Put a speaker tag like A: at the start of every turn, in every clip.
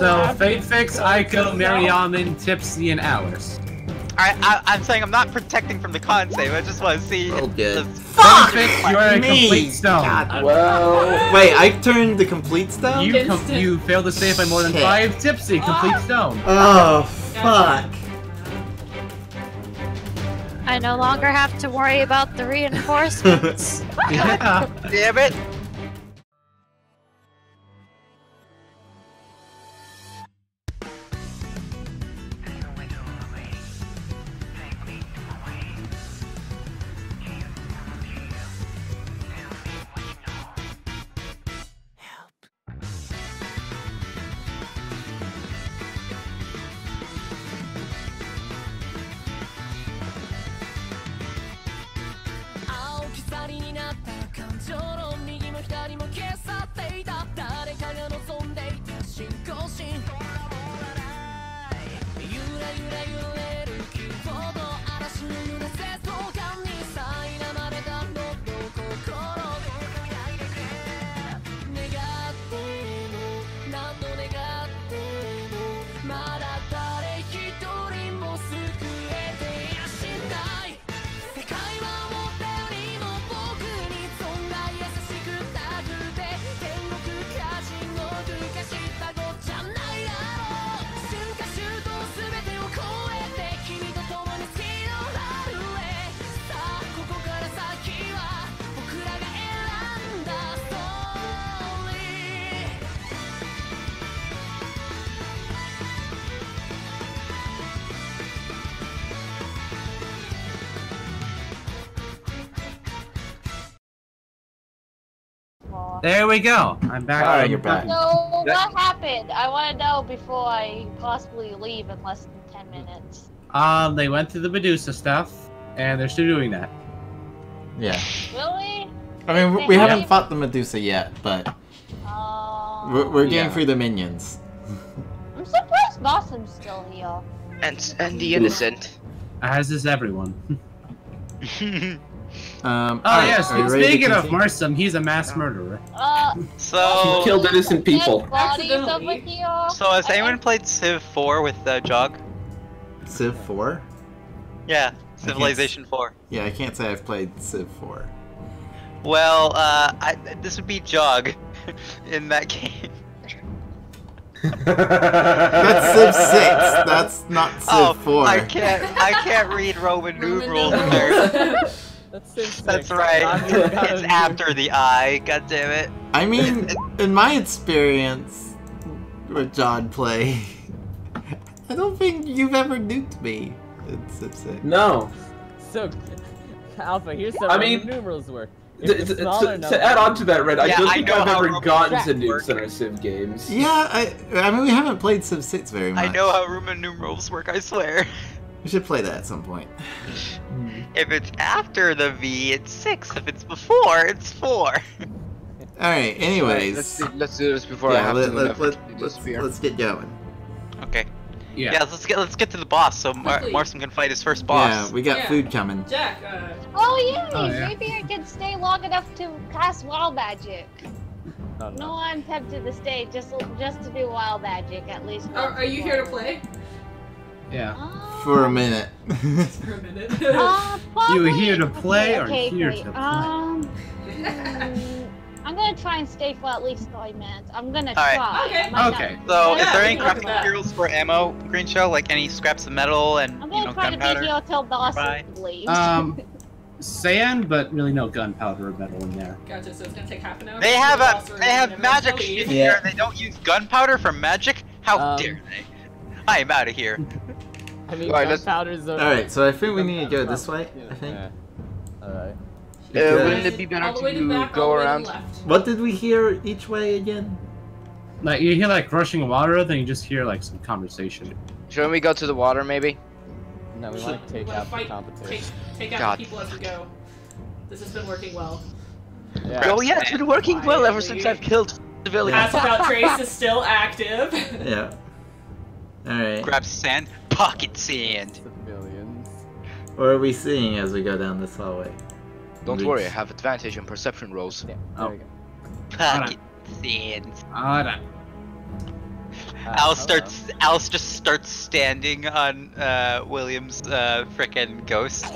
A: So Fate Fix, Aiko, Miriamin, Tipsy, and Alice.
B: Alright, I, I'm saying I'm not protecting from the con save. I just want to see.
C: Oh, Roll good.
B: the-
A: Fate Fix, you are a
C: me.
A: complete stone.
C: God.
D: Well,
C: Wait, I turned the complete stone?
A: You com you failed to save by more than
C: Shit.
A: five. Tipsy, complete stone.
C: Oh, fuck.
E: I no longer have to worry about the reinforcements.
A: Yeah.
B: Damn it!
A: We go. I'm back.
C: Alright, you're back.
A: button.
E: So what happened? I want to know before I possibly leave in less than ten minutes.
A: Um, they went through the Medusa stuff, and they're still doing that.
C: Yeah.
E: Really?
C: I mean, we-
E: They
C: we
E: haven't
C: haven't fought the Medusa yet, but
E: Um,
C: we're, we're getting
A: Yeah.
C: through the minions.
E: I'm surprised Blossom's still here.
F: And and the innocent.
A: As is everyone.
C: Um,
A: Oh
C: alright,
A: yes,
C: are you ready to
A: speaking of
C: continue?
A: Marsim, he's a mass murderer.
E: Uh,
B: so,
D: he killed innocent people.
E: dead bodies over
G: Accidentally.
E: here.
B: so has
E: I-
B: anyone played Civ 4 with uh, Jog?
C: Civ 4?
B: Yeah, Civilization 4.
C: Yeah, I can't say I've played Civ 4.
B: Well, uh, I, this would be Jog in that game.
C: That's Civ 6. That's not Civ
B: oh,
C: 4.
B: I can't, I can't read Roman numerals
G: Roman
B: there.
G: Numerals.
H: That's
B: That's right. It's after the I. God damn it.
C: I mean, in my experience with John play, I don't think you've ever nuked me in Civ 6.
D: No.
H: So, Alpha, here's how
D: I mean,
H: numerals work.
D: To,
H: the
D: to-
H: smaller
D: to- to add on to that, Red, I don't think
B: know
D: I've ever
B: Roman
D: gotten to nukes
B: work.
D: in our Civ games.
C: Yeah, I, I mean, we haven't played Civ 6 very much.
B: I know how Roman numerals work, I swear.
C: We should play that at some point.
B: If it's after the V, it's 6. If it's before, it's 4.
C: Alright, anyways.
F: Let's do, let's do this before I have
C: let,
F: to
C: let,
F: inevitably
C: let, let's, let's get going.
B: Okay.
A: Yeah.
B: Yeah, let's get let's get to the boss. So Mar-
G: Quickly.
B: Marston can fight his first boss.
C: Yeah, we got
G: Yeah.
C: food coming.
G: Jack, uh,
E: Oh yeah,
A: Oh, yeah.
E: maybe I can stay long enough to cast wild magic.
H: no,
E: No,
H: no.
E: I'm tempted to stay just just to do wild magic at least.
G: are, are you here to play
A: Yeah.
E: Um,
C: For a minute.
G: for a minute?
E: Uh,
A: You
E: probably-
A: here to play or
E: okay,
A: here
E: great.
A: to play?
E: Um, I'm gonna try and stay for at least five minutes. I'm gonna
B: Alright.
E: try.
G: Okay.
E: I might not-
A: Okay.
B: So
G: Yeah,
B: is there any crafting materials for ammo, Greenshell? Like any scraps of metal and
E: I'm gonna
B: know
E: try to be
B: gunpowder?
E: here till
B: Bye.
E: Dawson leaves.
A: Um, sand, but really no gunpowder or metal in there.
G: Gotcha. So it's gonna take half an hour.
B: They have a they have magic shit
D: Yeah.
B: here. and They don't use gunpowder for magic. How
H: Um,
B: dare they? I am out of here.
H: I mean,
F: Alright, let's-
H: gunpowder's a-
C: Alright, so I think we need to go this way, I think.
H: Yeah. Alright.
F: Uh, wouldn't it be better
G: all the way to
F: to
G: back,
F: go
G: all the way
F: around?
G: To.
C: What did we hear each way again?
A: Like you hear like rushing water, then you just hear like some conversation.
F: Shouldn't we go to the water maybe?
H: No, we want to take out
G: fight- Take,
H: competition.
G: take out
F: God.
G: the people as we go. This has been working well.
H: Yeah.
F: Oh yeah, it's been working well ever since I've killed civilians.
G: Ask about Trace is still active.
C: Yeah. Alright.
B: Grab sand, pocket sand.
H: Civilians.
C: What are we seeing as we go down this hallway?
F: Don't worry, I have advantage on perception rolls.
H: Yeah,
A: Oh.
H: there we go.
B: Pocket sand.
A: Alright.
B: Al
H: hello.
B: starts. Al just starts standing on uh, William's uh, frickin' ghost.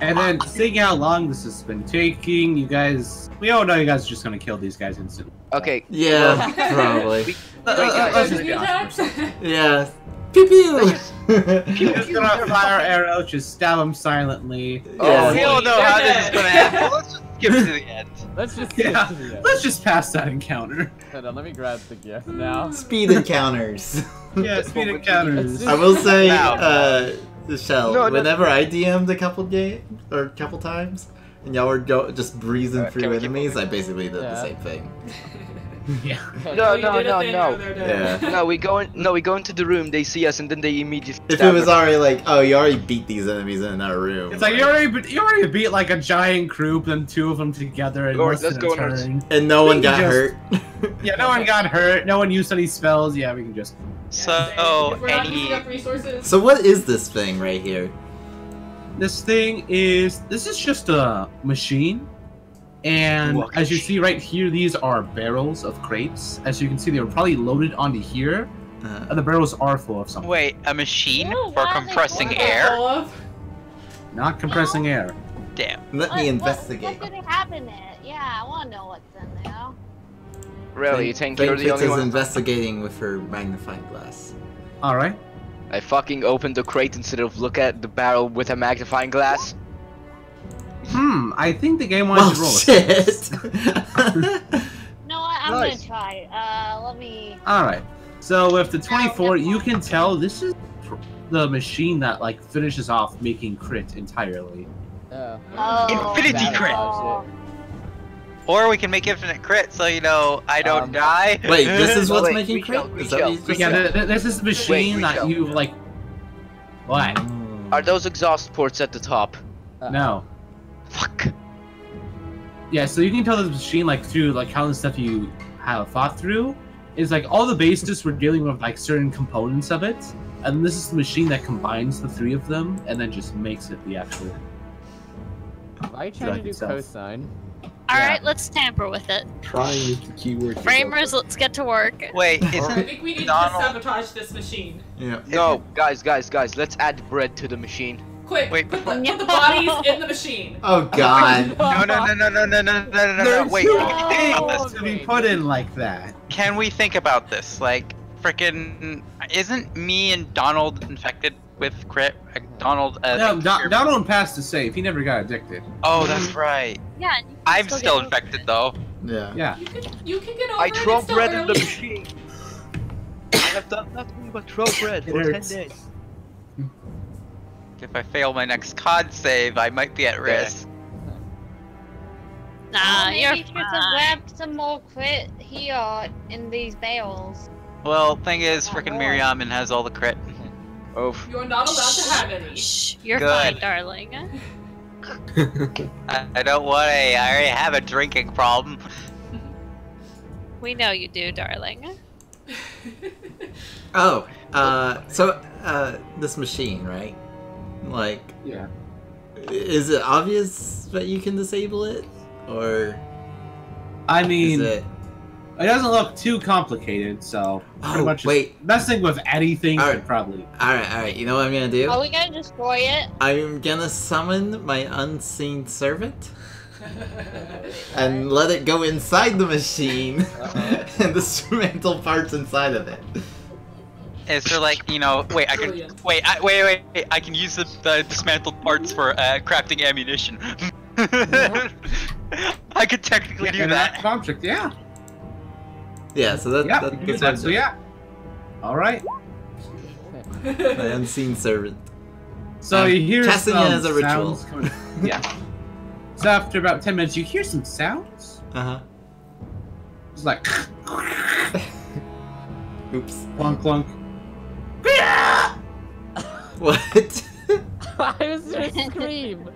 A: And then seeing how long this has been taking, you guys, we all know you guys are just gonna kill these guys instantly.
F: Okay.
C: Yeah, probably.
F: We-
A: Let-
F: Wait,
A: let-
F: guys,
A: let's
G: Those
A: just be honest.
G: attacks.
C: Yeah. Pew pew.
A: You're just gonna fire arrows, just stab them silently.
F: Oh,
C: Yeah.
B: We all know how this is gonna happen. Let's just skip to the end.
H: Let's just skip
A: Yeah,
H: to the end.
A: let's just pass that encounter.
H: Hold on, let me grab the gift now.
C: Speed encounters.
A: Yeah, speed encounters.
C: I will say, uh, Michelle,
F: No, no.
C: whenever I DM'd a couple games or a couple times, and y'all were go- just breezing
F: Alright, can
C: through
F: we keep
C: enemies, I basically did the same thing.
A: Yeah.
F: No,
G: We
F: no,
G: did a
F: no,
G: thing,
F: no.
G: they're dead.
C: Yeah.
F: No, we go in. No, we go into the room. They see us, and then they immediately.
C: If it was
F: us.
C: already like, oh, you already beat these enemies in another room.
A: It's like you already be- you already beat like a giant group, then two of them together in
F: Or
A: less
F: let's go
A: turn.
C: and no one got
A: just-
C: hurt.
A: Yeah, no one got hurt. No one used any spells. Yeah, we can just.
B: So
G: if we're not using
B: any
C: so what is this thing right here?
A: This thing is. This is just a machine. And
B: Walk
A: as you see right here, these are barrels of crates. As you can see, they were probably loaded onto here,
C: Uh,
A: the barrels are full of something.
B: wait, a machine
E: Ooh,
B: for
E: why are they
B: compressing air?
A: Not compressing air.
B: Damn.
C: let
E: What-
C: me
E: what-
C: investigate.
E: What, did happen it? Yeah, I want to know what's in there.
F: Really, you think you're the
C: Fitz
F: only
C: is
F: one?
C: investigating with her magnifying glass.
A: All right.
F: I fucking opened the crate instead of look at the barrel with a magnifying glass.
A: Hmm. I think the game wants
C: Well,
A: to roll. it.
C: shit.
E: No, I, I'm
F: Nice.
E: gonna try. Uh, let me.
A: All right. So with the 24, you can tell this is the machine that like finishes off making crit entirely.
H: Yeah.
E: Oh,
B: Infinity crit.
E: oh.
B: Or we can make infinite crit, so you know I don't
F: Um,
B: die.
C: Wait, this is what's
F: wait,
C: making crit?
F: shall,
C: Is that what you
F: we
C: just
A: Yeah,
C: said?
A: th- th- this is the machine
F: we
A: that
F: shall.
A: you like. What?
F: Are those exhaust ports at the top?
H: Uh,
A: No.
F: Fuck.
A: Yeah, so you can tell the machine like through like how the stuff you have thought through is like all the bases were dealing with like certain components of it, and this is the machine that combines the three of them and then just makes it the actual.
H: Why are you trying to do
A: itself.
H: cosine?
I: Alright, let's tamper with it.
D: Trying is the keyword. here,
I: Framers, let's get to work.
B: Wait,
G: I
B: isn't
G: think we need
B: Donald-
G: to sabotage this machine.
C: Yeah.
F: No, guys, guys, guys. Let's add bread to the machine.
G: Quick,
B: Wait,
G: put, the, put the bodies in the machine.
C: Oh god.
B: no, no, no, no, no, no, no, no, no, no, Wait,
A: no-
B: can we think about this?
A: to be put in like that.
B: Can we think about this? Like, frickin' isn't me and Donald infected with crit? Like, Donald. Uh,
A: No,
B: like,
A: Don- Donald passed the save. He never got addicted.
B: Oh, that's right.
I: Yeah, and you can
B: I'm
I: still
B: still
I: get-
B: infected though.
C: Yeah.
A: Yeah.
G: You can, you can get over
F: I
G: it.
F: throw
G: it's still
F: bread in the machine. I have done nothing but throw bread for ten days.
B: If I fail my next con save, I might be at risk.
I: Nah,
E: maybe
I: you're
E: you should
I: fine.
E: grab some more crit here in these barrels.
B: Well, thing is, frickin' Miriamin has all the crit.
F: Oh,
G: You're not allowed to have any.
I: Shh, you're
B: Good.
I: fine, darling.
B: I, I don't want a. I already have a drinking problem.
I: We know you do, darling.
C: Oh, uh, so, uh, this machine, right? Like,
A: Yeah.
C: is it obvious that you can disable it? Or
A: I
C: is
A: mean,
C: it.
A: it doesn't look too complicated, so pretty
C: Oh,
A: much.
C: wait.
A: messing with anything
C: Alright.
A: probably.
C: Alright, alright, you know what I'm gonna do?
E: Are we gonna destroy it?
C: I'm gonna summon my unseen servant and let it go inside the machine
H: Uh-oh.
C: and dismantle parts inside of it.
B: Is there like you know? Wait, I can
G: Brilliant.
B: wait. I, wait, wait, wait. I can use the, the dismantled parts for uh, crafting ammunition. I could technically do
A: Yeah,
B: that.
A: Object, yeah.
C: Yeah, so that,
A: Yeah,
C: that,
A: you can
C: that's
A: that. So yeah. All right.
C: my unseen servant.
A: So
C: Um,
A: you hear
C: casting
A: some
C: as a ritual.
A: sounds coming- yeah. So after about ten minutes, you hear some sounds.
C: Uh huh.
A: It's like
C: Oops.
A: clunk clunk.
C: What?
H: I was just scream.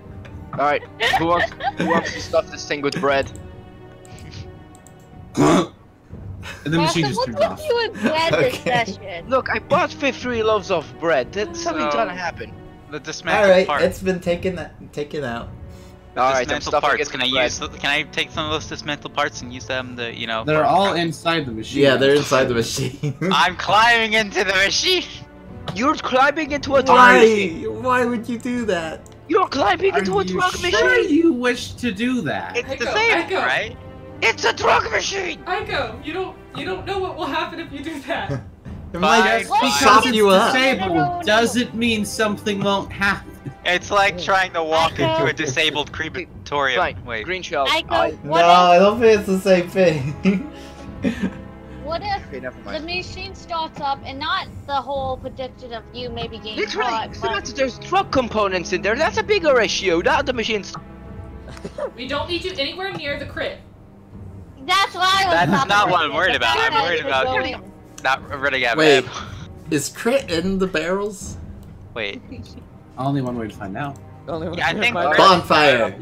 F: all right. Who wants? Who wants to stuff this thing with bread?
A: and the machine just
E: what
A: turns
E: took
A: off.
E: you in bed this
C: Okay.
E: session?
F: Look, I bought 53 loaves of bread. That's something
B: So-
F: gonna happen.
B: The dismantled
C: Alright,
B: part.
C: it's been taken taken out.
F: Alright, I'm
B: dismantled
F: stuffing
B: parts. Can I
F: bread.
B: use? Can I take some of those dismantled parts and use them to, you know?
A: They're
B: for-
A: all inside the machine.
C: Yeah, they're inside the machine.
B: I'm climbing into the machine.
F: You're climbing into a truck
C: Why?
F: machine.
C: Why would you do that?
F: You're climbing
A: Are
F: into a
A: you
F: truck
A: sure
F: machine.
A: you wish to do that?
B: It's
G: Echo,
B: same,
G: Echo.
B: right?
F: It's a truck machine.
G: Aiko, you don't you don't know what will happen if you do that.
C: It might
B: Fine,
A: Just
C: chop
A: because it's
C: you up.
A: disabled doesn't mean something won't happen.
B: It's like oh. trying to walk
E: Echo.
B: into a disabled crematorium.
F: Fine.
B: Wait.
F: Green shell.
E: Aiko,
F: I-
C: No,
E: what
C: I don't think it's the same thing.
E: what if
F: Okay,
E: the machine starts up and not the whole prediction of you maybe getting
F: Literally,
E: caught,
F: so
E: but
F: that's- there's truck components in there. That's a bigger issue. Not the machines.
G: We don't need you anywhere near the crit.
E: that's why I was
B: That's
E: stopping
B: not what I'm worried about. I'm worried about
E: was
B: getting-
E: going-
B: Not running out of
C: Wait. Is crit in the barrels?
B: Wait.
A: Only one way to find out.
H: Only one
B: Yeah, I think
H: find
B: we're-
C: Bonfire.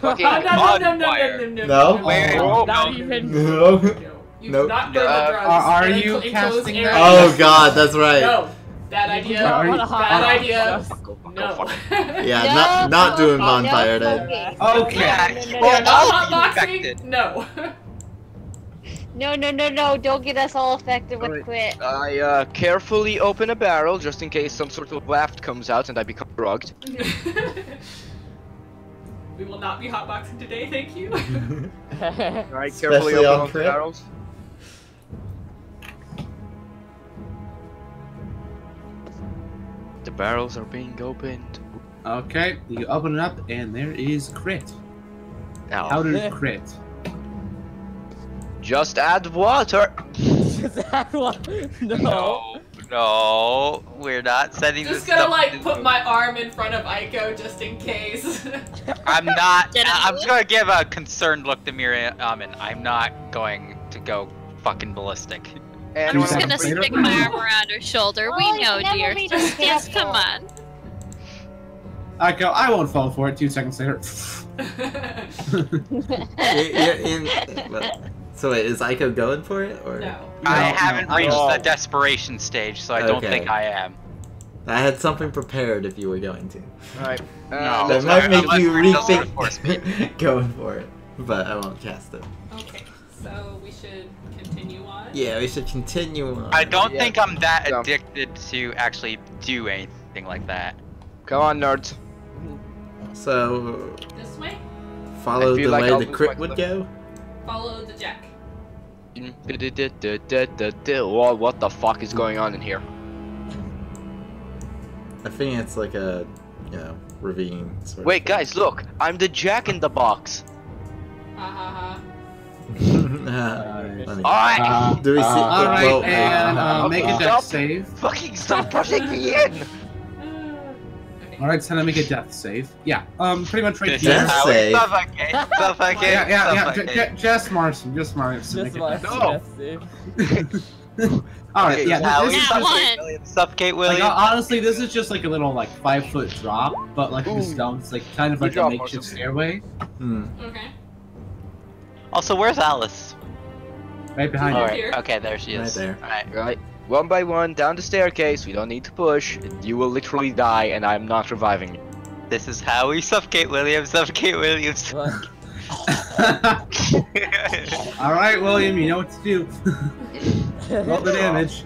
F: Fucking
G: no, no, no, no, no,
B: bonfire.
G: no, no,
C: No?
G: no,
B: Wait,
G: no,
B: oh,
H: Not
B: no.
H: even.
C: No.
G: no. You
C: Nope.
G: not burn
B: Uh,
G: the drugs.
A: are- are you casting that-
C: Oh god, that's right.
G: No. Bad idea.
A: Are you-
G: Bad idea.
F: Go fuck, go
G: No.
F: fuck.
C: Yeah,
E: No,
C: not not doing bonfire day.
E: smoking.
A: Okay.
B: Yeah,
E: No, no, no, no,
B: all
G: Not
B: of
G: hotboxing? No.
E: No, no, no, no! Don't get us all affected with
F: Alright.
E: quit.
F: I uh, carefully open a barrel just in case some sort of waft comes out and I become drugged.
G: we will not be hotboxing today, thank you.
F: Alright,
C: Especially
F: carefully open all the barrels. The barrels are being opened.
A: Okay, you open it up and there is crit.
F: Ow.
A: Powdered crit.
F: Just add water.
H: Is that what? No.
B: No. No. We're not setting
G: just
B: this
G: gonna like put my arm in front of Aiko just in case.
B: I'm not.
I: Did
B: I'm just gonna give a concerned look to Miriam. Um, Amin. I'm not going to go fucking ballistic.
F: And
I: I'm just gonna stick my arm around her shoulder.
E: Well,
I: we know, dear.
E: never be too
I: Just, just come on.
A: I go, I won't fall for it. Two seconds later.
C: You're- you're in- well, so wait, is Aiko going for it or?
G: no.
B: I
A: No,
B: haven't
A: no,
B: reached
F: no.
B: the desperation stage, so I don't think I am.
C: I had something prepared if you were going to.
F: Alright.
B: No.
F: Uh,
C: That might make you
B: Rick does sort of force me.
C: rethink going for it, but I won't cast it.
G: Okay, so we should continue on.
C: Yeah, we should continue on.
B: I don't
F: Yeah.
B: think I'm that
F: Yeah.
B: addicted to actually do anything like that.
F: Come on, nerds.
C: So
G: This way.
C: follow the
F: like
C: way
F: I'll
C: the crit would go.
G: Follow the jack.
F: Whoa, what the fuck is going on in here?
C: I think it's like a, you know, ravine sort of
F: Wait,
C: thing.
F: guys, look! I'm the jack in the box.
G: Ha ha ha.
C: Let
F: Alright!
A: Uh,
C: Do we see?
A: all right, and
C: uh,
A: uh, make a
F: Stop.
A: death save.
F: Fucking stop pushing me in!
G: Okay.
A: All right, so now make a death save. Yeah, um, pretty much right
B: This
A: here.
C: Death save.
B: suffocate. Suffocate.
A: Yeah, yeah, yeah. J-
B: suffocate.
A: j- just Marson, just Marson.
H: Just
A: make
H: my
A: death
B: No.
H: death save.
A: All right,
F: Okay,
A: yeah.
B: How
A: This,
B: we
A: this is just,
B: suffocate
I: one.
B: William. Suffocate
A: like,
B: William.
A: honestly, this is just like a little like five foot drop, but like in
F: Ooh.
A: stone. It's like kind of
F: Good
A: like a makeshift
F: Marson.
A: stairway
C: hmm.
G: Okay.
B: Also, where's Alice?
A: right behind you.
B: Alright,
G: here.
B: okay, there she is.
C: Right there.
B: Alright.
F: Right. One by one, down the staircase. We don't need to push. You will literally die, and I'm not reviving you.
B: This is how we suffocate William. Suffocate William.
H: What?
A: All right, William, you know what to do. Roll the damage.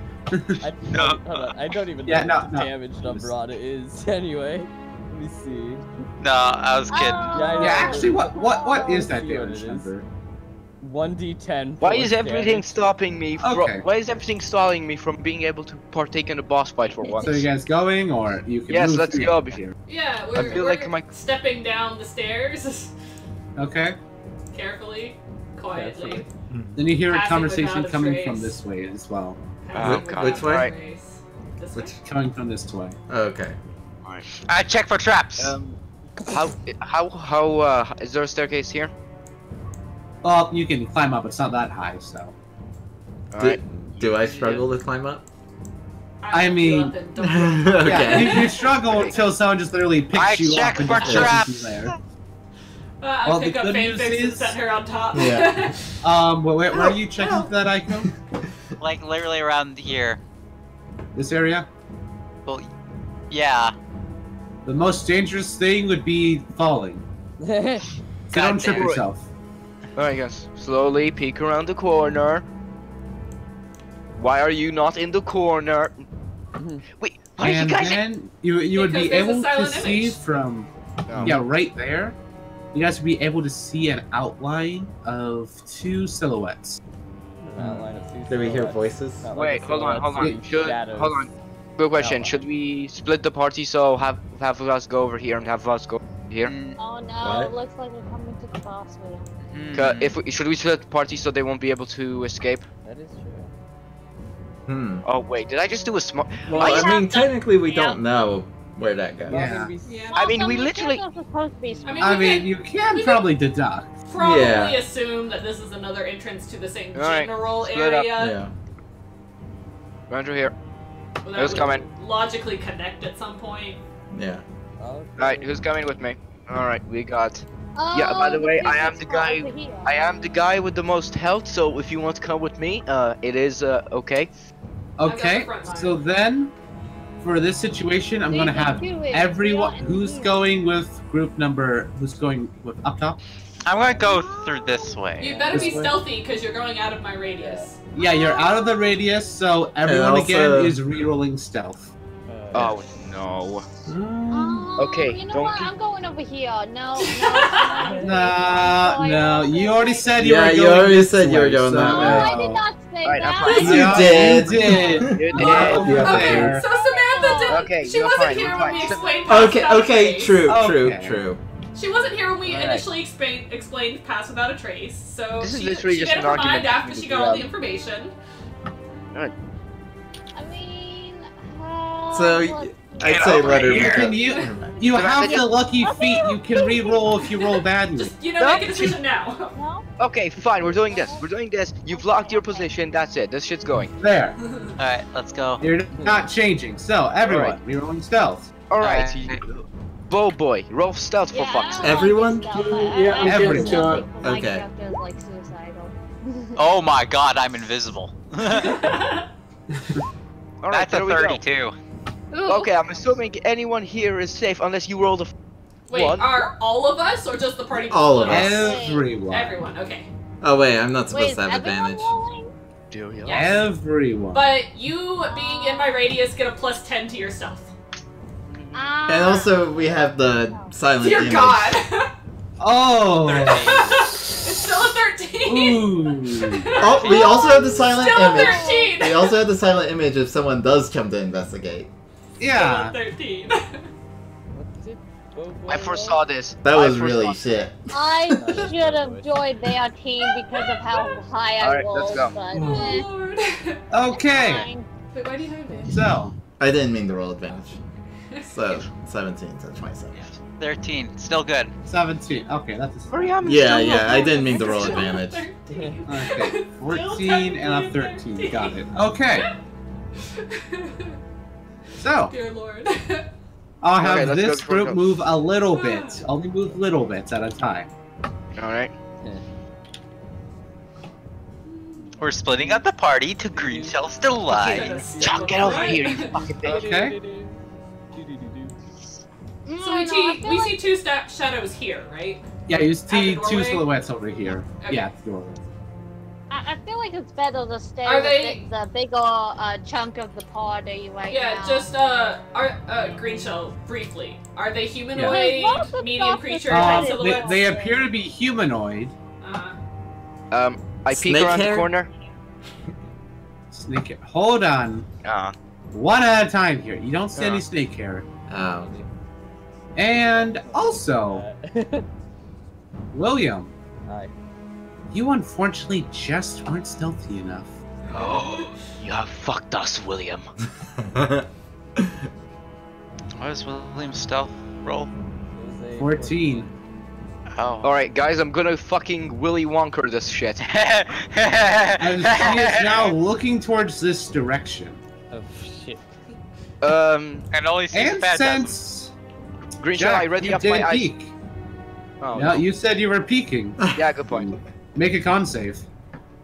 H: I,
B: No.
H: hold on, I don't even know
A: Yeah, no,
H: what the
A: no.
H: damage number on it is. Anyway, let me see.
B: no, I was kidding.
H: Yeah, I
A: yeah, actually, what what what is that
H: See what
A: damage
H: it is.
A: Number?
H: 1d10.
F: Why is everything
H: damage.
F: stopping me from?
A: Okay.
F: Why is everything stalling me from being able to partake in a boss fight for once?
A: So you guys going, or you can
F: Yes,
A: move
F: let's
A: through
F: go.
A: here.
G: Yeah, we're,
F: feel
G: we're
F: like my-
G: stepping down the stairs
A: Okay.
G: carefully, quietly.
A: Then you hear a conversation
G: a
A: coming
G: trace.
A: from this way as well.
F: Oh,
C: Wh-
F: God.
C: which way?
F: Alright.
G: This
C: Which?
G: way.
A: Coming from this way.
C: Okay. Alright.
B: I check for traps.
F: Um, how how how uh is there a staircase here?
A: Well, you can climb up. It's not that high, so.
F: Alright.
C: Do I struggle to climb up?
A: I
G: look
A: mean-
G: you up and don't look.
A: Yeah, you,
C: okay.
A: you struggle until someone just literally picks
B: I
A: you
B: check
A: up and
B: for
A: just places
B: traps.
A: you there.
G: Uh, I
A: Well,
G: pick
A: the
G: up
A: good
G: Fane
A: news
G: Fix and
A: is-
G: set her on top.
C: Yeah.
A: Um, where, where, where are you checking for that icon?
B: Like literally around here.
A: This area?
B: Well, yeah.
A: The most dangerous thing would be falling. So don't trip
B: damn
A: yourself.
F: Alright, guys. Slowly peek around the corner. Why are you not in the corner? Wait, why are you guys in-
A: then you you would be
G: Because there's a
A: able to
G: silent
A: see from
F: Oh.
A: yeah right there. You guys would be able to see an outline of two silhouettes.
H: Outline of two
C: Do we hear voices?
H: Not like
F: Wait, hold on, hold on.
H: two
F: Should,
H: shadows.
F: hold on. Good question. Should we split the party so have have us go over here and have us go here?
E: Oh no,
C: What?
E: it looks like we're coming to the boss wheel.
B: Hmm.
F: 'Cause If we, should we split the party so they won't be able to escape?
H: That is true.
C: Hmm.
F: Oh wait, did I just do a smart?
C: Well,
F: I
C: I mean, technically, we
E: Yeah.
C: don't know where that goes.
A: Yeah.
H: Not gonna be-
G: Yeah.
F: I mean,
E: Also,
F: we literally-
E: supposed to be
G: I mean,
A: I mean,
G: could
A: you can
G: we could-
A: probably deduct.
G: probably
C: Yeah.
G: assume that this is another entrance to the same
F: Alright,
G: general
F: split up.
G: area.
C: Yeah.
F: Run through here.
G: well,
F: Who's coming?
G: Logically connect at some point.
C: Yeah.
H: Okay.
F: Alright, who's coming with me? Alright, we got.
E: Oh,
F: Yeah, by the way, I am the guy- I am the guy with the most health, so if you want to come with me, uh, it is uh okay.
A: Okay, so then for this situation, I'm
E: They
A: gonna have everyone who's
E: yeah.
A: going with group number who's going with up top.
B: I'm gonna go through this way.
G: You better be
A: way.
G: stealthy because you're going out of my radius.
A: Yeah, you're out of the radius, so everyone
C: also-
A: again is re-rolling stealth.
H: Uh,
F: Oh no.
E: Oh,
F: Okay,
E: you know
F: don't
E: what?
F: keep-
E: I'm going over here. No, no. no.
A: Nah, no, you already said you
C: Yeah,
A: were
C: you already
A: this
C: said you were going
A: so-
C: that
E: No,
C: way.
E: I did not say
F: Alright, I'm
E: that.
C: Yes, you did.
A: You did.
F: You did.
A: Yeah.
G: Okay, so Samantha didn't.
F: Okay,
G: she
F: you're
G: wasn't
F: fine,
G: here
F: you're
G: when we explained.
C: Okay,
G: Without
C: okay,
G: Trace.
C: true, true,
A: Okay.
C: true.
G: She wasn't here when we
H: Alright.
G: initially explained explained pass without a trace. So
F: This is
G: she,
F: literally
G: she
F: just
G: made up her mind after she got all the information.
E: I mean, uh,
C: So,
E: let's-
C: y- I'd say
B: over
C: let her make up.
A: you- You have the lucky feat. You can re-roll if you roll badly.
G: Just you know,
F: No.
G: make a decision now.
F: Okay, fine. We're doing this. We're doing this. You've locked your position. That's it. This shit's going.
A: There,
B: Alright, let's go.
A: you're not changing. So everyone,
F: Alright.
A: re-rolling stealth.
F: All right.
B: Alright.
F: Bow boy, roll stealth for
E: Yeah,
F: fuck's
E: I
F: sake.
E: don't
C: Everyone?
E: like this
D: Yeah,
E: I-
A: I'm
E: I
A: getting
E: don't
D: to
E: think
C: it.
E: my
C: Okay.
E: is, like.
B: Oh my god, I'm invisible.
F: All right,
B: That's a
F: we go.
B: 32.
I: Ooh.
F: Okay, I'm assuming anyone here is safe unless you rolled a. F-
G: Wait,
F: One.
G: are all of us or just the party?
C: All of us.
A: Everyone.
G: Everyone. Okay.
C: Oh wait, I'm not supposed
E: is
C: to have advantage.
E: rolling?
F: Do you?
G: Yes.
A: Everyone.
G: But you being in my radius get a plus ten to your stealth.
E: Ah.
C: And also, we have the silent
G: Dear
C: image.
G: God.
A: oh.
G: it's still a thirteen.
A: Ooh.
C: Oh, we also have the silent
G: Still a
C: image.
G: thirteen.
C: We also have the silent image if someone does come to investigate.
A: Yeah.
G: Thirteen.
H: What did Bow Boy
F: I
H: roll?
F: foresaw this.
C: That
F: I
C: was
F: foresaw-
C: really sick.
E: I should have joined their team because of how high I
F: Alright,
E: rolled,
F: let's go.
E: but
G: Oh
E: eh.
A: Okay.
E: fine.
G: Wait, why do you have me?
A: So,
C: I didn't mean to roll advantage. So, 17 to 27.
B: 13. Still good.
A: 17. Okay, that's a
F: Hurry up.
C: Yeah,
F: still
C: yeah, I didn't mean to roll advantage.
A: Okay, 14 and a
G: technically
A: 13. Got it. Okay, so
G: Dear lord.
A: I'll have
F: let's go
A: this group
F: workout.
A: move a little bit. Only move little bits at a time.
F: All right.
B: We're splitting up the party to Greenshell's delight.
F: Chuck, get over here, you fucking bitch.
A: Okay.
E: Mm,
G: So we, see, we see two shadows here, right?
A: Yeah, you see two silhouettes over here.
G: Okay.
A: Yeah, it's the doorway.
E: I, I feel like it's better to stay
G: Are
E: with
G: they-
E: the, the bigger uh, chunk of the party right
G: yeah,
E: now.
G: just uh, our uh, Greenshell briefly. Are they humanoid,
E: Wait, what the
G: medium
E: fuck
G: creature
E: is
G: type
E: that?
A: they, they appear to be humanoid.
G: Uh,
F: Um, I peek
C: Snake
F: around
C: hair?
F: the corner.
A: Snake hair. Hold on.
B: Uh,
A: One at a time here. You don't see
F: Yeah.
A: any snake hair.
C: Oh.
A: And also,
H: Uh,
A: William,
H: Hi.
A: You unfortunately just weren't stealthy enough.
F: Oh, you have fucked us, William.
B: what is William's stealth roll?
H: It was a
A: 14.
B: Oh.
F: All right, guys, I'm gonna fucking Willy Wonka this shit.
A: And she is now looking towards this direction.
H: Oh shit.
F: Um,
B: and only sees
A: And
B: phantasm.
A: since
F: Greenshell, I
A: Jack,
F: ready
A: you
F: up my
A: didn't
F: eyes.
A: peek.
F: Oh,
A: No, you said you were peeking.
F: yeah, good point.
A: Make a con save.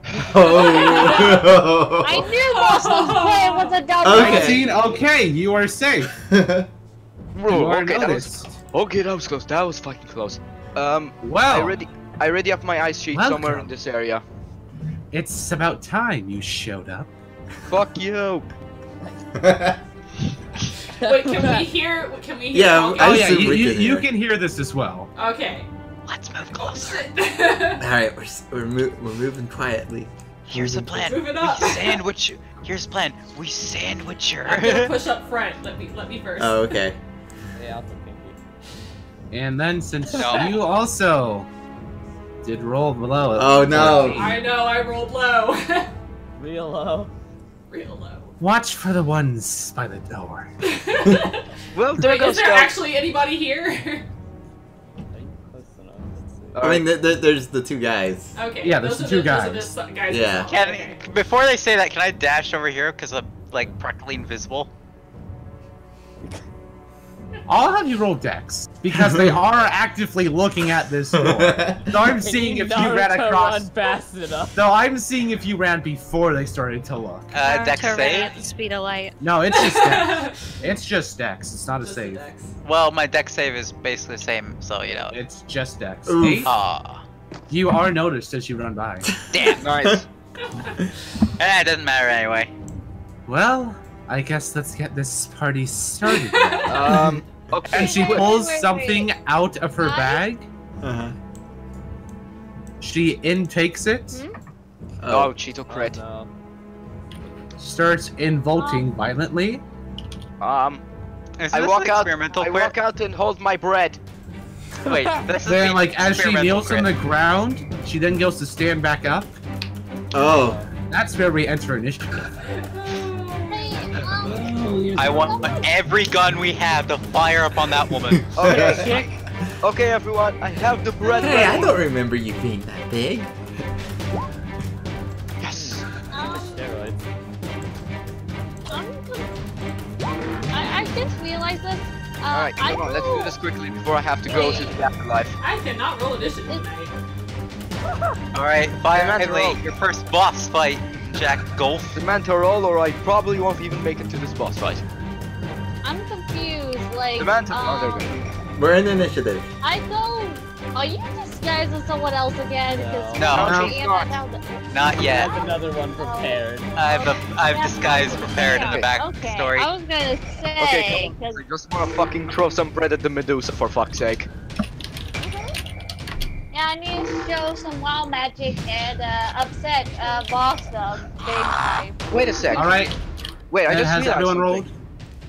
C: oh.
E: I knew Boston's play was a double.
C: Okay.
A: 19. Okay, you are safe.
F: Bro,
A: You are
F: okay, that was, okay, that was close. That was fucking close. Um,
A: Well,
F: I already, I already have my ice sheet somewhere in this area.
A: it's about time you showed up.
F: Fuck you.
G: Wait, can we hear? Can we hear?
C: Yeah, I
A: Oh yeah, you, you, you can hear this as well.
G: Okay.
B: Let's move
G: Oh,
B: closer.
G: shit.
C: All right, we're we're, mo- we're moving quietly.
B: Here's the plan. We sandwich you. Here's the plan. We sandwich her.
G: I'm gonna push up front. Let me let me first.
C: Oh, okay.
H: Yeah, I'll take Pinky.
A: And then since
B: No.
A: you also did roll below.
C: Oh no.
G: I know I rolled low.
H: Real low.
G: Real low.
A: Watch for the ones by the door.
F: Well, there
G: Wait,
F: goes
G: is there
F: Scout.
G: actually anybody here?
H: I
C: mean, th- th- there's the two guys.
G: okay.
A: Yeah, there's
G: those
A: the two
G: Those
A: guys.
G: guys
C: Yeah.
B: Can, before they say that, can I dash over here because I'm like practically invisible?
A: I'll have you roll dex because they are actively looking at this door. So I'm seeing if you ran across.
H: Run fast enough.
A: No, I'm seeing if you ran before they started to look.
B: Uh,
I: Naruto
B: dex
I: ran
B: save.
I: the speed of light.
A: No, it's just dex. It's just dex. It's not a
G: Just the
A: save.
G: dex.
B: Well, my dex save is basically the same, so you know.
A: It's just dex.
C: Oof.
A: You are noticed as you run by.
B: damn.
F: Nice.
B: Eh, it doesn't matter anyway.
A: Well, I guess let's get this party started.
F: um. Okay.
A: and she
E: Wait, wait,
A: pulls
E: wait, wait.
A: something out of her
E: What?
A: bag.
C: Uh-huh.
A: She intakes it,
E: Hmm?
F: Oh,
C: Oh.
F: Cheeto
H: Oh, no.
A: starts involting
E: Um,
A: violently.
F: Um.
B: Is
F: I walk
B: an
F: out.
B: experimental
F: I walk out and hold my bread.
B: Wait, this is
A: Then,
B: the
A: like as she
B: experimental
A: kneels on the ground, she then goes to stand back up.
C: Oh.
A: That's where we enter initiative.
E: Hey,
B: I want every gun we have to fire up on that woman.
F: Okay. okay, everyone. I have the bread.
C: Hey, I don't remember you being that big.
F: Yes.
E: um,
H: Steroids.
E: I'm, I, I just realized this. Uh,
F: All right,
E: I
F: come on. Let's do this quickly before I have to go to the afterlife.
G: I cannot roll initiative tonight.
B: Alright, fire
F: Commander
B: your first boss fight, Jack Golf.
F: Samantha roll, or I probably won't even make it to this boss fight.
E: I'm confused. Like,
F: Samantha. Oh, there
E: um,
F: we go.
C: We're in initiative.
E: I go. Are you disguised as someone else again?
B: No.
E: I'm
F: No,
E: not
F: she's not.
E: now that-
B: Not
H: I
B: yet.
H: have another one prepared.
B: I've a, I've disguised prepared in the back
E: Okay,
B: story.
E: I was gonna say,
F: Okay, come on.
E: 'cause-
F: I just wanna fucking throw some bread at the Medusa for fuck's sake.
E: Yeah, I need to show some wild magic and uh, upset uh, boss um, big time.
F: Wait a sec.
A: All right,
F: Wait, I just
A: has
F: realized
A: everyone
F: something.
A: rolled?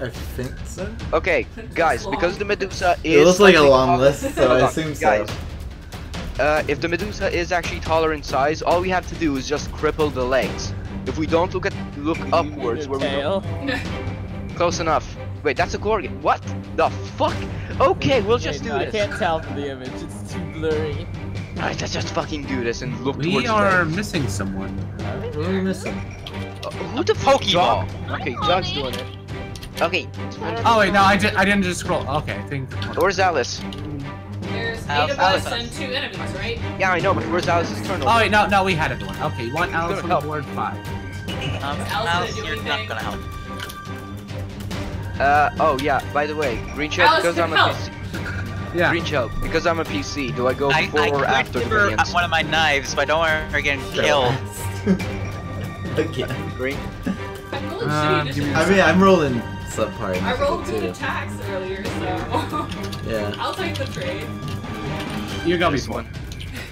C: I think so.
F: Okay, guys, because the Medusa is.
C: It looks like a long list, so
F: Hold
C: I
F: on,
C: assume so.
F: guys. Uh, if the Medusa is actually taller in size, all we have to do is just cripple the legs. If we don't look at look upwards, where we
H: tail.
F: close enough. Wait, that's a Gorgon. What the fuck? Okay, we'll just
H: Wait,
F: do
H: no, I can't tell from the image. It's too blurry.
F: Alright, let's just fucking do this and look
A: We
F: towards
A: are
F: the
A: missing someone.
C: What are we missing?
F: Uh, who the fuck?
B: Pokeball.
F: Doug? Okay,
E: Hi,
F: Doug's doing it. Okay,
A: Oh wait, no, I did. I didn't just scroll. Okay, I think.
F: where's Alice?
G: There's eight
B: Alice-
G: of us
B: Alice.
G: and two enemies, right?
F: Yeah, I know, but where's Alice's turnover?
A: Oh wait, no, no, we had a one. Okay, one Alice on the
F: help.
A: board, five.
B: Um,
G: Alice
B: Alice,
G: gonna do
B: you're not gonna help.
F: Uh, oh yeah, by the way, Greenshell
G: Alice
F: because
G: can
F: I'm a
G: help.
F: PC.
A: Yeah.
F: Greenshell because I'm a PC. Do I go
B: I,
F: before
B: I
F: or
B: could
F: after
B: give
F: the minions?
B: one of my knives, but I don't want her getting killed.
C: Again.
F: Green.
G: I'm rolling
A: Uh,
G: shitty
A: give me
G: initiative.
C: I mean, I'm rolling subpar
G: I rolled good attacks earlier, so.
C: Yeah.
G: I'll take the trade.
A: You got me
F: This
A: one.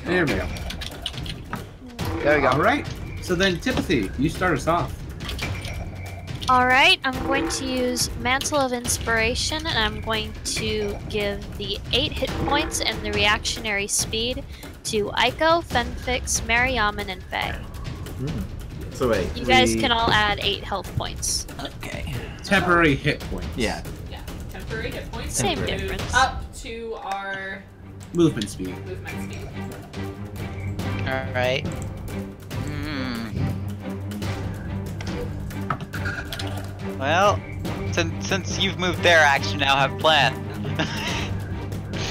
A: There we go.
F: There we go.
A: All right. So then, Tipothy, you start us off.
I: Alright, I'm going to use Mantle of Inspiration and I'm going to give the 8 hit points and the reactionary speed to Aiko, Fenfyx, Miriamin, and Fae. Hmm.
C: So wait.
I: You guys can all add 8 health points.
C: Okay.
A: Temporary hit points.
C: Yeah.
G: Yeah, temporary hit points.
I: Same
G: Move
I: difference.
G: Up to our
A: Movement speed.
G: movement speed.
B: Alright. Well, since, since you've moved there, I actually now have a plan.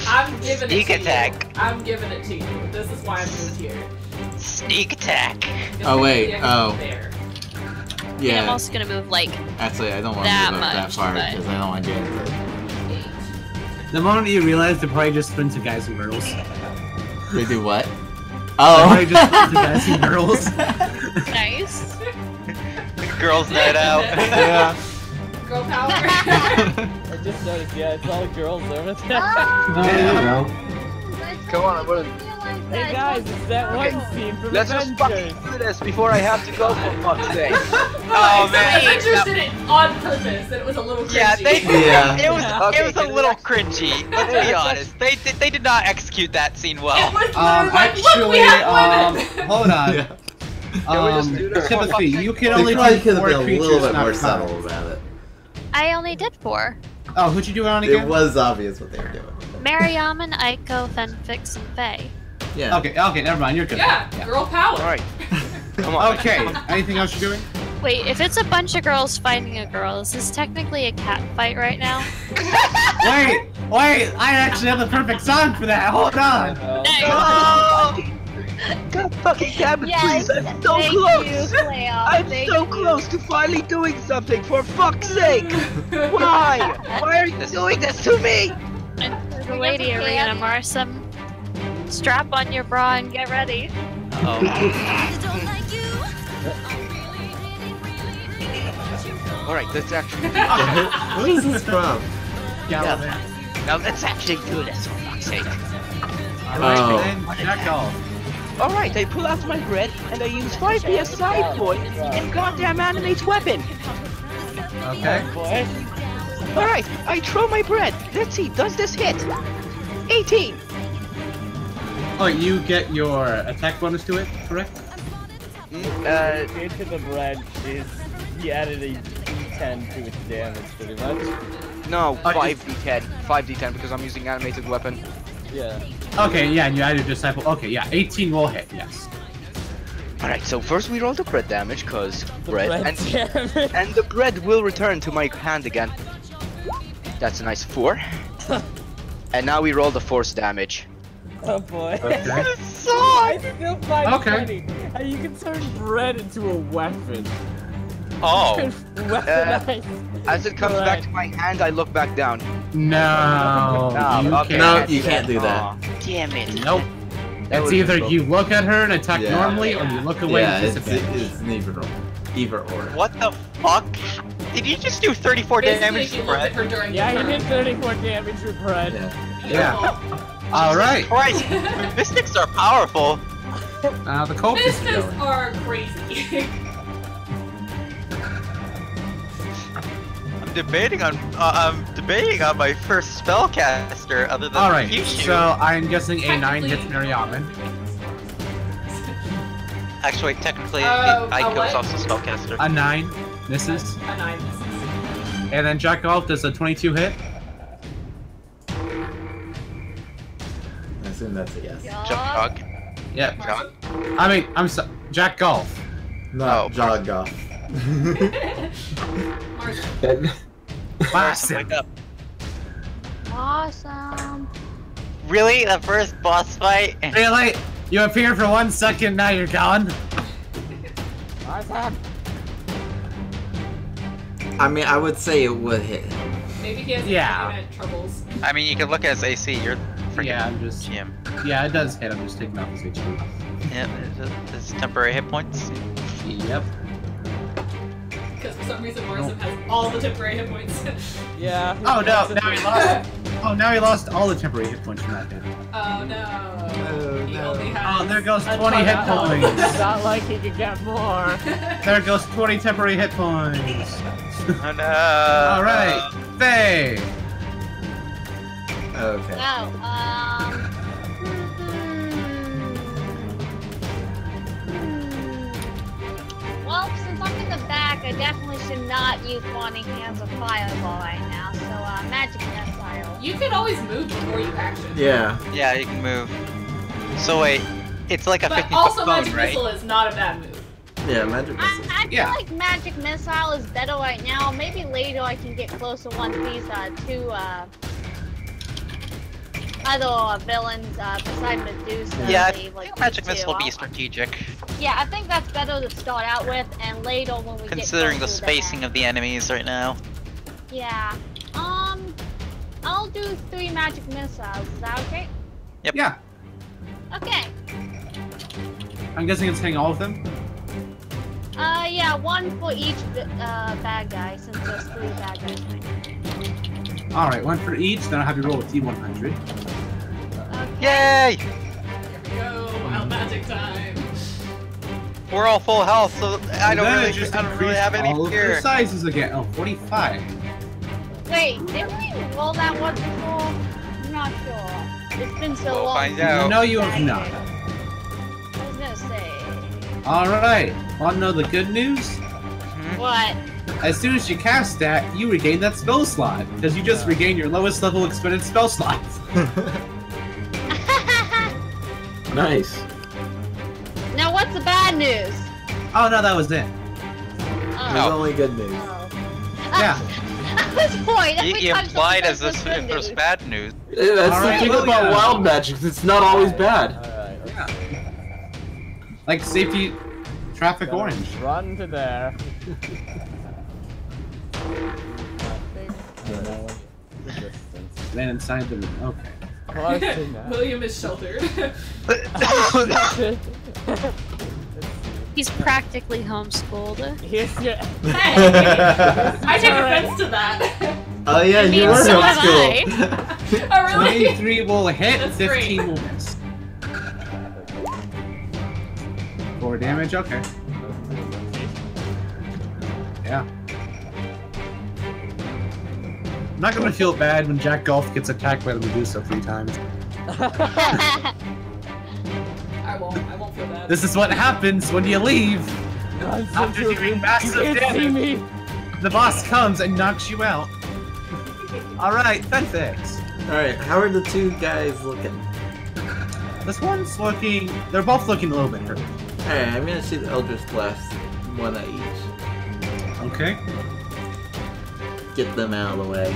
G: I'm giving
B: Sneak
G: it to
B: attack.
G: you. I'm giving it to you. This is why I moved here.
B: Sneak attack.
C: Oh, wait, oh.
G: There.
I: And I'm also gonna move like
C: Actually, I don't want to
I: that
C: move up that
I: much,
C: far
I: but-
C: because I don't want to get into
A: The moment you realize they probably just spin to guys and girls.
C: They do what?
A: They
C: Oh.
A: probably just spin to guys and girls.
I: Nice.
B: Girls' night out.
C: yeah.
G: Girl power.
H: I just noticed, yeah, it's all girls over there.
E: Oh,
D: there you go.
E: that's
F: Come on,
E: I
F: I'm gonna-
E: didn't
H: hey guys, it's that
F: Okay.
H: one scene from
F: Let's just fucking do this before I have to go for fuck's sake.
B: Oh, man.
G: Avengers did it on purpose, and it was a little cringy.
B: Yeah, they
C: Yeah.
B: It was
F: Okay,
B: it was a little
F: actually-
B: cringy. Let's be honest. They did they did not execute that scene
G: It
B: well.
G: was
A: Um,
G: like, look, we
A: actually,
G: have
A: um, hold on.
C: yeah.
F: Can we just
A: Um,
F: do this?
A: sympathy. You can
C: They
A: only
C: probably
A: do
C: could have
A: four
C: been a little bit more
A: five.
C: subtle about it.
I: I only did four.
A: Oh, who'd you do it on again?
C: It was obvious what they were doing.
I: Mariam Miriamin, Aiko, Fenfyx, and Fae.
C: Yeah.
A: Okay, okay, never mind. You're good.
G: Yeah, girl power.
F: Alright. Come on.
A: Okay. Anything else you're doing?
I: Wait, if it's a bunch of girls fighting a girl, this is this technically a cat fight right now?
A: Wait, wait! I actually have the perfect song for that. Hold on.
F: Oh! God fucking damn it,
E: Yes,
F: please, I'm so
E: thank
F: close!
E: you, Cleo.
F: I'm
E: Thank
F: so
E: you.
F: close to finally doing something, for fuck's sake! Why? Why are you doing this to me?
I: And for the lady
E: up the
I: arena. Marsim, strap on your bra and get ready. Oh.
F: Alright, let's actually.
C: what is this from?
A: Gallivant.
F: Now let's actually do this, for fuck's sake.
A: Alright,
C: Oh.
A: then check off.
F: Alright, I pull out my bread and I use 5 PSI points and goddamn animate weapon.
A: Okay.
H: Boy.
F: Alright, I throw my bread. Let's see, does this hit? 18.
A: Oh, you get your attack bonus to it, correct?
F: Mm, uh,
H: Into the bread is he added a d10 to its damage, pretty much.
F: no,
A: Uh,
F: 5d10. 5d10 because I'm using animated weapon.
H: Yeah.
A: Okay, yeah, and you added disciple. Okay, yeah, 18 will hit, yes.
F: Alright, so first we roll the bread damage, cause
H: The
F: bread,
H: bread
F: and,
H: damage.
F: and the bread will return to my hand again. That's a nice 4. and now we roll the force damage.
H: Oh boy.
A: Okay.
H: I still find
A: Okay.
H: it funny how you can turn bread into a weapon.
B: Oh.
H: Weaponized.
F: Uh, as it comes back to my hand, I look back down.
A: No,
F: No,
A: you
F: okay.
A: Can't.
C: you can't do that.
F: Aw, damn it.
A: Nope.
F: That
A: It's either you look at her and attack
C: Yeah.
A: normally, or you look away
C: yeah,
A: and
C: it's,
A: disadvantage.
C: it's neither or. Either or.
B: What the fuck? Did you just do 34
G: Basically,
B: damage
G: if
B: to
G: you
B: Brett?
H: Yeah,
G: the
H: you did 34 damage with bread.
C: Yeah.
A: Yeah. All right.
B: Christ, mystics are powerful.
A: Now the cultists are
G: Mystics
A: going.
G: are crazy.
B: I'm debating on uh, I'm debating on my first spellcaster other than
A: All right.
B: Fuchsia.
A: So I'm guessing a nine hits
G: Technically-
A: Mariaman.
B: Actually, technically,
G: Uh, a
B: Aiko
G: what?
B: is also spellcaster.
A: A nine misses,
G: A nine misses.
A: and then Jack Golf does a 22 hit.
C: I assume that's a yes.
B: Jump
E: Yup.
B: dog.
A: Yep. I mean, I'm so Jack Golf.
C: No,
B: Oh.
C: jog off.
G: Marshall.
D: And
A: Awesome.
B: Wake up.
E: Awesome.
B: Really? The first boss fight?
A: Really? You appear for one second, now you're gone.
H: Awesome.
C: I mean, I would say it would hit him.
G: Maybe he has
A: Yeah.
G: troubles.
B: I mean, you can look at his AC. You're freaking
A: Yeah, I'm just.
B: GM.
A: Yeah, it does hit. I'm just taking off his HP.
B: Yeah, it's temporary hit points.
A: Yep.
G: Because for some reason Morrison has all the temporary hit points.
H: Yeah.
A: Oh no! Now he lost. Oh, now he lost all the temporary hit points from that hit.
G: oh no.
C: Oh,
G: he
C: no.
G: only has
A: Oh, there goes 20 hit points.
H: It's not like he could get more.
A: There goes 20 temporary hit points.
B: Oh no!
A: All right, Fae.
C: Okay.
E: Now, um. hmm. Well, since I'm in the back, I definitely should not use Wanting Hands of Fireball right now. So, uh, Magic Missile.
G: You can always move before you action.
C: Yeah.
B: Yeah, you can move. So wait, it's like a
G: But
B: 50
G: also
B: foot phone,
G: Magic
B: right?
G: Missile is not a bad move.
C: Yeah, magic
E: I,
C: missile.
E: I feel
A: Yeah.
E: like Magic Missile is better right now. Maybe later I can get close to one of these uh, two uh, other uh, villains uh, beside Medusa.
B: Yeah, I
E: they,
B: think
E: like,
B: Magic
E: two.
B: Missile will be strategic,
E: Yeah, I think that's better to start out with, and later when we
B: considering
E: get
B: the spacing
E: end.
B: of the enemies right now.
E: Yeah. Um. I'll do three magic missiles. Is that okay? Yep.
A: Yeah.
E: Okay.
A: I'm guessing it's hitting all of them.
E: Uh, yeah, one for each uh, bad guy since there's three bad guys. right
A: All right, one for each. Then I'll have you roll a
E: d100. Okay.
B: Yay!
G: Here we go. Wild magic time.
B: We're all full health, so I don't really,
A: just
B: I don't really have any
A: all of their
B: fear.
A: sizes again. Oh, 45.
E: Wait, didn't we roll that one before? I'm not sure. It's been so
B: We'll
E: long.
B: find
E: since
B: out.
A: No, you have
E: I
A: not.
E: I was gonna say.
A: All right. Want to know the good news? Mm-hmm.
E: What?
A: As soon as you cast that, you regain that spell slot because you just regain your lowest level expended spell slots.
D: Nice.
E: now what's the bad news?
A: Oh no, that was it.
E: Oh.
C: There's only good news.
E: Oh.
A: Yeah.
E: At this point,
B: He,
E: every
B: he implied
E: someone
B: as this
E: good
B: if it was
E: news-
B: bad news.
D: Eh, That's
A: Alright,
D: the thing
A: oh,
D: about
A: yeah.
D: wild magic. It's not always bad.
H: Alright, let's
A: Yeah. Like safety, traffic
H: Gotta
A: orange.
H: Run to there.
A: Then inside the room. Okay.
H: Close.
G: William is sheltered.
I: He's practically homeschooled.
H: Here's your.
G: Hey, I take offense to that.
C: Oh yeah,
I: I
C: you
I: mean,
C: were
I: so am
C: homeschooled.
G: oh really?
A: 23 will hit,
G: That's
A: 15
G: great.
A: will miss. Four damage. Okay. Yeah. Not gonna feel bad when Jack Golf gets attacked by the Medusa three times.
G: I won't. I won't feel bad.
A: This is what happens when you leave. After doing massive
H: You can't see
A: damage,
H: me.
A: the boss comes and knocks you out. Alright, Fenfyx.
C: Alright, how are the two guys looking?
A: This one's looking. They're both looking a little bit hurt.
C: Alright, I'm gonna shoot the Eldritch Blast, one at each.
A: Okay.
C: Get them out of the way.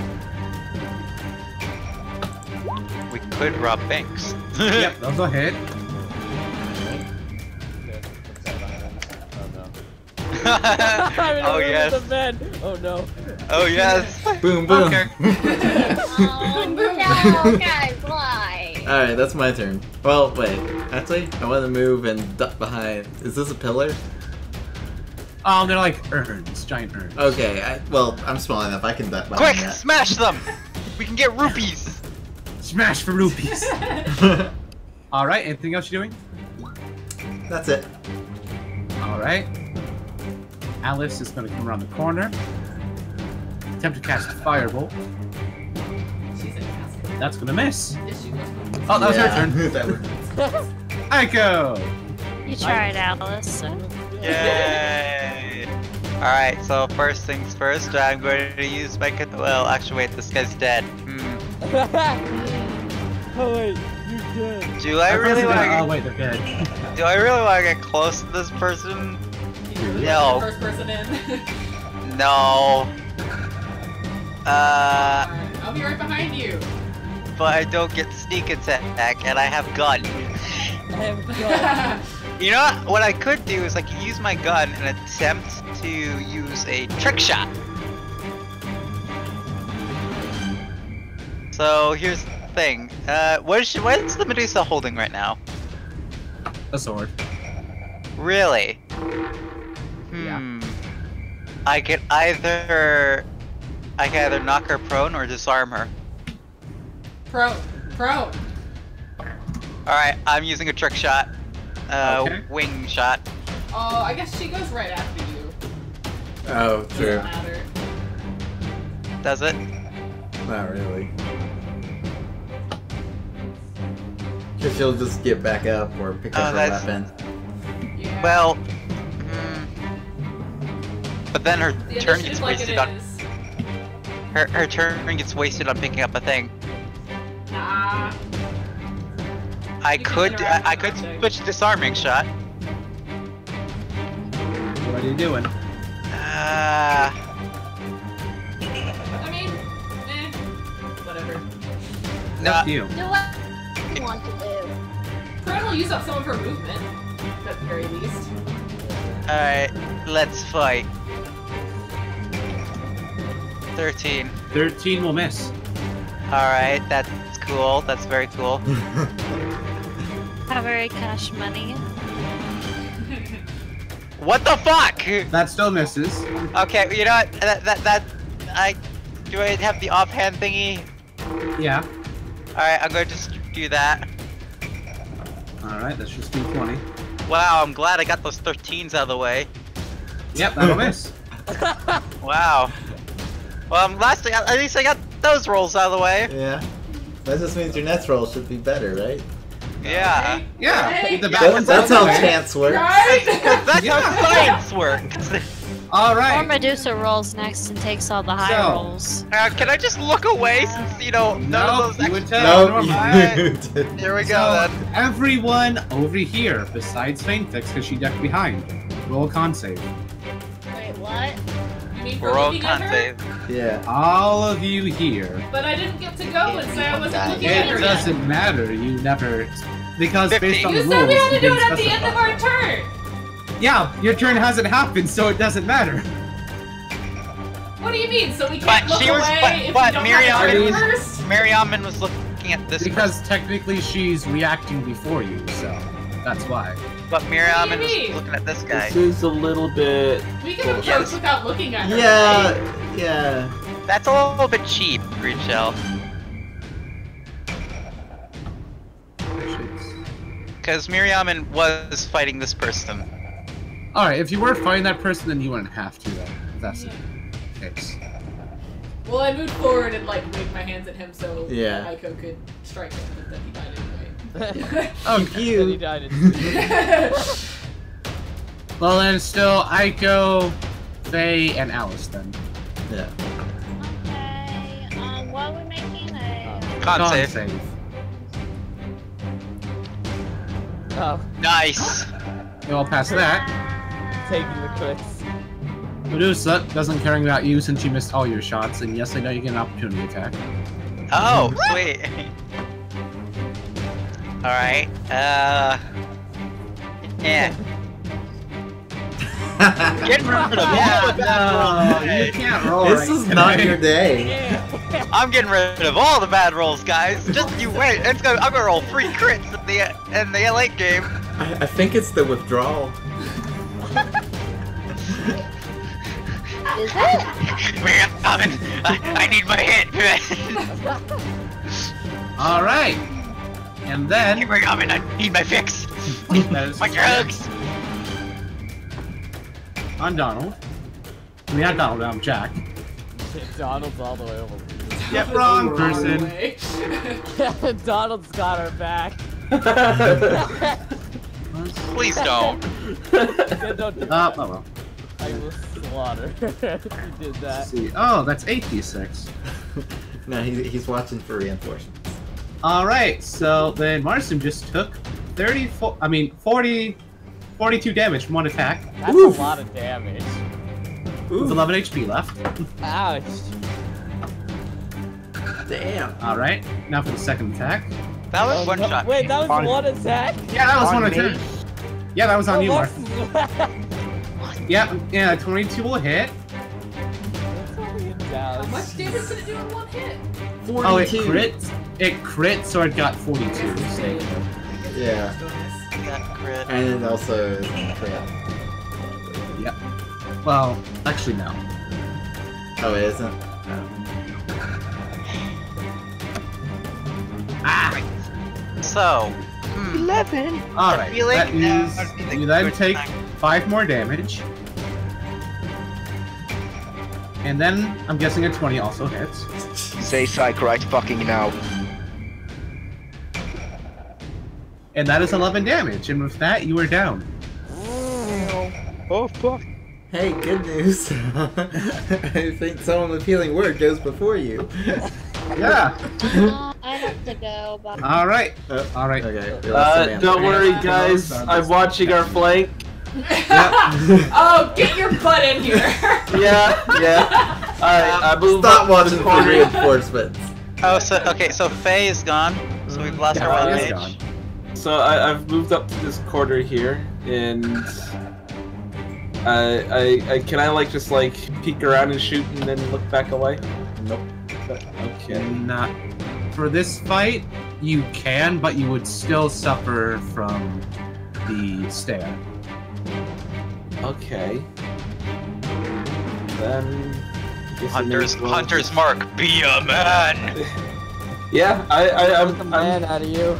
B: We could rob banks.
A: yep, those will hit.
B: oh yes.
H: Oh no.
B: Oh yes.
C: Boom, boom.
B: Okay.
E: oh no, guys, why?
C: Alright, that's my turn. Well, wait. Actually, I want to move and duck behind. Is this a pillar?
A: Oh, they're like urns, giant urns.
C: Okay, I, well, I'm small enough. I can duck behind
B: Quick, smash them. We can get rupees.
A: Smash for rupees. Alright, anything else you're doing?
C: that's it.
A: Alright. Alice is gonna come around the corner. Attempt to cast Firebolt.
G: She's an.
A: That's gonna miss.
G: Yes, she was.
A: Oh, that was
C: Yeah,
A: her turn.
C: that works.
A: Echo!
I: You tried, Alice.
B: Yay! Alright, so first things first, I'm going to use my. con- Well, actually, wait, this guy's dead. Hmm.
H: oh wait, you did.
B: Do I
A: Our
B: really
A: president-
B: want
A: Oh,
B: to?
A: wait, they're dead.
B: Do I really want to get close to this person?
G: You're
B: No.
G: First person in.
B: No. Uh,
G: I'll be right behind you.
B: but I don't get sneak attack, and I have gun.
H: I have got.
B: You know what? What I could do is I could use my gun and attempt to use a trick shot. So here's the thing. Uh, what is she, what is the Medusa holding right now?
A: A sword.
B: Really?
A: Yeah.
B: Hmm. I could either I can either knock her prone or disarm her.
G: Prone. Prone.
B: Alright, I'm using a trick shot. Uh
A: Okay.
B: wing shot.
G: Oh, I guess she goes right after you.
C: Oh,
G: Doesn't
C: true.
G: matter.
B: Does it?
C: Not really. Cause she'll just get back up or pick
B: Oh,
C: up her
B: that's-
C: weapon.
G: Yeah.
B: Well hmm. But then her
G: the
B: turn gets
G: like
B: wasted on
G: is.
B: her, her turn gets wasted on picking up a thing.
G: Nah.
B: I
G: You
B: could I, I could
G: objects.
B: switch disarming shot.
A: What are you doing?
B: Uh
G: I mean, eh. Whatever.
B: no,
A: Up you.
E: Do what you want to do.
G: Prone will use up some of her movement. At the very least.
B: alright, let's fight. Thirteen.
A: 13 will miss.
B: Alright, that's cool. That's very cool.
I: Have very cash money.
B: What the fuck?
A: That still misses.
B: Okay, you know what? That, that, that, I, do I have the offhand thingy?
A: Yeah.
B: Alright, I'm going to just do that.
A: Alright, that's just d20.
B: Wow, I'm glad I got those 13s out of the way.
A: Yep, that'll miss.
B: Wow. Well, I'm last, at least I got those rolls out of the way.
C: yeah. That just means your next roll should be better, right?
B: Yeah.
A: Yeah,
G: Right?
A: the
G: Yeah,
C: That- that's how chance works.
G: Right?
B: That's
A: Yeah.
B: how science works. All right.
I: Or
A: Alright.
I: Medusa rolls next and takes all the high
A: So-
I: rolls.
B: Uh, can I just look away since, you know, none
A: No,
B: of those
A: you would tell.
C: No,
A: normal.
C: you didn't.
B: Here we go
A: So,
B: then.
A: everyone over here, besides Fenfyx, because she ducked behind, roll a con save.
E: Wait, what?
G: You mean for
B: We're all
G: looking at her?
B: save.
C: Yeah.
A: All of you here.
G: But I didn't get to go and say I wasn't looking at
A: It
G: her yet.
A: doesn't matter. You never, because based on
G: You
A: the
G: said
A: rules,
G: we had to do it
A: didn't
G: at the end of our turn.
A: Yeah, your turn hasn't happened, so it doesn't matter.
G: What do you mean? So we
B: But
G: can't look
B: she was-
G: away
B: but-
G: if
B: but
G: we don't
B: Miriam
G: have a
A: is-
G: turn first?
B: Miriamin was looking at this
A: Because technically she's reacting before you, so that's why.
B: But Miriamin
G: What do you mean?
B: was looking at this guy.
D: This is a little bit.
G: We can approach
B: Yes.
G: without looking at her.
C: Yeah,
G: right?
C: yeah.
B: That's a little bit cheap, Greenshell. Because Miriamin was fighting this person.
A: Alright, if you were fighting that person, then you wouldn't have to, though. If that's the case.
G: Well, I moved forward and like waved my hands at him so
C: Yeah.
G: Aiko could strike him, but then he died anyway.
C: Okay.
H: Then he died in
A: Well, then still Aiko, Fae, and Alice then.
C: Yeah.
E: Okay. Um, what are we making a?
B: Con
A: Con
B: save.
A: save.
H: oh,
B: Nice.
A: You all pass that.
H: taking the crits.
A: Medusa doesn't caring about you since you missed all your shots, and yes, I know you get an opportunity attack.
B: Oh, sweet. Alright, uh... Yeah. Get rid of all the bad rolls.
A: you can't roll
C: this
A: right
C: is not
A: today.
C: your day.
B: I'm getting rid of all the bad rolls, guys. Just you wait. It's gonna, I'm gonna roll three crits in the in the late game.
C: I, I think it's the withdrawal.
E: Is it?
B: Man, I'm coming. I, I need my hit.
A: All right, and then
B: Keep coming. I need my fix.
A: that is
B: My drugs!
A: I'm Donald. I mean, not Donald, I'm Jack.
H: Donald's all the way over.
A: Yep, wrong
G: Wrong
A: person.
G: way.
H: Donald's got her back.
B: Please don't.
H: Yeah, don't do
A: Uh, oh well.
H: I will slaughter if you did that.
A: See. Oh, that's 8d6.
C: No, he, he's watching for reinforcements.
A: All right, so then Marston just took 34. I mean, 40, 42 damage from one attack.
H: That's
C: Oof.
H: a lot of damage.
A: With 11 HP left.
H: Ouch.
C: Damn.
A: All right, now for the second attack.
B: That was
H: Oh,
B: one
H: no-
B: shot.
H: Wait, that was
D: On-
H: one attack?
A: Yeah, that was
D: On
A: one
D: me?
A: attack. Yeah, that was on
H: Oh,
A: you, Mark.
H: Mark.
A: Yeah, yeah, 22 will hit.
H: That's only a
G: How much damage did it do in one hit?
C: 42.
A: Oh, it crit. It crit, so it got 42. So.
C: Yeah.
B: That crit.
C: And then also crit.
A: Yep. Well, actually, no.
C: Oh, it isn't? Oh.
A: Ah!
B: So, hmm.
F: Eleven.
A: All right.
B: feel like
A: That means
B: would
A: you then take
B: time.
A: five more damage. And then I'm guessing a 20 also hits.
F: Say psych right fucking now.
A: And that is 11 damage. And with that, you are down.
F: Oh fuck.
C: Hey, good news. I think someone with healing word goes before you.
A: Yeah.
E: Uh, I have to go, but
A: All right.
C: Uh,
A: All right.
C: Okay.
D: Uh, don't worry, guys. I'm watching our flank.
G: oh, get your butt in here!
D: Yeah, yeah. I, I moved
C: Stop watching for reinforcements.
B: Oh, so okay, so Fae is gone. So we've lost
A: Yeah,
B: our one
A: is
B: page.
A: Gone.
D: So I, I've moved up to this corner here, and I, I, I can I like just like peek around and shoot and then look back away?
C: Nope.
D: Okay.
A: Not for this fight. You can, but you would still suffer from the stare.
D: Okay. Then. I guess I may
B: Hunter's
D: as well
B: Hunter's mark. Be a man.
D: Yeah, I, I,
H: Get the
D: I'm,
H: man
D: I'm,
H: out of you.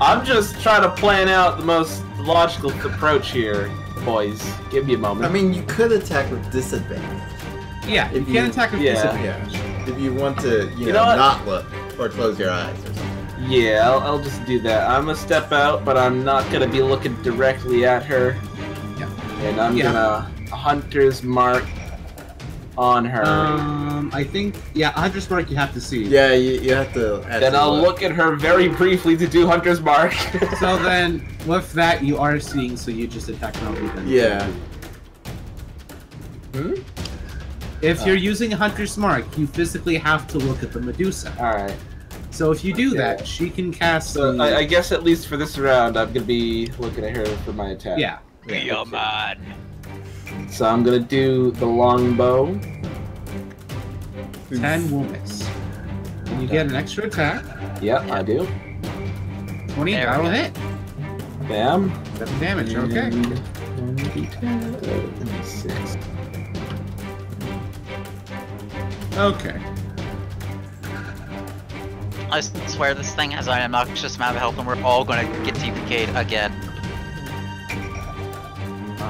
D: I'm just trying to plan out the most logical approach here, boys. Give me a moment.
C: I mean, you could attack with disadvantage.
A: Yeah, if you
C: If
A: can
C: you-
A: attack with
D: yeah.
A: disadvantage.
C: If you want to, you,
D: You
C: know,
D: know
C: not look or close your eyes or something.
D: Yeah, I'll, I'll just do that. I'm gonna step out, but I'm not gonna be looking directly at her.
A: Yeah.
D: And I'm
A: Yeah.
D: gonna hunter's mark on her.
A: Um, I think yeah, Hunter's mark you have to see.
C: Yeah, you, you have to. have
D: then
C: to
D: I'll look at her very briefly to do hunter's mark.
A: So then, with that, you are seeing, so you just attack normally then.
C: Yeah.
D: Hmm?
A: If
D: Oh.
A: you're using Hunter's Mark, you physically have to look at the Medusa.
D: All right.
A: So if you do
D: Okay.
A: that, she can cast
D: So
A: the...
D: I, I guess at least for this round, I'm gonna be looking at her for my attack.
A: Yeah.
B: Be a man.
D: So I'm gonna do the longbow.
A: 10 will miss. And you get an extra attack.
D: Yep, I do.
A: 20,
B: There we
A: that'll hit.
D: Bam.
A: 7 damage, okay.
D: And 1d10, Six.
A: Okay.
B: I swear this thing has an obnoxious amount of health and we're all gonna get TPK'd again.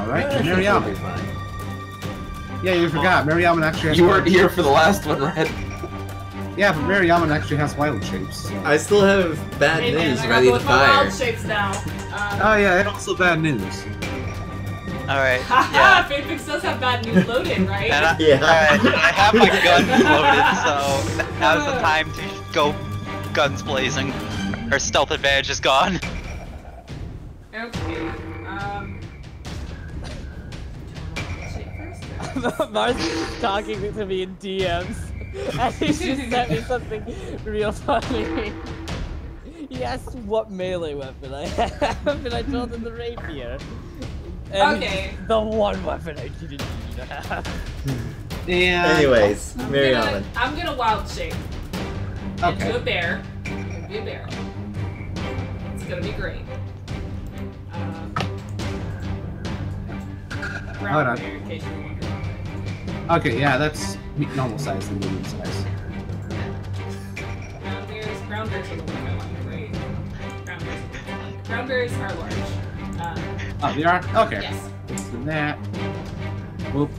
A: Alright,
C: I think
A: Mariam.
C: be fine.
A: Yeah, you forgot. Miriamin actually has
D: You weren't here for the last one, right?
A: Yeah, but Miriamin actually has wild shapes. so-
C: I still have bad
G: Hey
C: news
G: I gotta
C: ready to
G: with
C: fire.
G: wild shapes now. Um,
A: Oh yeah, and also bad news.
B: Alright,
G: Haha,
B: yeah.
G: Fenfyx does have bad news loaded, right?
B: I,
C: Yeah.
B: alright, I have my gun loaded, so now's the time to go guns blazing. Our stealth advantage is gone.
G: Okay.
H: Mars is talking to me in DMs, and he just sent me something real funny. He asked what melee weapon I have, and I told him the rapier. And
G: Okay.
H: The one weapon I didn't need to have.
A: And
C: Anyways,
G: I'm
C: Miriamin.
G: gonna, I'm gonna wild shape into a bear. It's gonna be a bear. It's gonna be great. Um,
A: Hold on. Okay, yeah, that's normal size and medium size.
G: Brown bears, bears are the one I like, right? Brown bears. are the one I like. Brown bears are large. Um,
A: Oh, they are? Okay.
G: yes.
A: Let's that. Whoop.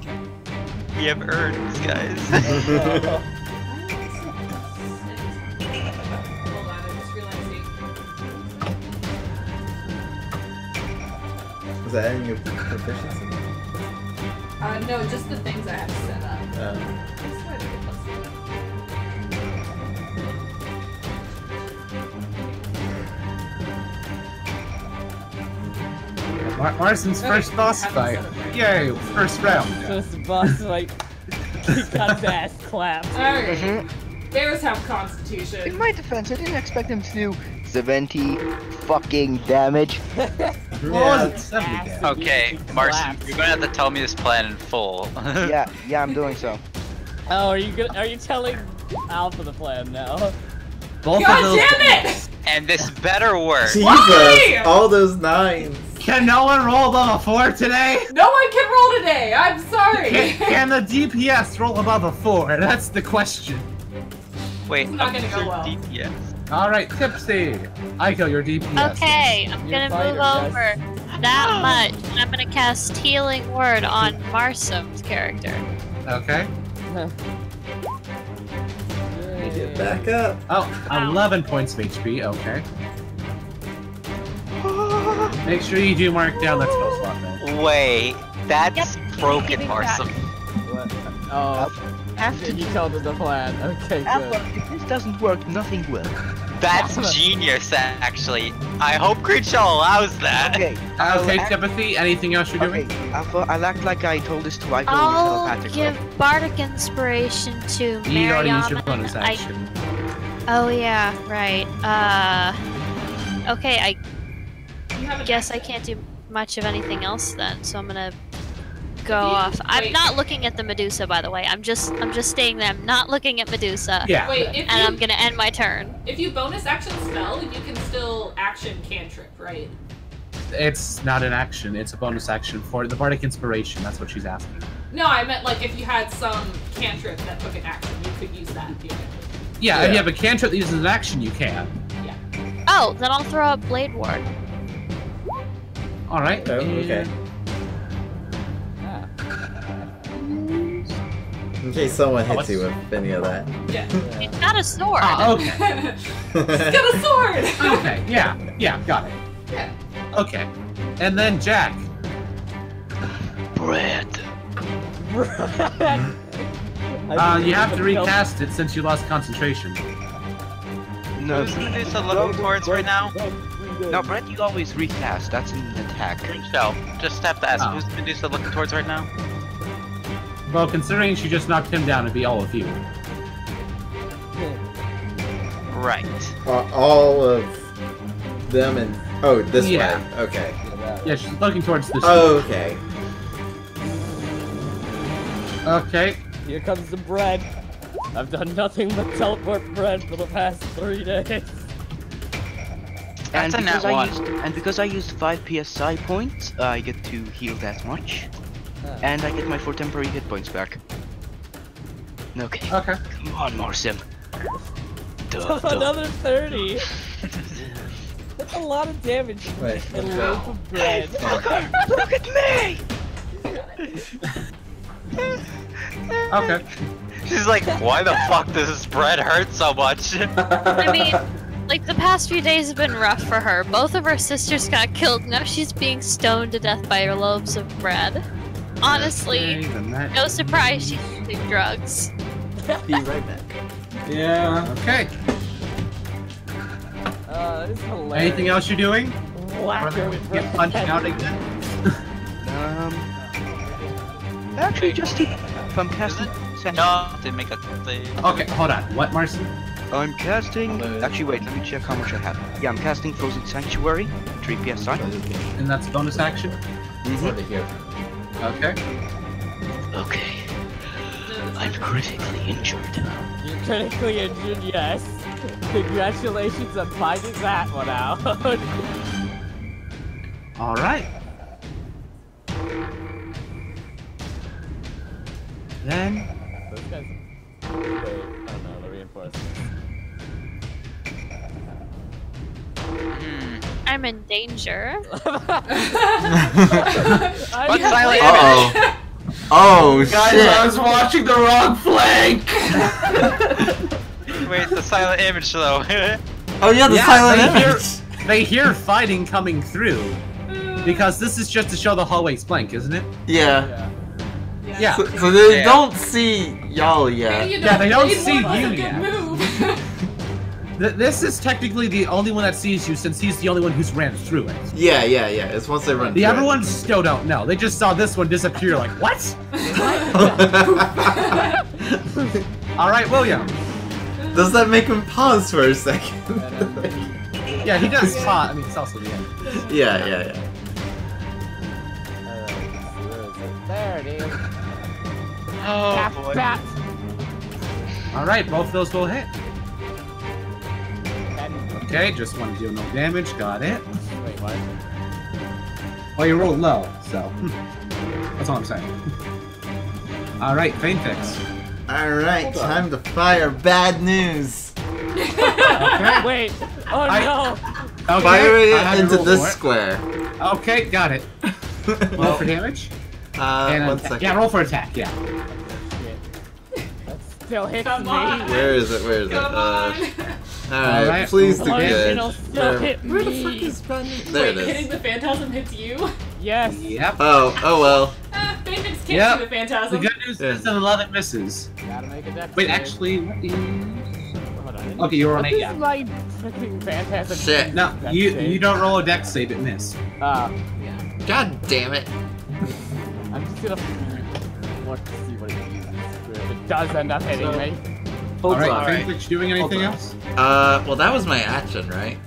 B: We have urns, guys.
G: Hold on, I just realized
C: Was that adding your proficiency?
G: Uh, no, just the things I have to set up.
C: Uh,
G: I swear they plus seven.
A: Mar- Marston's
G: Okay,
A: first boss fight.
G: set up right.
A: Yay, first round.
H: First boss like he got his ass clapped.
G: Alright. Bears have constitution.
F: In my defense, I didn't expect him to do 70 fucking damage.
A: What was it? 70 damage.
B: okay, Marsim, you're gonna have to tell me this plan in full.
F: yeah, yeah, I'm doing so.
H: Oh, are you gonna, are you telling Alpha the plan now?
A: Both
G: God
A: of those.
G: damn it!
B: and this better work.
C: Jesus!
G: Why?
C: All those nines.
A: Can no one roll above a 4 today?
G: No one can roll today. I'm sorry.
A: Can, can the DPS roll above a 4? That's the question.
B: Wait,
G: It's not
B: I'm
G: gonna go well.
B: DPS.
A: Alright, Tipsy. Aiko, your DPS.
I: Okay, I'm
H: You're
I: gonna
H: fighter,
I: move
H: yes.
I: over that much. and I'm gonna cast Healing Word on Marsim's character.
A: Okay.
C: Get back up.
A: Oh,
I: Wow.
A: 11 points of HP. Okay. Make sure you do mark down that spell slot, though.
B: Wait, that's
I: Yep,
B: broken,
I: keeping track.
B: Marsim.
H: What? Oh,
F: After
H: you told him the plan. Okay, good.
F: If this doesn't work, nothing will.
B: That's genius, actually. I hope Creature allows that.
F: Okay, I'll
A: Okay,
F: act-
A: Tipothy, anything else you're
F: okay,
A: doing?
F: Alpha, I'll act like I told this to Aiko
I: I'll
F: telepathically.
I: give Bardic Inspiration to
A: You already used your
I: Miriamin.
A: bonus
I: I- Oh yeah, right. Uh, okay, I
G: You have an
I: guess I can't do much of anything else then, so I'm gonna go off. I'm
G: wait.
I: not looking at the Medusa, by the way. I'm just I'm just staying there. I'm not looking at Medusa.
A: Yeah.
G: Wait,
I: And
G: you
I: I'm gonna end my turn.
G: if you bonus action spell, you can still action cantrip, right?
A: It's not an action. It's a bonus action for the bardic inspiration. That's what she's asking.
G: No, I meant like if you had some cantrip that took an action, you could use that theoretically.
A: Yeah, if you have a cantrip that uses an action, you can. Yeah.
I: Oh, then I'll throw up Blade Ward.
A: All right.
C: Oh, okay.
H: Ah.
C: In case someone hits you with any of that.
G: Yeah.
I: He's got a sword.
A: Ah, okay.
G: He's got a sword.
A: okay. Yeah. Yeah. Got it.
G: Yeah.
A: Okay. And then Jack.
F: Bread.
A: Uh, you have to recast it since you lost concentration.
F: No,
B: Who's Medusa looking towards right now?
F: no, Brett, you always recast. That's an attack.
B: No, just have to ask.
A: Oh.
B: Who's Medusa looking towards right now?
A: Well, considering she just knocked him down, it'd be all of you.
B: Right.
C: Uh, all of them and oh, this
A: Yeah.
C: way. Okay.
A: Yeah, she's looking towards the.
C: Oh, okay.
A: Okay.
H: Here comes the bread. I've done nothing but teleport bread for the past three days.
F: And
B: That's a
F: because
B: nat
F: I
B: one.
F: used and because I used five PSI points, uh, I get to heal that much.
H: Uh.
F: and I get my four temporary hit points back. Okay,
A: Okay.
F: come on, Marsim. Duh, duh.
H: Another 30. That's a lot of damage
C: Wait,
H: a loaf of bread.
F: Look at me!
A: Okay.
B: She's like, why the fuck does this bread hurt so much?
I: I mean, like the past few days have been rough for her. Both of her sisters got killed. Now she's being stoned to death by her loaves of bread. Honestly,
A: Even that-
I: no surprise she's using drugs.
C: Be right back.
D: Yeah.
A: Okay.
H: Uh, that is hilarious.
A: Anything else you're doing?
H: Whack
A: Or
H: her
A: they
H: with
A: get
H: bread.
A: punching out again?
F: Um, actually, just if I'm casting,
B: no, didn't make a thing.
A: Okay, hold on. What, Marcy?
F: I'm casting. Actually, wait, let me check how much I have. Yeah, I'm casting Frozen Sanctuary, three PSI.
A: And that's bonus action?
C: Over here.
A: Okay.
F: Okay, I'm critically injured.
H: You're critically injured, yes. Congratulations on finding that one out.
A: All right. Then,
H: Those guys. Wait, oh no, the reinforcements.
I: I'm in danger.
B: What silent
C: Uh oh. Oh
D: Guys,
C: shit.
D: I was watching the wrong flank.
B: Wait, the silent image though.
C: Oh yeah, the
A: Yeah,
C: silent
A: they hear-
C: image.
A: they hear fighting coming through. Because this is just to show the hallway's blank, isn't it?
C: Yeah.
H: Yeah.
A: Yeah.
C: So, so they
B: Yeah.
C: don't see y'all
G: Maybe
C: yet.
G: you
A: Yeah, they don't see you
G: a good
A: yet.
G: Move.
A: Th- this is technically the only one that sees you since he's the only one who's ran through it.
C: Yeah, yeah, yeah. It's once they run.
A: The
C: through
A: other
C: it.
A: ones still don't know. They just saw this one disappear like, what? Alright, William.
C: Does that make him pause for a second?
A: Yeah, he does pause. I mean, it's also the end.
C: yeah, yeah, yeah.
H: Alright, there it is.
B: oh
H: Bat,
B: boy.
H: bat.
A: Alright, both of those will hit.
H: And,
A: Okay, just want to deal no damage. Got it.
H: wait, what?
A: Well, you rolled low, so. That's all I'm saying. Alright, Fenfyx.
C: Alright, time to fire bad news.
A: Okay.
H: Wait. Oh
A: I-
H: no.
A: Okay,
C: Fire it into this
A: for
C: square.
A: Okay, got it. Roll for damage.
C: Uh,
A: and
C: one
A: attack.
C: second.
A: Yeah, roll for attack, yeah.
H: That still hits
G: Come
H: me.
G: on.
C: Where is it? Where is it?
G: Come
C: Uh,
G: on.
C: Alright,
A: Alright.
C: please do
H: Come on,
C: good.
H: it'll still
C: Where,
H: hit
C: where the
H: me.
C: fuck is bad news? There
G: Wait,
C: it
G: hitting the phantasm hits you?
H: Yes.
A: Yep.
C: Oh, oh well.
G: Ah, Phoenix can't
A: Yep.
G: see the
A: The good news
C: Yeah.
A: is that 11 misses.
H: Gotta make a dex
A: Wait,
H: save.
A: actually, what is...
H: Hold on.
A: Okay, you were on
H: What
A: eight,
H: is
A: yeah.
H: my freaking phantasm?
C: Shit.
A: No, you
H: save?
A: you don't roll a deck save, it miss.
H: Ah, Yeah.
C: God damn it.
H: I'm just gonna look to see what does end up hitting me.
D: Hold
A: Alright,
D: on.
A: Fenfyx doing anything
D: Hold on.
A: else?
C: Uh, well, that was my action, right?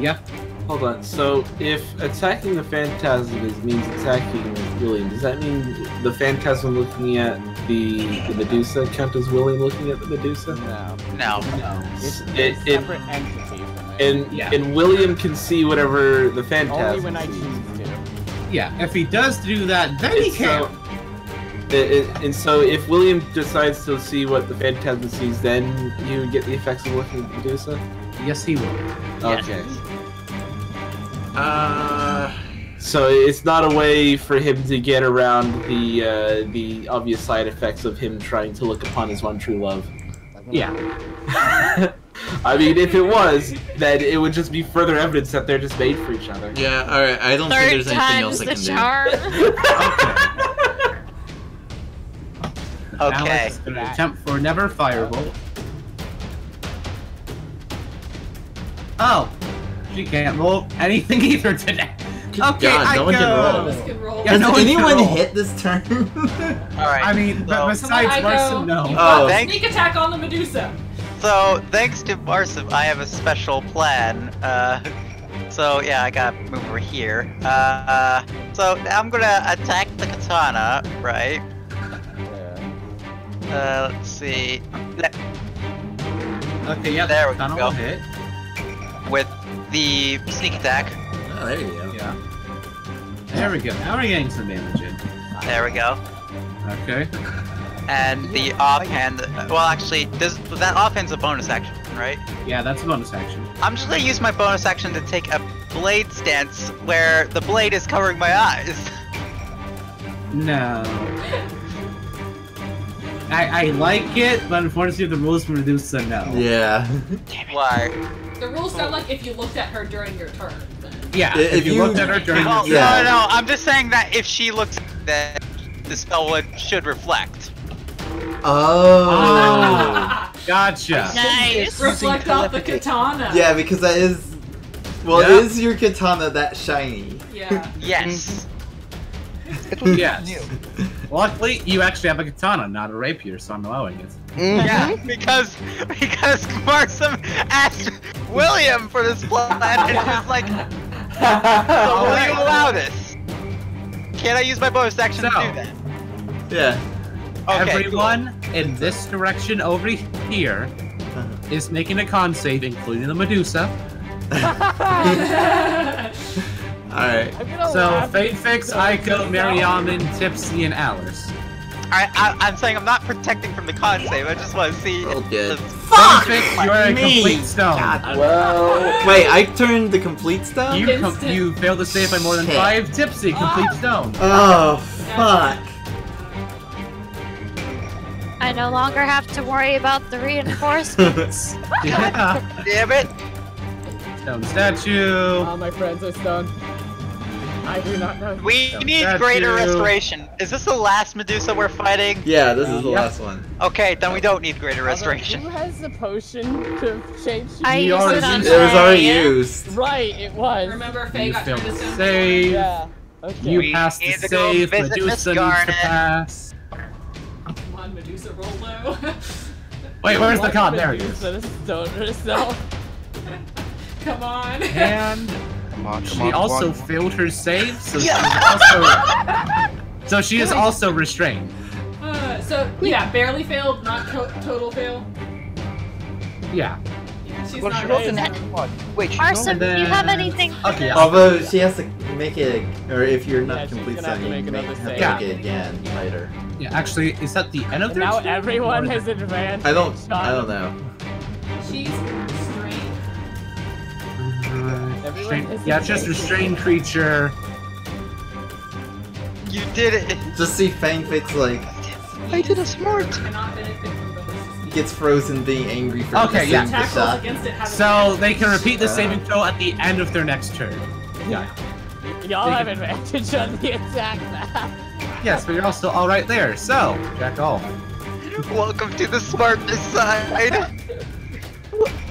A: Yeah.
D: Hold on. So if attacking the phantasm is means attacking William, does that mean the phantasm looking at the, the Medusa count as William looking at the Medusa?
H: No.
B: No.
A: No.
H: It's
D: It-
H: a
D: it-
H: entity.
D: And
A: Yeah.
D: and William can see whatever the phantasm
H: Only when I choose to.
A: Yeah, if he does do that, then he can.
D: so- it- it- and so if William decides to see what the phantasm sees, then you get the effects of looking at Medusa.
A: Yes, he will.
B: Yes.
D: Okay.
C: Uh,
D: So it's not a way for him to get around the uh, the obvious side effects of him trying to look upon his one true love.
A: Yeah.
D: I mean, if it was, then it would just be further evidence that they're just made for each other.
C: yeah, alright, I don't think there's anything else
I: time's
C: I
I: the
C: can do.
I: charm.
B: Okay.
A: Alex is gonna attempt for never firebolt. Oh, she can't roll anything either today. Okay,
C: God,
A: I
C: one can
A: go.
C: roll.
G: This can roll.
A: Yeah,
C: Has
A: no one can
C: anyone
A: roll.
C: hit this turn?
B: All right.
A: I mean, but
B: so,
A: besides
G: Come on,
A: Marsim,
G: Aiko.
A: no.
G: You've
C: Oh.
G: got
B: Thank-
G: Sneak attack on the Medusa.
B: so thanks to Marsim, I have a special plan. Uh, so yeah, I gotta move over here. Uh, so I'm gonna attack the katana, right?
H: Yeah.
B: Uh, let's see. Let-
A: Okay, yeah,
B: There we go.
A: hit.
B: With the sneak attack.
C: oh, there you go.
A: Yeah. There we go. Now we're getting some damage in.
B: There we go.
A: Okay.
B: And the offhand. Well, actually, does that offhand's a bonus action, right?
A: Yeah, that's a bonus action.
B: I'm just gonna use my bonus action to take a blade stance where the blade is covering my eyes.
A: No. I, I like it, but unfortunately the rules for Medusa, no.
C: Yeah.
B: Why?
G: The rules sound like if you looked at her during your turn. Then.
A: Yeah, if,
C: if
A: you,
C: you-
A: looked at her during
B: Well,
A: your
C: Yeah.
B: No, no, I'm just saying that if she looks, then the spell would should reflect.
C: Oh.
A: Ah. Gotcha.
I: Nice.
G: Reflect off the katana.
C: Yeah, because that is. Well,
A: Yeah.
C: is your katana that shiny?
G: Yeah.
B: Yes.
A: Yes. Luckily, you actually have a katana, not a rapier, so I'm allowing it. Mm-hmm.
B: yeah, because because Marsim asked William for this plan, and he's like, "So will you allow this? Can I use my bonus action to do that?"
C: Yeah.
B: Okay,
A: Everyone in this direction over here uh-huh. is making a con save, including the Medusa.
C: Alright.
A: So,
H: laugh
A: Fate
H: at
A: Fix,
H: so
A: Aiko,
H: myself.
A: Miriamin, Tipsy, and Alice.
B: Alright, I, I'm saying I'm not protecting from the con save. I just want to see.
C: Roll
B: if
C: good.
B: the-
C: Fuck!
A: Fenfyx, you are a complete stone.
D: Well,
C: Wait, I turned the complete stone?
A: You, com- you failed to save by more than
C: Shit.
A: five. Tipsy, complete ah. stone.
C: Oh, fuck.
I: I no longer have to worry about the reinforcements.
A: Yeah.
B: Damn it!
A: Stone statue.
H: All my friends are stunned. I do not know.
B: We
A: So
B: need
A: statue.
B: greater restoration. Is this the last Medusa we're fighting?
C: Yeah, this is the
A: Yeah.
C: last one.
B: Okay, then we don't need greater restoration.
H: Who has the potion to change?
I: I
A: We
I: used
A: already
I: it on
A: used
C: It was already used.
H: Right, it was.
G: Remember, Fae
A: You
G: got
A: failed
G: turned
A: to
G: to
A: save.
H: Yeah. Okay.
A: You
B: We
A: passed the
B: need to go
A: save. Medusa needs to pass.
G: Come on, Medusa, roll low.
A: Wait, where's the
H: What
A: con?
H: if
A: There it
H: Medusa
A: is.
H: stoned herself.
G: Come on.
A: And
F: Come on,
A: she also failed her save, so she is also. So she is also restrained.
G: Uh, so yeah, barely failed, not to- total fail.
A: Yeah.
G: Yeah, she's
F: Well,
G: not
F: she rolled an one. Wait, she's
I: Arson,
A: And
I: do you have anything?
A: Okay. yeah.
C: Although she has to make it, or if you're not
H: she's
C: complete
H: gonna have to
C: stone, you
H: make
C: make,
H: another
C: have to
A: save.
C: make it again later.
A: Yeah, actually, is that the end of
H: And
A: their
H: now everyone
A: Or-
H: has advanced.
C: I don't. I don't know.
G: She's restrained.
H: Everyone
A: restrained-
H: is
A: Yeah, it's just restrained creature.
B: You did it.
C: Just see Fenfyx like
F: I did a smart.
G: Cannot benefit from bonus.
C: gets frozen being angry for
A: Okay,
C: missing
A: yeah.
C: the shot.
G: against it
A: So they can repeat the
C: Uh.
A: saving throw at the end of their next turn. Yeah.
H: Y'all have advantage on the attack map.
A: Yes, but you're also all right there. So, jack off.
B: Welcome to the smartness side.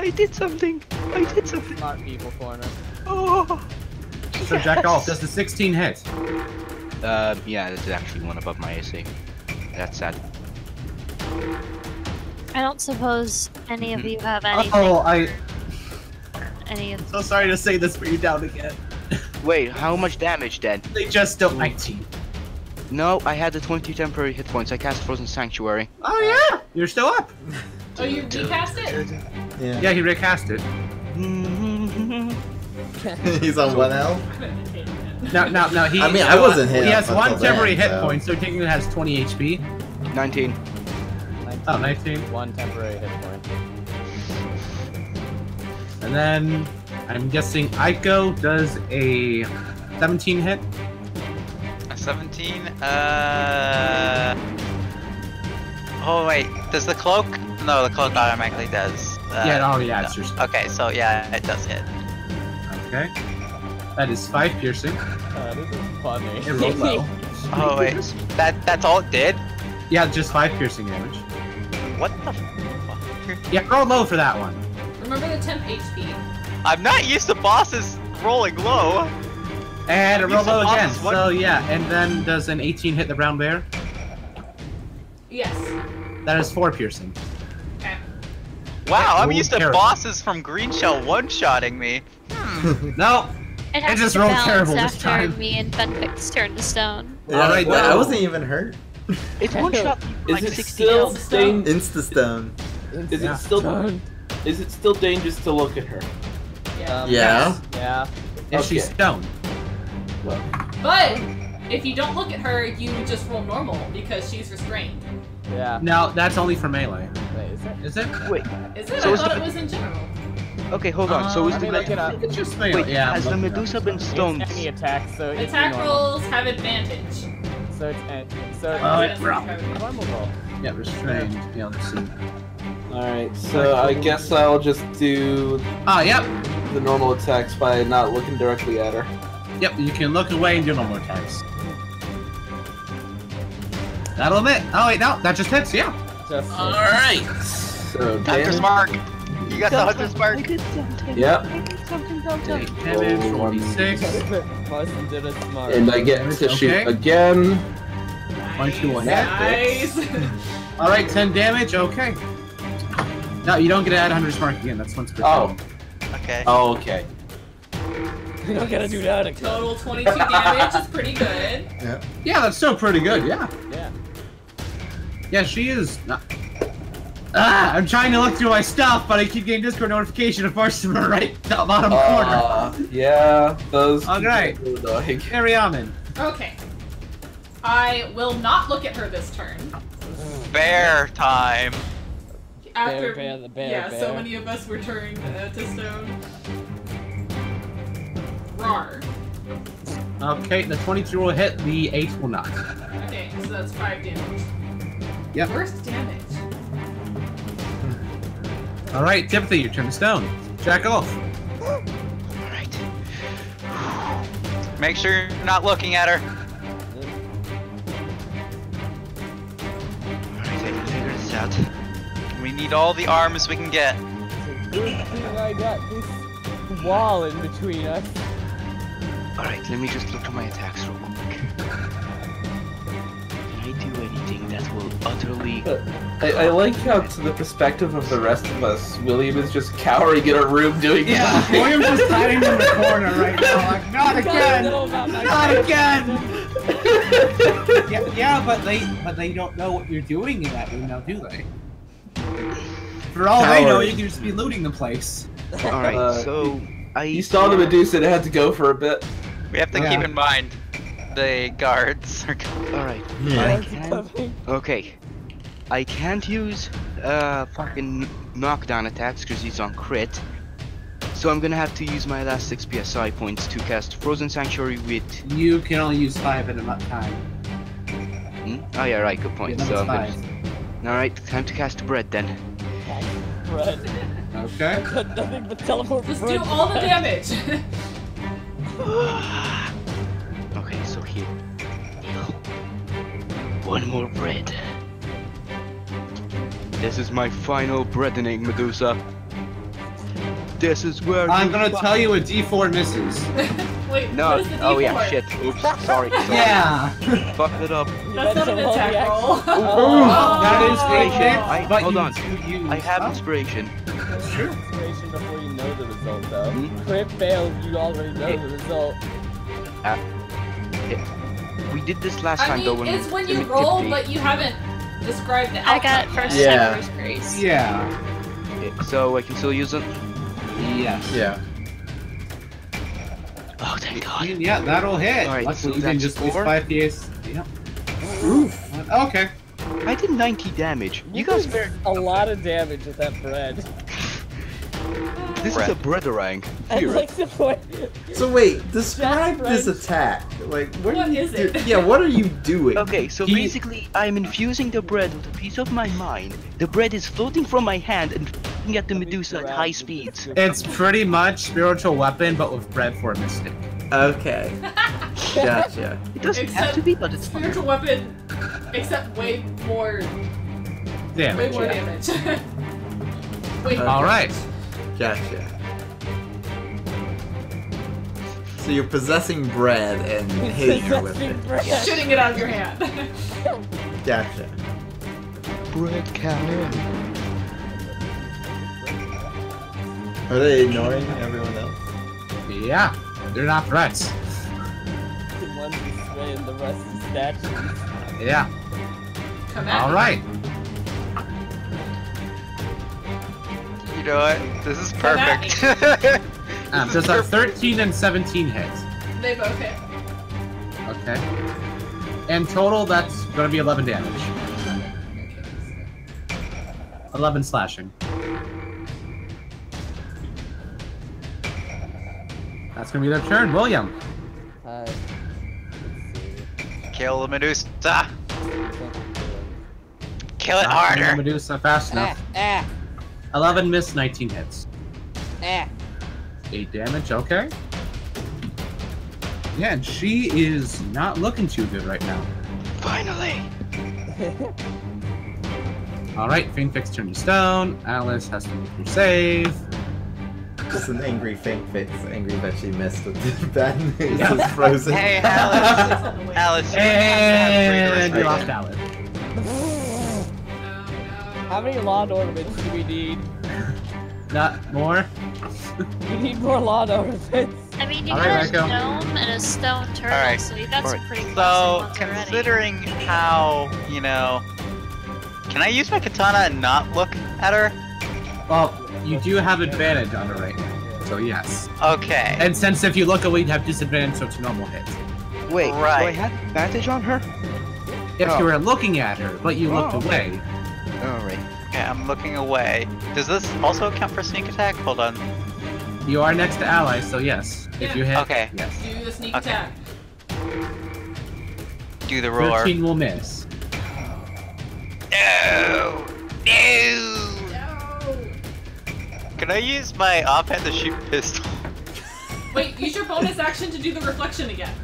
F: I I did something. I did something.
H: Smart people corner.
F: Oh.
A: So jack off. Does the 16 hit?
F: Uh, yeah, it's actually one above my AC. That's sad.
I: I don't suppose any of you have anything.
A: Oh, I.
I: any of
A: So sorry to say this, but you're down again.
F: Wait, how much damage then?
A: They just dealt 19.
F: No, I had the 20 temporary hit points. I cast Frozen Sanctuary.
A: Oh yeah, you're still up.
G: Oh, you recast it?
C: Yeah.
A: Yeah, he recast it.
C: He's on one health.
A: No, no, no. He.
C: I mean, I wasn't hit
A: He has one temporary hit
C: so-
A: point, so technically has 20 HP.
F: 19.
H: 19.
A: Oh, 19.
H: One temporary hit point.
A: And then I'm guessing Aiko does a 17 hit.
B: A 17? Uh. Oh, wait. Does the cloak? No, the cloak automatically does. Uh,
A: yeah, it already adds your
B: Okay, so yeah, it does hit.
A: Okay. That is five piercing.
H: Uh, this is funny.
A: It rolled low.
B: Oh, wait. That, that's all it did?
A: Yeah, just five piercing damage.
B: What the fuck?
A: Yeah, roll low for that one.
G: Remember the temp HP.
B: I'm not used to bosses rolling low.
A: And it
B: You
A: rolled low again.
B: what?
A: So yeah, and then does an 18 hit the brown bear?
G: Yes.
A: That is four piercing.
G: Okay.
B: Wow, I'm
A: Ooh,
B: used to bosses from Greenshell one-shotting me.
A: No,
I: It has
A: just rolled
I: balance
A: terrible this
I: after
A: time.
I: me and Fenfyx turn to stone.
C: Yeah,
A: Alright,
C: well, I wasn't even hurt.
F: It's one shot.
D: Is
F: like
D: it
F: 60
D: still
F: health.
D: stain-
C: Insta stone.
D: Is
A: Yeah.
D: it still
H: Stone.
D: is it still dangerous to look at her?
G: Yeah.
H: Um,
C: Yeah.
H: Yeah.
A: and she's
D: Okay.
A: stoned.
G: But if you don't look at her, you just roll normal because she's restrained.
H: Yeah.
A: No, that's only for melee.
H: Wait, is it?
A: Is it?
F: Wait,
G: Is it?
F: So
G: I
F: is
G: thought
F: the-
G: it was in general.
F: okay, hold on. so
A: Uh,
F: is
H: I
F: the
H: mean, look it up.
A: It's just melee.
F: Wait,
A: yeah.
F: has the Medusa
A: up.
F: been
H: It's
F: stoned?
H: any attack, so it's
G: Attack
H: normal.
G: rolls have advantage.
H: So it's an- so
A: Oh,
H: it's
A: it- bro.
H: normal roll.
A: Yeah, restrained. Yeah, let's see.
D: Alright, so I guess I'll just do
A: Oh, yep.
D: the normal attacks by not looking directly at her.
A: Yep, you can look away and do normal attacks. That'll hit. Oh, wait, no, that just hits, yeah.
H: Just
D: Alright. So
B: Hunter's mark. You got the Hunter's mark.
D: Yep.
A: Take damage,
D: one.
A: 46.
H: Marston did it smart.
D: And I get to shoot
A: Okay.
D: again.
A: One, two, one.
G: Nice.
A: Alright, 10 damage, okay. No, you don't get to add Hunter's Mark again, that's once per
D: Oh.
A: turn.
B: Okay.
D: Oh, okay.
H: you don't gotta do that again.
G: Total 22 damage is pretty good.
A: Yeah. Yeah, that's still pretty good, yeah.
H: Yeah.
A: Yeah, she is not... Ah, I'm trying to look through my stuff, but I keep getting Discord notification of Barstool right at the bottom corner.
D: Uh, yeah, those.
A: Alright.
D: people.
A: Carry on then.
G: Okay. I will not look at her this turn.
B: Bear time.
G: After
H: bear, the bear,
G: yeah, so many of us were turned uh, to stone. Rar.
A: Okay, the 22 will hit, the 8 will not.
G: Okay, so that's five damage.
A: Yep.
G: Worst damage.
A: Alright, Tipothy, your turn to stone. Jack off.
B: Alright. Make sure you're not looking at her. Alright, I can figure this out. We need all the arms we can get.
H: Good thing I got this wall in between us.
F: Alright, let me just look at my attacks real quick. Can I do anything that will utterly.
D: I, I like how, to the perspective of the rest of us, William is just cowering in a room doing
A: Yeah,
D: nothing.
A: William's just hiding in the corner right now, like, not again!
H: know about my
A: Not
H: character.
A: again! Yeah, yeah, but they but they don't know what you're doing in that room now, do they? For all they know, you can just be looting the place.
F: Alright,
D: Uh,
F: so. I.
D: You saw the Medusa and it had to go for a bit.
B: We have to
A: Yeah.
B: keep in mind the guards are coming.
F: Alright.
C: Yeah.
F: I can.
H: coming?
F: Okay. I can't use uh fucking knockdown attacks because he's on crit. So I'm gonna have to use my last six PSI points to cast Frozen Sanctuary with.
A: You can only use five at a mo- time.
F: Hmm? Oh yeah, right. Good point.
A: that
F: so I'm
A: five.
F: gonna. All right, time to cast bread then.
H: Bread.
A: Okay.
H: Got nothing but teleport
G: Just
H: bread.
G: do all the damage.
F: Okay, so here. One more bread. This is my final breadening, Medusa. This is where
A: I'm gonna
F: fi-
A: tell you a D4 misses.
G: Wait,
F: No,
G: what is the D
F: oh yeah, shit. Oops, sorry. sorry.
C: Yeah.
F: Fucked it up.
G: That's not an attack
H: reaction.
G: roll.
H: Oh.
A: That is inspiration.
F: I-
A: but
F: hold
A: you
F: on.
A: do use-
F: I have inspiration.
A: Sure.
H: Inspiration before you know the result, though.
F: Hmm?
H: Crit failed, you already know
F: Hey.
H: the result.
F: We did this last
G: I
F: time though when
G: it's when you
F: when it
G: roll,
F: tipped
G: but you haven't described the
I: I got first
G: yet.
C: Yeah.
I: first grace.
A: Yeah.
F: me. So I can still use it.
A: Yes.
C: Yeah.
F: Oh thank God.
A: Yeah, that'll hit.
F: Alright,
A: Luckily,
F: so
A: you can just
F: four?
A: five PS. Yeah.
C: Oof.
A: Okay.
F: I did 90 damage. You guys better.
H: a lot of damage with that bread.
F: This is a breadarang.
H: I'd like to point.
C: So wait, describe this attack. Like, what,
G: What
C: are you
G: is it?
C: Yeah, what are you doing?
F: Okay, so
A: He-
F: basically, I'm infusing the bread with a piece of my mind. The bread is floating from my hand and f***ing at the Medusa at high speeds.
A: It's pretty much spiritual weapon, but with bread for a mystic.
C: Okay. Gotcha.
F: It doesn't have
G: Except
F: to be, but it's fine.
G: Spiritual weapon, except way more, way
A: Damage.
G: more
A: yeah.
G: damage. Wait,
C: Okay.
A: All right.
C: Gotcha. So you're possessing bread and hitting her with
H: Possessing
C: it.
H: bread.
G: shooting it out of your hand.
C: Gotcha.
F: Bread cannon.
C: Are they ignoring everyone else?
A: Yeah. They're not threats.
H: The ones who sway and the rest is statues.
A: Yeah.
G: Come at
A: All
G: me.
A: right.
B: You know what? This is
G: Come at
B: perfect.
A: Um,
B: This is
A: does a 13 and 17 hit.
G: They both hit.
A: Okay. And total, that's gonna be 11 damage. 11 slashing. That's gonna be their turn. William.
H: Uh, see.
B: Kill the Medusa. Kill it
A: Not
B: harder.
A: Medusa fast
H: Ah,
A: enough.
H: ah,
A: 11 miss, 19 hits.
H: ah.
A: 8 damage, okay. Yeah, and she is not looking too good right now.
B: Finally.
A: Alright, Fenfyx turned to stone. Alice has to make her save.
C: Just an angry fake face, angry that she missed with bad news
A: Yeah.
C: is frozen.
B: Hey, Alice.
G: On the way.
B: Alice, you
A: And we
B: have
A: lost Alice.
G: Oh,
H: How many lawn ornaments do we need?
A: Not more.
H: We need more lawn ornaments.
I: I mean, you
A: All
I: got
A: right,
I: a
A: Echo.
I: gnome and a stone turtle,
B: Alright,
I: so you got some pretty close
B: So,
I: ones already.
B: considering how, you know, can I use my katana and not look at her?
A: Well, you do have advantage on her right now. So yes.
B: Okay.
A: And since if you look away, you have disadvantage, so it's a normal hit.
F: Wait, so I
B: Right.
F: had advantage on her?
A: If
F: Oh.
A: you were looking at her, but you looked
F: Oh, okay.
A: Away.
F: Alright.
B: Okay, I'm looking away. Does this also count for sneak attack? Hold on.
A: You are next to ally, so yes. If you hit,
B: Okay.
A: yes.
G: Do the sneak
B: Okay.
G: attack.
B: Do the roar.
A: 13 will miss.
B: No! No!
G: No.
B: Can I use my offhand to shoot pistol?
G: Wait, use your bonus action to do the reflection again.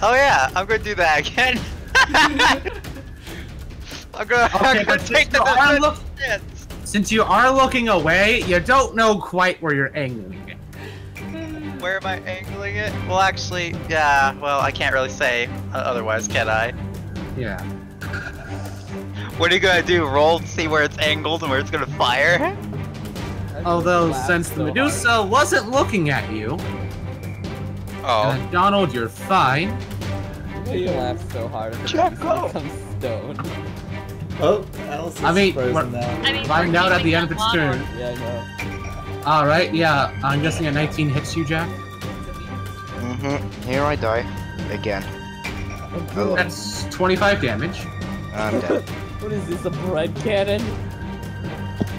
B: Oh yeah, I'm gonna do that again. I'm gonna,
A: Okay,
B: I'm gonna take the
A: since you are. Since you are looking away, you don't know quite where you're angling it.
B: Where am I angling it? Well, actually, yeah. Well, I can't really say uh, otherwise, can I?
A: Yeah.
B: What are you gonna do? Roll to see where it's angled and where it's gonna fire?
A: Although,
H: Laugh
A: since the
H: so hard.
A: Medusa wasn't looking at you,
B: Oh.
A: and Donald, you're fine.
H: You laugh so hard at the
F: Jack,
H: piece stone.
C: Oh, Alice is
A: I mean,
C: frozen
A: we're-
C: now.
I: I mean,
A: Find
I: we're
A: out at the end of its
I: lawn
A: turn.
I: ornament.
H: Yeah, I know.
A: Alright, yeah. I'm guessing a 19 hits you, Jack.
F: Mm-hmm. Here I die. Again. Oh,
A: That's 25 damage.
F: I'm dead.
H: What is this, a bread cannon?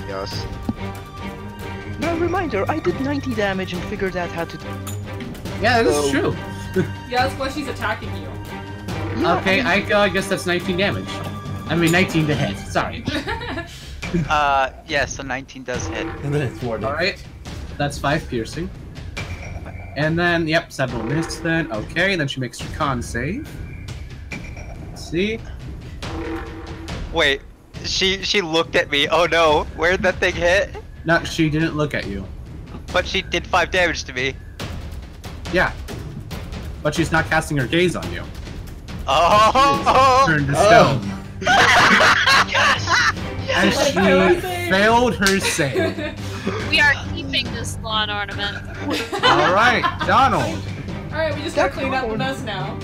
F: yes. Now, reminder, I did 90 damage and figured out how to...
A: Yeah, this is
F: Oh.
A: true.
G: Yeah, that's why she's attacking you.
F: Yeah,
A: Okay,
F: I mean-
A: Aiko, I guess that's 19 damage. I mean, 19 to hit. Sorry.
B: Uh, yes, a 19 does hit.
C: And then it's warning.
A: Alright. That's 5 piercing. And then, yep, 7 will miss then. Okay, then she makes her con save. Let's see.
B: Wait, she she looked at me. Oh no, where'd that thing hit?
A: No, she didn't look at you.
B: But she did five damage to me.
A: Yeah. but she's not casting her gaze on you.
B: Oh!
A: Turned to
C: Oh.
A: Stone. And she failed her save.
I: We are keeping this lawn ornament.
A: All right, Donald.
G: Alright, we just gotta clean up the mess now.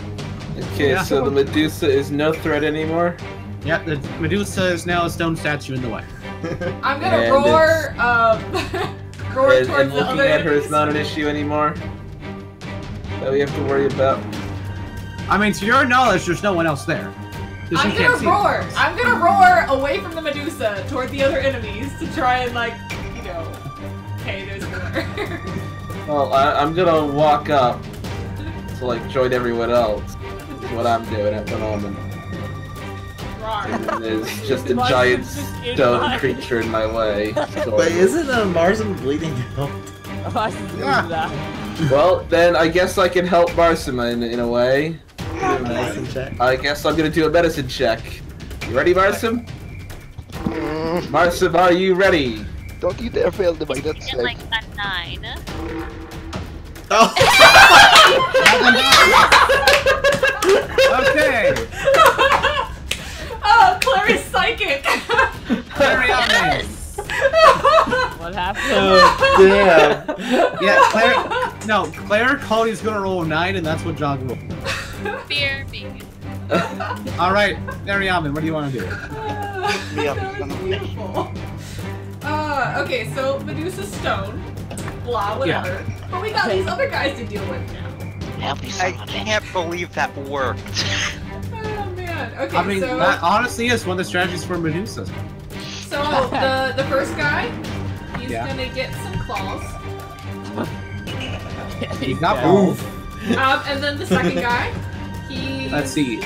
D: Okay,
A: Yeah.
D: so the Medusa is no threat anymore.
A: Yep, the Medusa is now a stone statue in the way.
G: I'm gonna
D: And
G: roar, um, roar
D: And,
G: towards
D: and
G: the
D: looking
G: other
D: at her is not an issue anymore. That we have to worry about.
A: I mean, to your knowledge, there's no one else there. 'Cause
G: I'm
A: you can't
G: gonna
A: see
G: roar.
A: them.
G: I'm gonna roar away from the Medusa toward the other enemies to try and like, you know, hey, there's more.
D: Well, I, I'm gonna walk up to like join everyone else. Is what I'm doing at the moment.
G: Roar.
D: And there's just a
H: Why
D: giant
H: is just in
D: stone
H: my-
D: creature in my way. sort
C: But isn't uh, Marsim bleeding out?
H: Why should we do
A: Yeah.
D: Well, then I guess I can help Marsima in, in a way.
C: Do a medicine check.
D: I guess I'm gonna do a medicine check. You ready, Marsim? Marsim, are you ready?
F: Don't you dare fail the my death
I: And
F: save.
I: like a nine.
C: Oh!
A: Okay,
G: oh, Claire is psychic.
A: carry on.
I: Yes!
H: What happened?
C: oh, damn.
A: Yeah, Claire. No, Claire Cody's gonna roll a nine, and that's what John rolled.
I: Fear me.
A: All right, Miriamin, what do you want to do?
G: that was beautiful. Uh, okay, so Medusa Stone, blah, whatever. But we got these other guys to deal with now.
F: Help you,
B: I can't believe that worked.
G: Oh man. Okay,
A: I mean,
G: so
A: that honestly is one of the strategies for Medusa.
G: so the the first guy, he's
A: Yeah.
G: gonna get some claws.
A: he's not got
H: Yeah.
A: balls.
G: Um, and then the second guy, he
A: Let's see.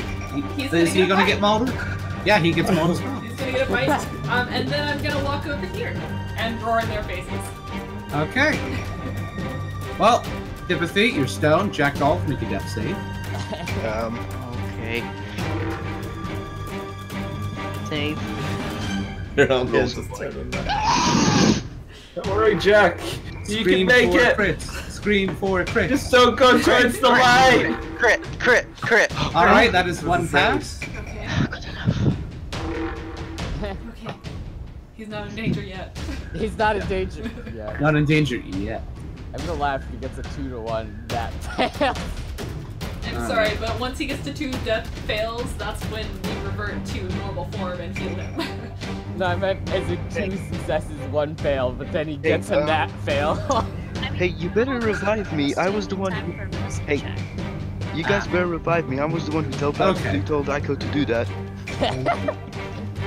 G: He's
A: Is he
G: gonna
A: gonna
G: get
A: get mauled? Yeah, he gets mauled as well.
G: He's gonna get a bite. Um, and then I'm gonna walk over here and roar in their faces.
A: Okay. Well, Tipothy, you're stoned. Jack Golf, make a death save.
F: Um, okay. Save.
C: Your uncle
F: Yes.
C: just turned him back.
D: Don't worry, Jack. You
A: Scream
D: can make it.
A: crit. Scream for a crit.
D: Just don't go towards the light.
B: Crit, crit, crit.
A: All right, that is one
C: That's
A: pass.
G: Okay. Okay. He's not in danger yet.
H: He's not in danger. Yeah.
A: Not in danger yet.
H: I'm gonna laugh if he gets a two to one that fail.
G: I'm
A: Alright.
G: sorry, but once he gets to two death fails, that's when we revert to normal form and heal him.
H: no, I meant as a two successes, one fail, but then he gets a
F: um,
H: nat fail.
F: Hey, you better revive me. I was the one who.
I: for medicine
F: Hey. You guys better revive me. I was the one who told
A: Okay.
F: who told Aiko to do that.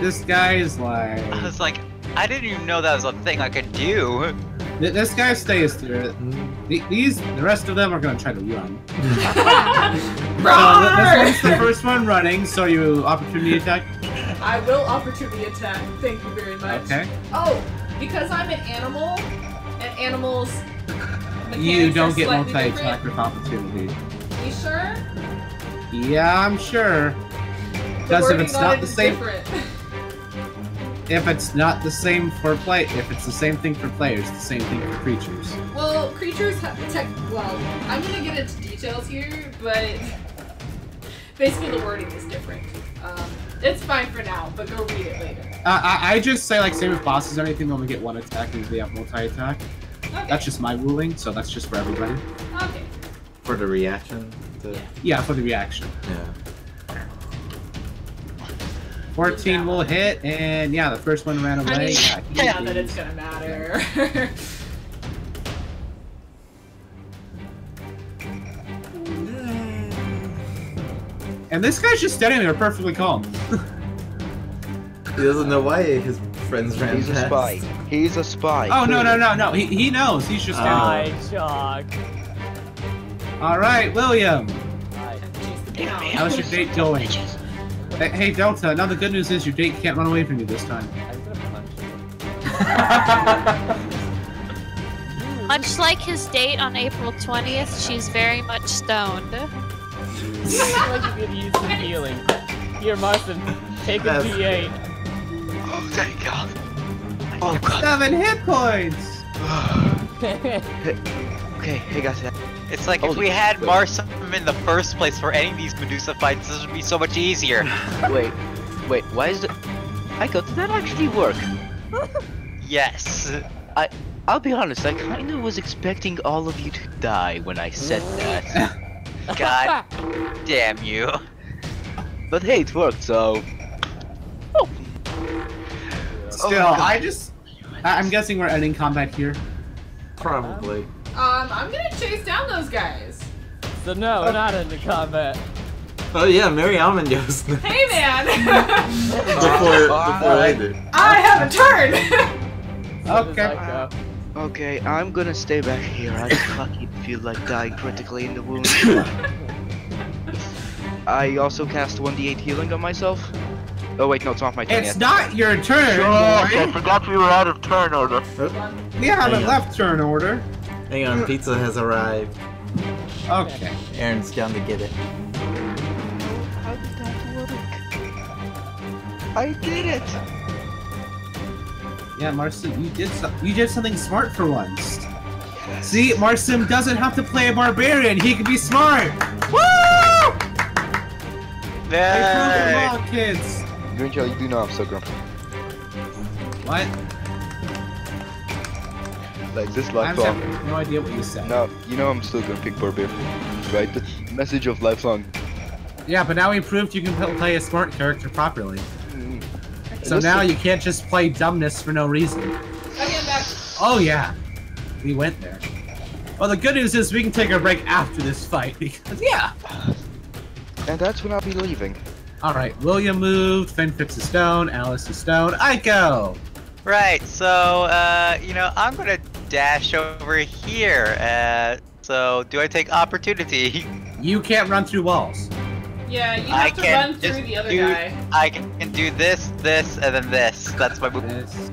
A: This guy is like.
B: I was like, I didn't even know that was a thing I could do.
A: This guy stays there. The- These, the rest of them are gonna try to run. So th- this one's the first one running, so you opportunity attack.
G: I will opportunity attack. Thank you very much.
A: Okay.
G: Oh, because I'm an animal, and animals.
A: You don't get multi attack with opportunity.
G: You sure?
A: Yeah, I'm sure. Because if it's not
G: it
A: the same,
G: different.
A: if it's not the same for play, if it's the same thing for players, the same thing for creatures.
G: Well, creatures have tech. Well, I'm gonna get into details here, but basically the wording is different. Um, it's fine for now, but go read it later.
A: Uh, I, I just say like same with bosses or anything, they only get one attack they have multi attack.
G: Okay.
A: That's just my ruling, so that's just for everybody.
G: okay.
C: For the reaction. To...
A: Yeah, for the reaction.
C: Yeah.
A: 14 will hit, and yeah, the first one ran away. Yeah, he
G: Yeah, that
A: is-
G: it's gonna matter.
A: And this guy's just standing there perfectly calm.
C: He doesn't know why his friends ran
F: He's a
C: past.
F: spy. He's a spy.
A: Oh no no no no! He, he knows. He's just standing.
H: Hi, Chalk.
A: All right, William.
H: Hi.
G: Chase them down.
A: How's your date going? Hey, hey, Delta. Now the good news is your date can't run away from you this time.
H: I'm gonna punch you.
I: Much like his date on April 20th, she's very much stoned.
H: I feel like you could use some healing. Here, Martin, take a
C: That's-
H: D8.
B: Oh, thank God. Oh God.
A: Seven hit points.
F: Okay, I got that.
B: It's like if
F: oh,
B: we had
F: shit.
B: Marsim in the first place for any of these Medusa fights, this would be so much easier.
F: Wait, wait, why is the... Aiko, did that actually work?
B: yes. I...
F: I'll be honest, I kinda was expecting all of you to die when I said that.
B: God damn you.
F: but hey, it worked, so... Oh.
A: Still,
F: God.
A: I just. I- I'm guessing we're ending combat here.
D: Probably.
G: Um, I'm gonna chase down those guys.
H: So no, we're not into combat.
C: Oh yeah, Miriamin goes before
G: Hey man,
C: before I did.
G: I have a turn.
A: Okay.
F: Okay, I'm gonna stay back here. I fucking feel like dying critically in the wound. I also cast 1d8 healing on myself. Oh wait, no, it's off my turn
A: It's
F: yet.
A: not your turn, I
F: forgot we were out of turn order.
A: We haven't left turn order.
C: Hang on, pizza has arrived.
A: Okay.
C: Aaron's down to get it.
F: How did that work? I did it!
A: Yeah, Marsim, you did so- you did something smart for once. See, Marsim doesn't have to play a barbarian. He can be smart. Woo! I proved
B: Yay.
A: Them wrong,
F: you do know I'm so grumpy.
A: What?
F: Like this
A: I
F: life
A: have no idea what you said.
F: No, you know I'm still gonna pick Barbarian. Right? The message of lifelong.
A: Yeah, but now we proved you can play a smart character properly.
F: Mm.
A: So now you can't just play dumbness for no reason.
G: I'm back.
A: Oh yeah, we went there. Well, the good news is we can take a break after this fight because yeah.
F: And that's when I'll be leaving.
A: All right, William moved. Fenfyx a stone. Alice is stone. Aiko.
B: Right, so, uh, you know, I'm gonna dash over here. Uh, so, do I take opportunity?
A: You can't run through walls.
G: Yeah, you
B: I
G: have to run through the other
B: do-
G: guy.
B: I can do this, this, and then this. That's my move.
A: This is-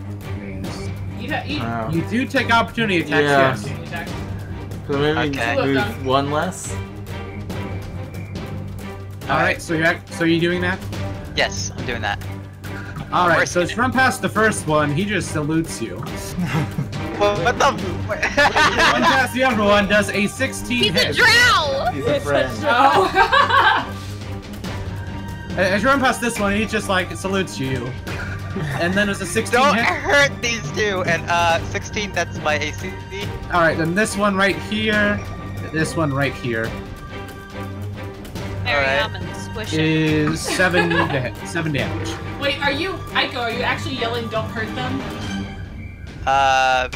G: You ha- you,
C: Wow.
A: You do take opportunity attacks,
C: Yeah.
A: yes.
G: you.
C: So maybe
B: Okay.
C: move one less.
A: All right, so you're act- so you doing that?
B: Yes, I'm doing that.
A: All right, so
B: he?
A: as you run past the first one, he just salutes you.
B: What, what the?
A: Run past the other one, does a 16
I: He's a
A: hit.
I: drow!
C: He's a friend.
A: As you run past this one, he just like salutes you. And then there's a 16
B: Don't
A: hit.
B: hurt these two. And uh, 16. That's my AC.
A: All right, then this one right here, this one right here
I: Mary
B: Alright.
I: Almond squishing.
A: is seven to hit, seven damage.
G: Wait, are you Aiko? Are you actually yelling? Don't hurt them.
B: Uh,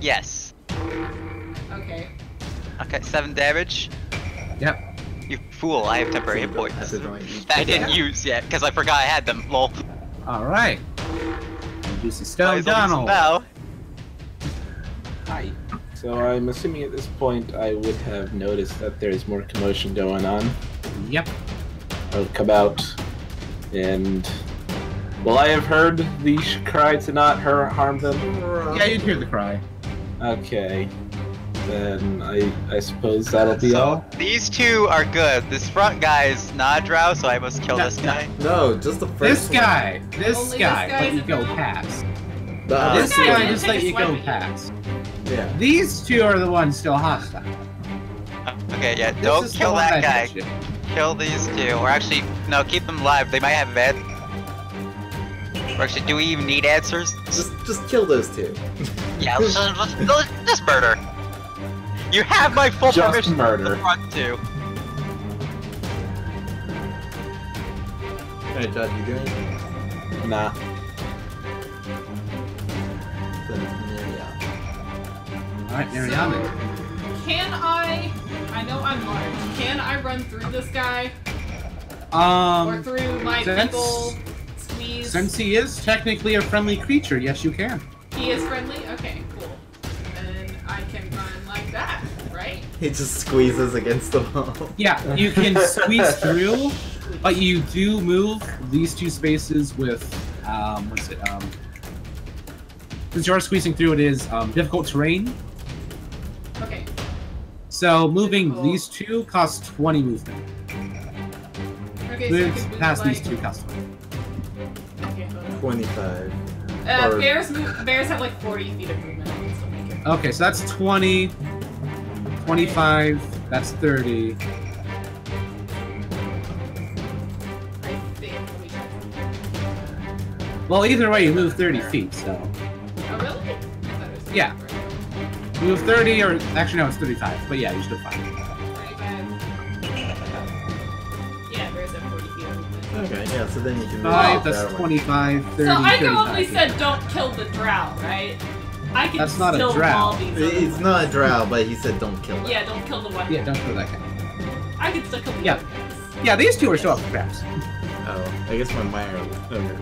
B: yes.
G: Okay.
B: Okay, seven damage.
A: Yep.
B: You fool! I have temporary hit points that I didn't use yet because I forgot I had them. Lol.
A: All right. Reduce the
B: Might
A: stone,
B: as well use them
A: Donald.
B: Now.
D: Hi. So I'm assuming at this point I would have noticed that there's more commotion going on.
A: Yep.
D: I would come out and. Well, I have heard the sh- cry to not her harm them?
A: Yeah, you'd hear the cry.
D: Okay. Then I I suppose that'll be
B: so
D: all.
B: these two are good. This front guy is not drow, so I must kill
A: No,
B: this guy.
C: No, just the
A: This
C: first one.
A: guy, this
G: Only this
A: guy,
G: guy
A: let you go past.
C: The
A: This
G: guy
C: two.
A: guy
G: didn't
A: just let
G: a
A: you go past.
C: Yeah.
A: These two are the ones still hostile.
B: Okay, yeah,
A: This
B: don't kill
A: one
B: that guy. Kill these two, or actually, no, keep them alive. They might have med. Or actually, do we even need answers?
C: Just just kill those two.
B: Yeah, let's just, let's, let's just murder. You have my full
D: Just
B: permission
D: murder.
B: to the front two.
C: Alright, Judd, you doing?
D: Nah.
C: Yeah.
A: All right,
G: So,
A: Miriamin.
G: can I? I know I'm large. Can I run through this guy or
A: Um,
G: through my
A: since-
G: people? Squeeze.
A: since he is technically a friendly creature, yes, you can.
G: he is friendly. Okay, cool. And I can run like that, right?
C: He just squeezes against the wall.
A: Yeah, you can squeeze through, but you do move these two spaces with um, what's it? Um, since you are squeezing through, it is um, difficult terrain.
G: Okay.
A: So moving
G: Difficult.
A: these two costs 20 movement.
G: Okay. So I
A: Moves
G: can move
A: past
G: like,
A: these two costs 20.
G: Okay, hold on.
C: 25.
G: Uh,
C: Or-
G: bears move, bears have like 40 feet of movement. I can still.
A: Okay, so that's 20 25. That's 30.
G: I think. Let me check.
A: Well, either way, you move 30 feet, so.
G: Oh, really? I it was
A: Yeah. You move 30, or actually, no, it's 35. But yeah, you're still fine.
G: 35. Yeah, there's a 40 feet.
C: Okay, yeah, so then you can move
A: 5,
C: off
A: that's
C: that
A: 25, 30,
G: So I
A: 35.
G: only said don't kill the drow, right? I can
A: That's not a
G: still
A: drow.
G: maul these other
C: It's
G: ones.
C: not a drow, but he said don't kill them.
G: Yeah, don't kill the one.
A: Yeah, don't kill that guy.
G: I can still kill the
A: Yeah. Yeah, these two are still up for grabs.
C: Oh, I guess my Meyer. Okay.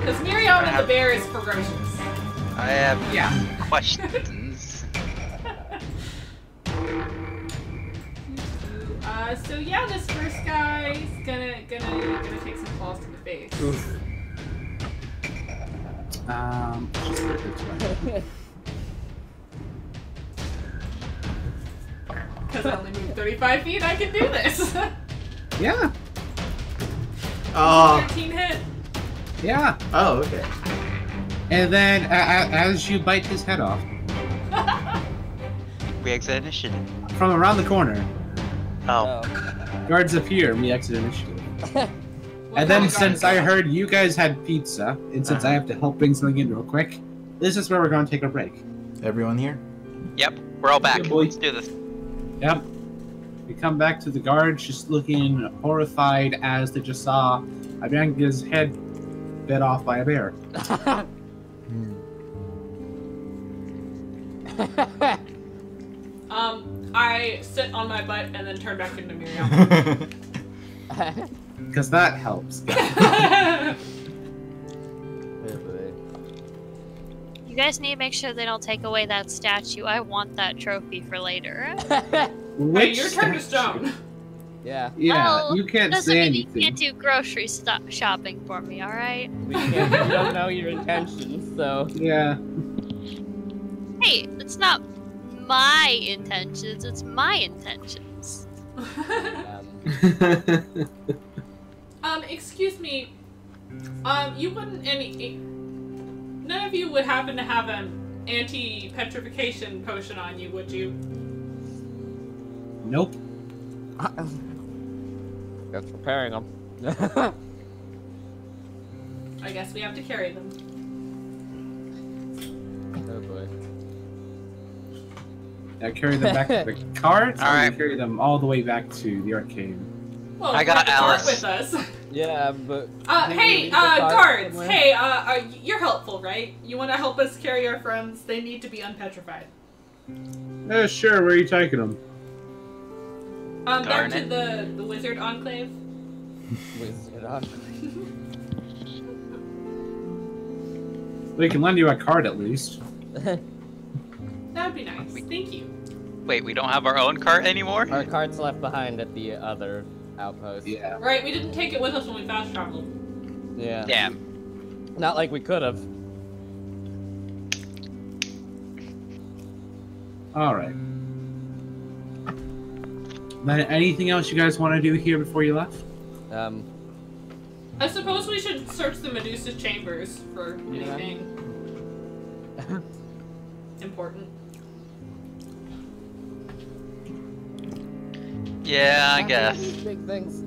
G: Because Miriamin the bear is ferocious.
B: I have
A: Yeah.
B: questions.
G: Uh, so yeah, this first guy's gonna gonna gonna take some claws to the face.
C: Oof.
A: Um, just put it this way.
G: Because I only moved 35 feet, I can do this.
A: Yeah,
C: Oh,
G: 13 hit.
A: yeah.
C: oh, okay.
A: And then, a- a- as you bite his head off,
B: We exit initiative.
A: from around the corner,
B: Oh,
A: guards appear and we exit initiative. And then, since I heard you guys had pizza, and since I have to help bring something in real quick, this is where we're going to take a break.
C: Everyone here?
B: yep. We're all back.
A: Yeah.
B: Let's do this.
A: Yep. We come back to the guards, just looking horrified as they just saw Abianca's head bit off by a bear.
G: Um, I sit on my butt and then turn back into Miriam.
A: Because that helps.
I: You guys need to make sure they don't take away that statue. I want that trophy for later.
G: hey,
A: Which
G: your turn to stone.
H: yeah,
A: Yeah,
I: Well,
A: you can't
I: Doesn't
A: say
I: mean you can't do grocery sto- shopping for me, alright?
H: we, can't, we don't know your intentions, so
A: Yeah.
I: Hey, it's not my intentions, it's my intentions.
H: um,
G: um, excuse me. Um, you wouldn't any. None of you would happen to have an anti-petrification potion on you, would you?
A: nope.
H: that's preparing them.
G: I guess we have to carry them.
H: oh boy.
A: I carry them back to the cart,
B: All
A: or
B: right.
A: carry them all the way back to the arcade.
G: Well,
B: I got
G: have the
B: Alice.
G: with us.
H: Yeah, but
G: Uh, hey, uh, guards.
H: somewhere.
G: Hey, uh, uh, you're helpful, right? You want to help us carry our friends? They need to be unpetrified.
A: Uh, sure, where are you taking them?
G: Um,
B: Darn
G: back to the the wizard enclave.
H: wizard on.
A: We can lend you a card at least.
G: That'd be nice. Thank you.
B: Wait, we don't have our own cart anymore?
H: Our cart's left behind at the other outpost.
A: Yeah.
G: Right, we didn't take it with us when we fast traveled.
H: Yeah.
B: Damn.
H: Not like we could have.
A: All right. Then anything else you guys want to do here before you left?
H: Um,
G: I suppose we should search the Medusa chambers for
H: Yeah.
G: anything important.
B: Yeah, I guess.
H: Big things.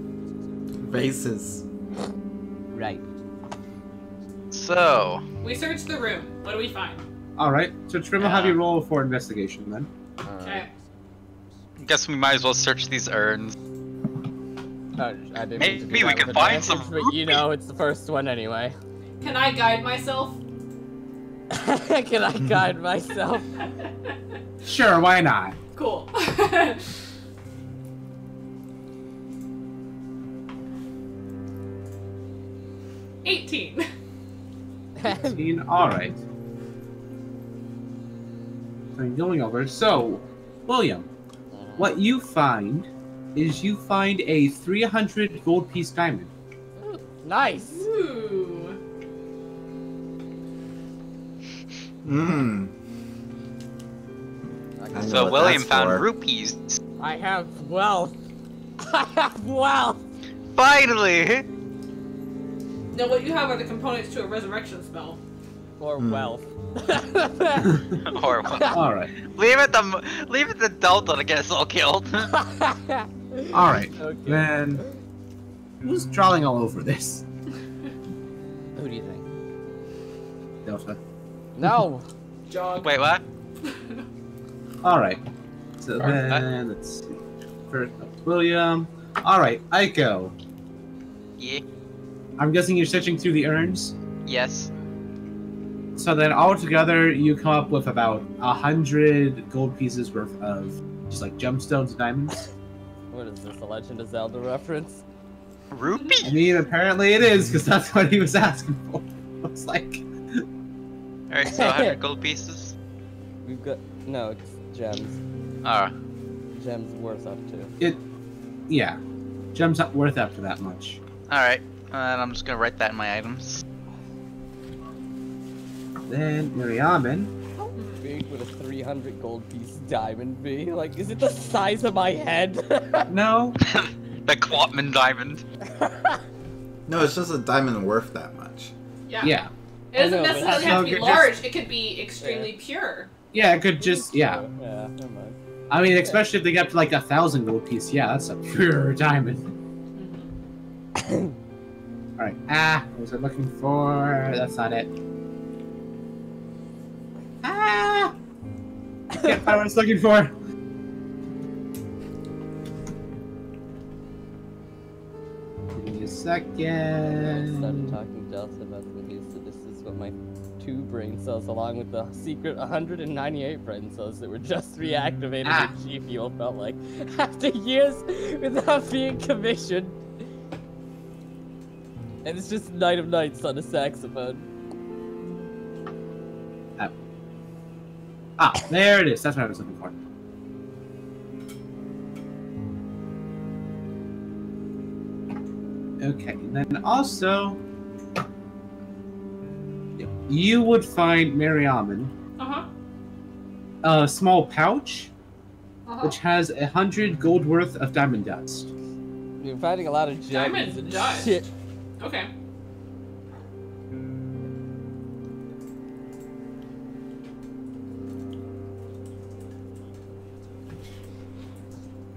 C: Vases.
H: Right.
B: So,
G: We searched the room. What do we find?
A: All right. So Trim will have
B: Yeah.
A: you uh, roll for investigation then.
G: Okay.
B: guess we might as well search these urns.
H: Oh, I didn't mean to
B: Maybe
H: do
B: we
H: that
B: can find
H: advantage,
B: some
H: But you know, it's the first one anyway.
G: Can I guide myself?
H: Can I guide myself?
A: Sure, why not?
G: cool. Eighteen.
A: 18, All right. So I'm going over. So, William, what you find is you find a 300 gold piece diamond.
H: Nice.
G: Ooh.
C: Mmm.
H: I
C: I
H: can-
C: know
B: So William found
C: for.
B: rupees.
H: I have wealth. I have wealth.
B: Finally!
G: Now, what you have are the components to a resurrection spell.
H: Or
C: Hmm.
H: wealth.
B: or what?
A: All right,
B: leave it the leave it the Delta to get us all killed.
A: all right.
H: Okay.
A: Then who's drawing all over this?
H: Who do you think?
A: Delta.
H: No.
G: Jog.
B: Wait, what?
A: All right. So then let's see. First William. All right, Aiko.
B: Yeah.
A: I'm guessing you're searching through the urns.
B: Yes.
A: So then altogether, you come up with about a hundred gold pieces worth of just like gemstones and diamonds.
H: What is this? A Legend of Zelda reference?
B: Rupee.
A: I mean, apparently it is because that's what he was asking for. It's like,
B: All right, so 100 gold pieces.
H: We've got no it's gems.
B: Oh,
H: Gems worth up to. It...
A: yeah, gems not worth up to that much.
B: all right. Uh, and I'm just gonna write that in my items.
A: Then Miriamin.
H: How big would a 300 gold piece diamond be? Like, is it the size of my head?
A: No,
B: the Quatman diamond.
C: No, it's just a diamond worth that much.
G: Yeah.
A: yeah,
G: It doesn't
H: know,
G: necessarily
A: how-
G: have to be
A: So
G: large. It could be extremely pure.
A: yeah, it could just yeah.
H: Yeah, never mind.
A: I mean, especially if they get up to like a thousand gold piece. Yeah, that's a pure diamond. All right. Ah, what was I looking for? That's not it. Ah! Can't find what I was looking for. Give me a second.
H: started
A: second.
H: talking Delta about the Medusa. This is what my two brain cells, along with the secret 198 brain cells that were just reactivated
A: Ah.
H: in G Fuel, felt like after years without being commissioned. And it's just Night of Nights on a saxophone.
A: Ah, there it is. That's what I was looking for. Okay, and then also, you would find Miriamin
G: Uh huh.
A: a small pouch
G: Uh huh.
A: which has a hundred gold worth of diamond dust.
H: You're finding a lot of gems
G: Diamond
H: and
G: dust.
H: shit.
G: Okay.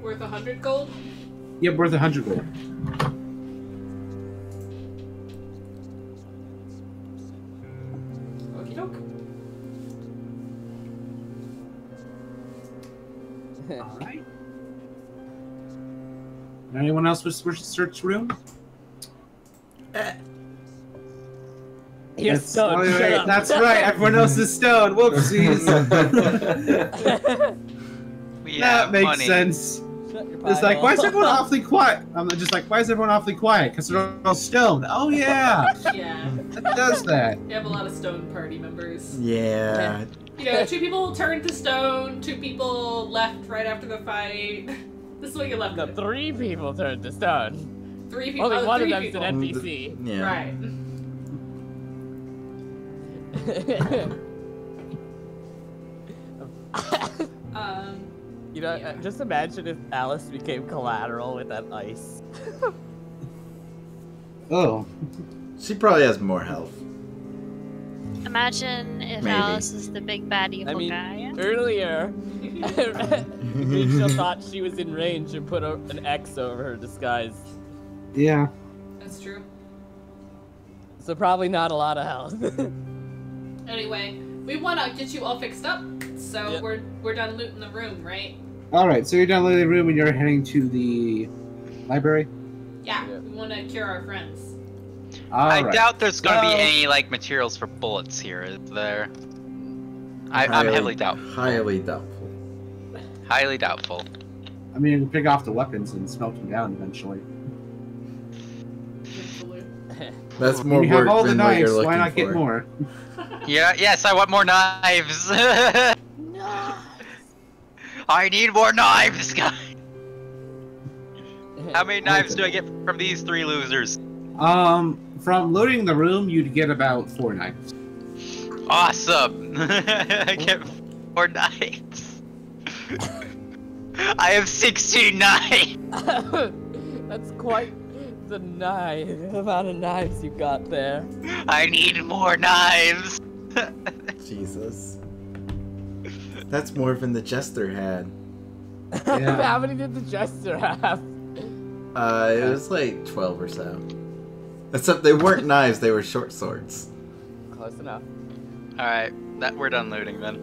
G: Worth a hundred gold.
A: Yep, worth a hundred gold.
G: Okie doke.
A: All right. Anyone else wish wish to search room?
H: You're
A: It's-
H: stoned,
A: wait, wait. That's right. Everyone else is stoned. Whoopsies. That makes
B: money.
A: sense. It's like, why is everyone awfully quiet? I'm just like, why is everyone awfully quiet? Because they're all stoned. Oh yeah,
G: Yeah.
A: it does that.
G: You have a lot of stone party members.
C: Yeah.
G: You know, two people turned to stone, two people left right after the fight. This is what you left The
H: three people turned to stone.
G: Three people.
H: Only
G: oh,
H: one of them's
G: people.
H: an NPC.
C: Yeah.
G: Right. Um.
H: you know,
G: Yeah.
H: uh, just imagine if Alice became collateral with that ice.
A: Oh,
C: She probably has more health.
I: Imagine if
C: Maybe.
I: Alice is the big bad evil
H: mean-
I: guy.
H: Earlier, Rachel thought she was in range and put a, an X over her disguise.
A: Yeah.
G: That's true.
H: So probably not a lot of health.
G: Anyway, we want to get you all fixed up, so
H: Yep.
G: we're we're done looting the room, right?
A: All right, so you're done looting the room and you're heading to the library.
G: Yeah.
H: Yeah.
G: We want to cure our friends.
A: All
B: I
A: right.
B: doubt there's gonna
A: Well-
B: be any like materials for bullets here. Is there? I, I'm
C: Highly-
B: heavily doubtful.
C: Highly doubtful.
B: Highly doubtful.
A: I mean, you can pick off the weapons and smelt them down eventually.
C: That's
A: When
C: more
A: you have
C: work
A: all the
C: than what
A: knives,
C: you're looking
A: why not
C: for.
A: get more?
B: Yeah. Yes, I want more knives. no. I need more knives, guys. How many knives do I get from these three losers?
A: Um, from loading the room, you'd get about four knives.
B: Awesome! I get four knives. I have 16 knives.
H: That's quite the knife amount of knives you got there.
B: I need more knives.
C: Jesus. That's more than the jester had.
A: Yeah.
H: How many did the jester have?
C: Uh, it was like 12 or so. Except they weren't knives, they were short swords.
H: Close enough.
B: Alright, that we're done looting then.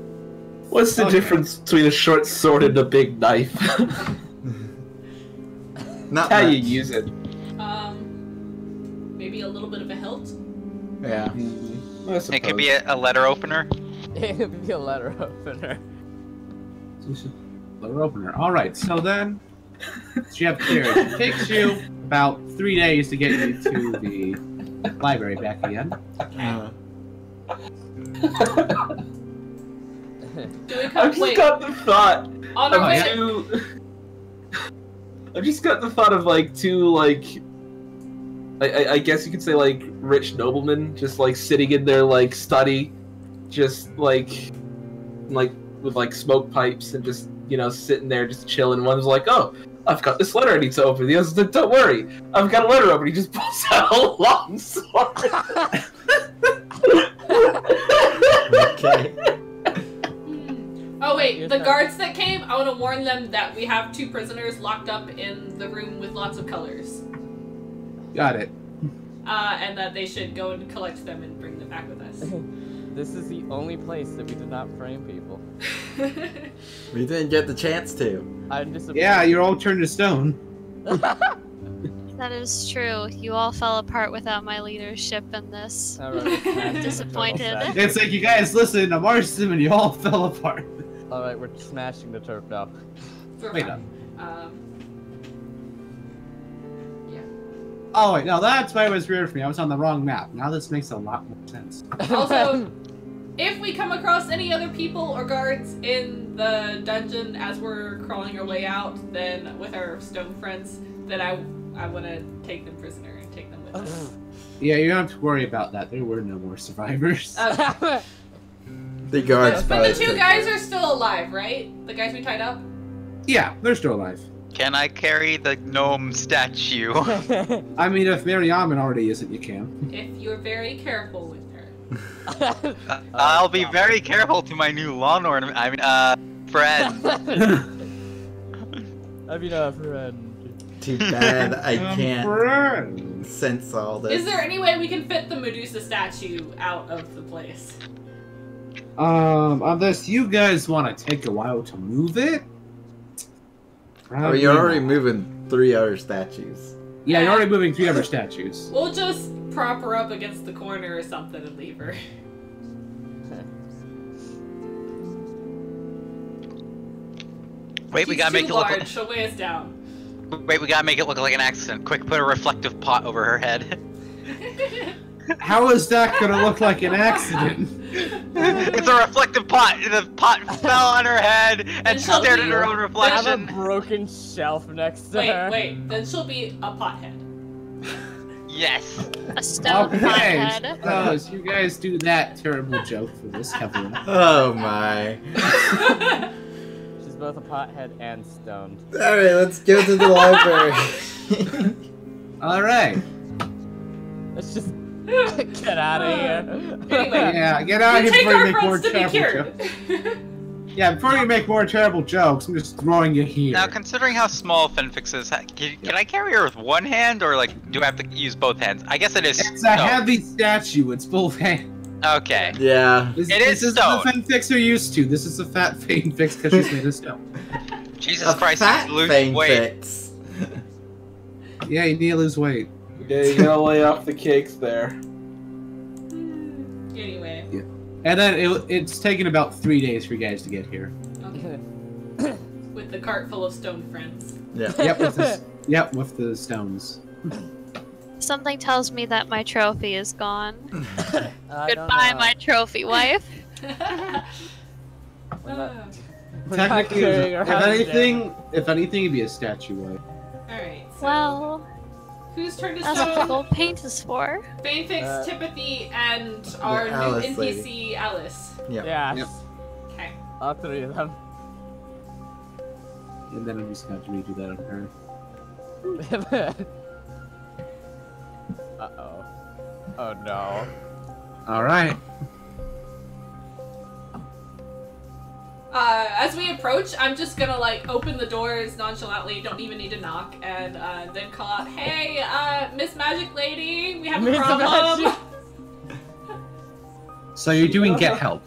D: What's the
A: Okay.
D: difference between a short sword and a big knife?
C: Not
D: How you use it.
G: Maybe a little bit of a hilt.
C: Yeah.
D: I
B: It could be a, a letter opener.
H: it could be a letter opener.
A: Letter opener. All right. So then, so you have clearance. It takes you about three days to get you to the library back again.
C: Uh,
G: Do we
D: I've just
G: Wait,
D: got the thought
G: on our way.
D: two. I've just got the thought of like two like. I, I, I guess you could say like rich noblemen just like sitting in their like study, just like, like with like smoke pipes and just you know sitting there just chilling. One's like, oh, I've got this letter I need to open. The other's like, don't worry, I've got a letter open. He just pulls out a long sword.
C: okay.
G: Oh wait, the guards that came, I want to warn them that we have two prisoners locked up in the room with lots of colors,
A: Got it.
G: uh, and that they should go and collect them and bring them back with us.
H: This is the only place that we did not frame people.
C: We didn't get the chance to.
H: I'm disappointed.
A: Yeah, you're all turned to stone.
I: That is true. You all fell apart without my leadership in this.
H: Alright, smash the
I: Disappointed.
A: It's like you guys listened to Marsim and you all fell apart.
H: Alright, we're smashing the turf now.
G: We're
A: Wait
G: fine. Um,
A: Oh wait, no, that's why it was weird for me. I was on the wrong map. Now this makes a lot more sense.
G: Also- if we come across any other people or guards in the dungeon as we're crawling our way out, then with our stone friends, then I I want to take them prisoner and take them with us.
A: Yeah, you don't have to worry about that. There were no more survivors.
G: Uh,
C: The guards
G: but, but the two guys
C: it.
G: are still alive, right? The guys we tied up.
A: yeah, they're still alive.
B: Can I carry the gnome statue?
A: I mean, if Miriamin already isn't, you can.
G: If you're very careful with her.
B: Uh, I'll be very careful to my new lawn ornament. I mean, uh, friend.
H: I mean, uh, friend.
C: Too bad I can't
A: friend.
C: sense all this.
G: Is there any way we can fit the Medusa statue out of the place?
A: Um, unless you guys want to take a while to move it.
C: Oh,
A: Probably
C: you're already
A: not.
C: moving three other statues.
A: Yeah, you're already moving three other statues.
G: We'll just prop her up against the corner or something and leave her.
B: Wait, we gotta make it look.
G: large.
B: Like,
G: She'll weigh us down.
B: wait, we gotta make it look like an accident. Quick, put a reflective pot over her head.
A: How is that gonna look like an accident?
B: it's a reflective pot. The pot fell on her head and
G: And she'll
B: stared at her own
H: I have a broken shelf next to her.
G: wait, wait. Then she'll be a pothead.
B: Yes.
I: A stone
A: Okay,
I: pothead.
A: Oh, suppose you guys do that terrible joke for this Kevin.
C: Oh my.
H: She's both a pothead and stoned.
C: Alright, let's go to the library.
A: All right.
H: Let's just get out of here.
G: Anyway.
A: Yeah, get out of here before you make more
G: friends to be
A: terrible jokes. Yeah, before you make more terrible jokes, I'm just throwing you here.
B: Now, considering how small Fenfyx is, ha- can, can I carry her with one hand, or like, do I have to use both hands? I guess it is.
A: It's a heavy statue. It's both hands.
B: Okay.
C: yeah.
A: This,
B: It
A: this
B: is
A: is the
B: stone.
A: Fenfyx you're used to. This is a fat Fenfyx because she's made of stone.
B: Jesus
C: A
B: Christ,
C: fat
B: lose
C: thing
B: weight.
A: Yeah, you need to lose weight.
D: Yeah, you gotta lay off the cakes there.
G: anyway. Yeah.
A: And then it, it's taken about three days for you guys to get here.
G: Okay. With the cart full of stone friends.
C: Yeah.
A: Yep, with the, yep, with the stones.
I: Something tells me that my trophy is gone. Goodbye, my trophy wife.
H: We're not-
G: oh.
H: we're not
A: Technically, if anything, if anything, it'd be a statue. wife.
G: Alright, so
I: Well,
G: whose turn is
I: that's what the gold paint is for.
G: Fenfyx,
H: Uh,
G: Tipothy, and our new
C: Alice
G: NPC
C: lady.
G: Alice.
C: Yep.
H: Yes.
A: Yep.
G: Okay.
H: All three of them.
A: And then I'm just gonna have to redo that on her.
H: uh oh. Oh no.
A: All
G: Uh, as we approach, I'm just gonna like open the doors nonchalantly, don't even need to knock, and uh, then call out, "Hey, uh, Miss Magic Lady, we have a
H: Miss
G: problem."
H: Magic-
A: So you're doing get help.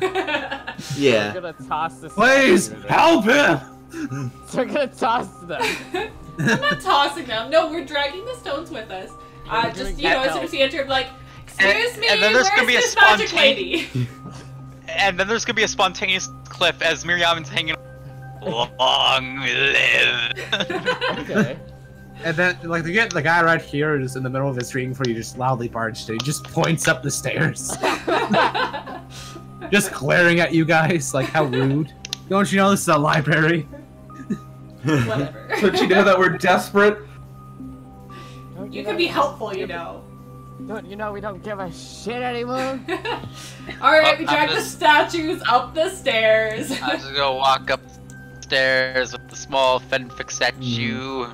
C: Yeah.
H: We're gonna toss this.
A: Please help him.
H: So we're gonna toss them.
G: I'm not tossing them. No, we're dragging the stones with us. Uh, just you know, as soon as we enter, like, "Excuse
B: And-
G: me,
B: and then there's
G: where's
B: gonna be a
G: Miss Magic Lady?"
B: And then there's gonna be a spontaneous cliff as Miriam's hanging. Long live.
H: Okay.
A: And then, like, the, the guy right here is in the middle of his ring for you, just loudly barged in. He just points up the stairs, just glaring at you guys, like, how rude. Don't you know this is a library?
G: Whatever.
D: Don't you know that we're desperate?
G: You
H: know-
G: can be helpful, you know.
H: Don't you know we don't give a shit anymore?
G: Alright, we
B: Well, I'm
G: drag the statues up the stairs.
B: I'm just gonna walk upstairs with the small Fenfyx hmm. statue,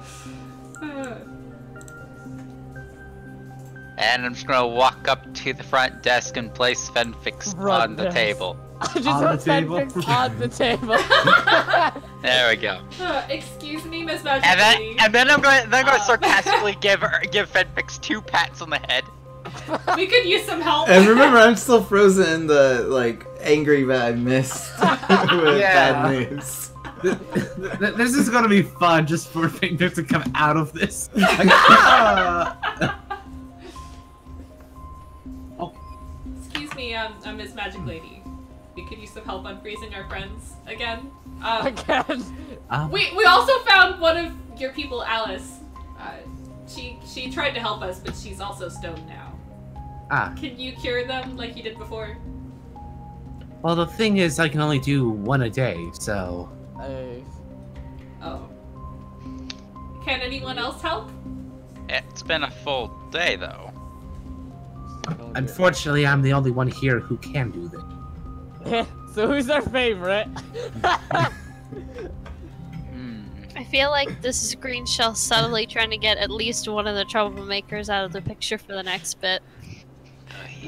B: and I'm just gonna walk up to the front desk and place Fenfyx
H: Front
B: on the
H: desk.
B: table.
H: I just
A: On the
H: want
A: table.
H: On the table.
B: There we go.
G: Uh, excuse me, Miss Magic
B: And then,
G: Lady.
B: and then I'm going, then I'm going to
G: Uh.
B: sarcastically give her, give Fenfyx two pats on the head.
G: We could use some help.
C: And remember, I'm still frozen in the like angry that I missed with
A: Yeah.
C: bad news.
A: Th- th- this is gonna be fun just for Fenfyx to come out of this. Like!
G: Excuse me, um, uh, Miss Magic Lady. We could use some help on freezing our friends again. Um,
H: Again.
A: Um,
G: we we also found one of your people, Alice. Uh, she she tried to help us, but she's also stoned now.
A: ah,
G: Can you cure them like you did before?
A: well, the thing is, I can only do one a day, so.
H: Uh,
G: Oh. Can anyone else help?
B: It's been a full day though.
A: Unfortunately, I'm the only one here who can do this.
H: so who's our favorite?
I: I feel like this is Greenshell subtly trying to get at least one of the troublemakers out of the picture for the next bit.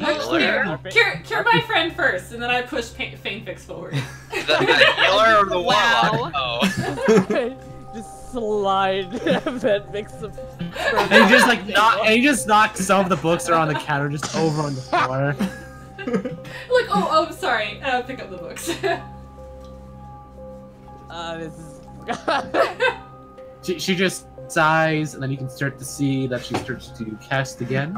B: Oh,
G: Actually,
B: healer,
G: cure, cure my friend first, and then I push pa- Fenfyx forward.
B: the, the healer or the
I: Wow.
B: warlock? Oh.
H: just slide Fenfyx some.
A: And he just like knock, and he just knocks some of the books that are on the counter just over on the floor.
G: like, oh, oh, sorry. Uh, pick up the books.
H: Uh, this is.
A: She, she just sighs, and then you can start to see that she starts to cast again.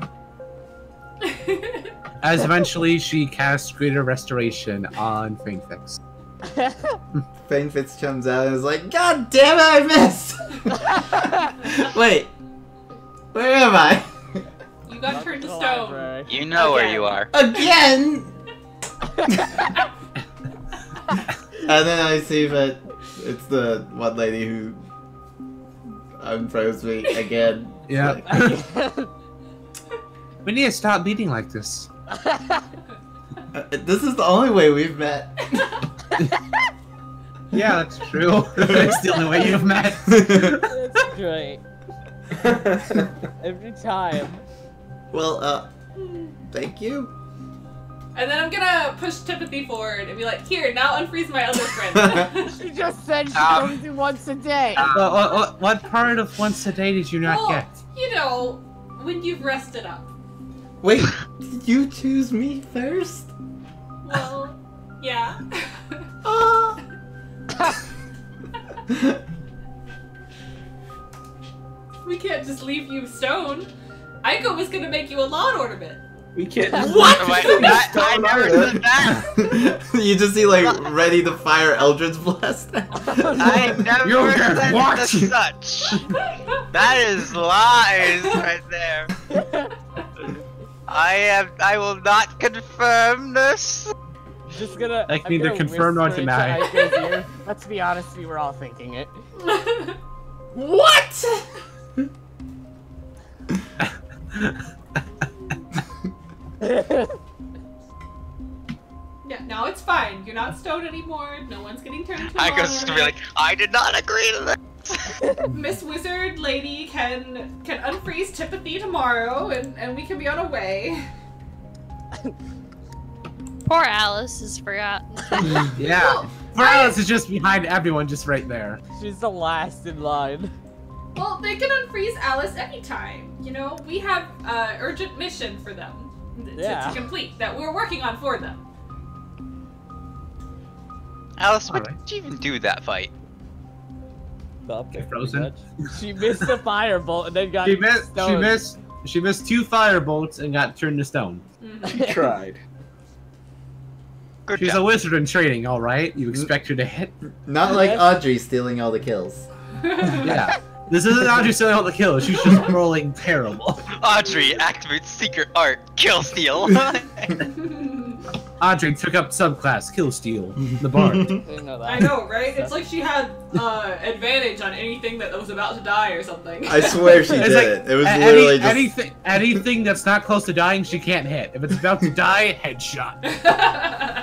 A: As eventually she casts Greater Restoration on Fenfyx.
C: Fane Fitz comes out and is like, God damn it, I missed! Wait, where am I?
G: You got turned to stone.
H: Library.
B: You know where you are.
C: Again! and then I see that it's the one lady who unfroze me again.
A: Yeah.
C: Like,
A: We need to stop meeting like this.
C: uh, this is the only way we've met.
A: Yeah, that's true. That's the only way you've met.
H: That's great. Every time.
C: Well, uh, thank you.
G: And then I'm gonna push Tipothy forward and be like, here, now unfreeze my other friend.
H: She just said she
B: Um,
H: only do once a day.
A: what, what, what, what part of once a day did you not
G: Well,
A: get?
G: you know, when you've rested up.
C: Wait, did you choose me first?
G: Well, yeah.
C: Oh.
G: we can't just leave you stone. Aiko was gonna make you a lawn ornament.
D: We can't.
C: What?
B: Wait, I, I never said that.
C: you just see like ready to fire Eldritch Blast.
B: I never
A: You're
B: said
A: dead.
B: the
A: What?
B: such. That is lies right there. I am. I will not confirm this.
H: Just gonna.
A: I can
H: I'm
A: neither
H: gonna
A: confirm nor deny.
H: Let's be honest, we were all thinking it.
C: what?
G: Yeah, now it's fine. You're not stoned anymore. No one's getting turned into a
B: I
G: lawn
B: go just to be like. I did not agree to that.
G: Miss Wizard Lady can can unfreeze Tipothy tomorrow, and and we can be on our way.
I: Poor Alice is forgotten.
A: Yeah. For Alice is just behind everyone, just right there.
H: She's the last in line.
G: Well, they can unfreeze Alice anytime. You know, we have uh, urgent mission for them to,
H: Yeah.
G: to complete that we're working on for them.
B: Alice, what
A: Alright.
B: did you even do that fight?
H: Stop it,
A: Frozen.
H: She missed a firebolt and then got
A: She missed. She missed. She missed two firebolts and got turned to stone.
G: Mhm.
D: Tried.
B: Good
A: She's a wizard in training, all right. You expect her to hit.
C: Not like Audrey stealing all the kills.
A: Yeah. This isn't Audrey stealing all the kills. She's just rolling terrible.
B: Audrey, activate secret art, kill steal.
A: Audrey took up subclass kill steal. The bard.
H: Didn't know that.
G: I know, right? It's like she had uh, advantage on anything that was about to die or something.
C: I swear she did.
A: like,
C: it was
A: A-
C: literally just.
A: anything anything that's not close to dying she can't hit if it's about to die headshot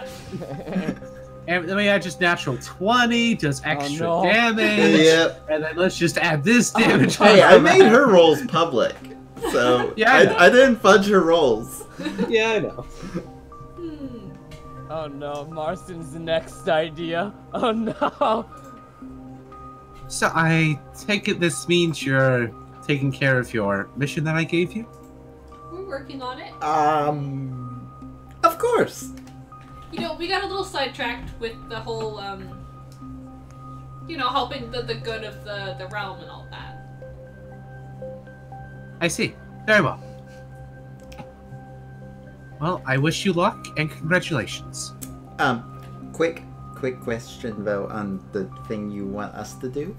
A: and then we add just natural 20 does extra
H: no.
A: damage
C: Yep.
A: and then let's just add this damage on
C: Hey, I
A: top
C: made her rolls public. So
A: Yeah, I.
C: I, I didn't fudge her rolls.
D: Yeah, I know.
G: Hmm.
H: Oh no, Marsim's the next idea. Oh no.
A: so i take it this means you're taking care of your mission that i gave you
G: We're working on it.
C: Um, of course.
G: You know, we got a little sidetracked with the whole, um, you know, helping the, the good of the, the realm and all that.
A: i see very well well i wish you luck and congratulations
C: Um, quick, quick question though on the thing you want us to do,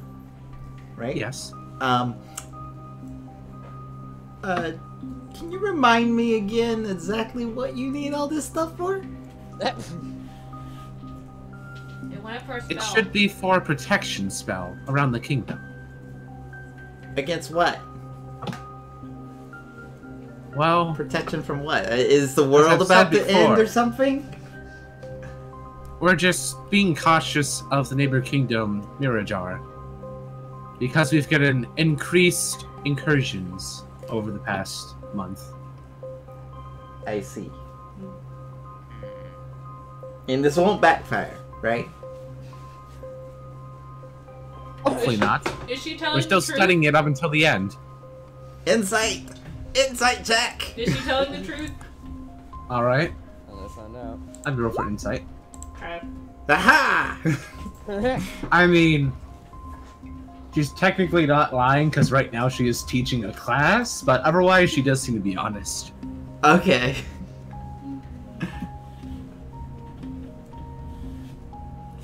C: right?
A: yes
C: Um. Uh, can you remind me again exactly what you need all this stuff for?
G: It went up for a
A: it
G: spell.
A: should be for a protection spell around the kingdom
C: Against what?
A: well
C: Protection from what? Uh, the world about
A: said
C: to end or something?
A: We're just being cautious of the neighbor kingdom, Mirajar. Because we've gotten increased incursions over the past month.
C: I see. And this won't backfire, right?
A: Hopefully not.
G: Is she telling
A: We're still
G: the truth?
A: studying it up until the end.
C: Insight! Insight check!
G: Is she telling the truth?
A: Alright.
H: Unless I know.
A: I'd roll for insight.
G: Okay.
C: Aha!
A: I mean, she's technically not lying because right now she is teaching a class, but otherwise she does seem to be honest.
C: okay.